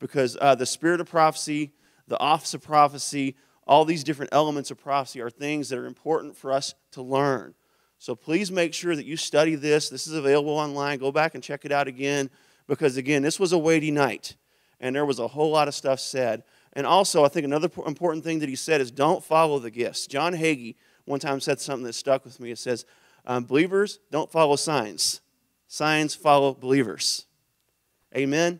because uh, the spirit of prophecy, the office of prophecy, all these different elements of prophecy are things that are important for us to learn. So please make sure that you study this. This is available online. Go back and check it out again because, again, this was a weighty night and there was a whole lot of stuff said. And also, I think another important thing that he said is don't follow the gifts. John Hagee one time said something that stuck with me. It says, um, Believers don't follow signs, signs follow believers. Amen?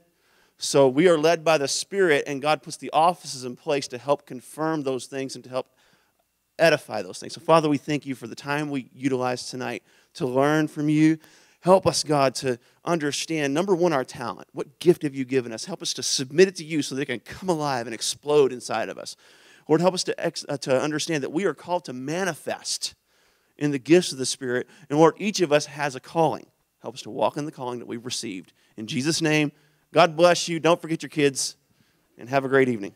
So we are led by the Spirit, and God puts the offices in place to help confirm those things and to help edify those things. So, Father, we thank you for the time we utilize tonight to learn from you. Help us, God, to understand number one, our talent. What gift have you given us? Help us to submit it to you so that it can come alive and explode inside of us. Lord, help us to, uh, to understand that we are called to manifest in the gifts of the Spirit. And Lord, each of us has a calling. Help us to walk in the calling that we've received. In Jesus' name, God bless you. Don't forget your kids, and have a great evening.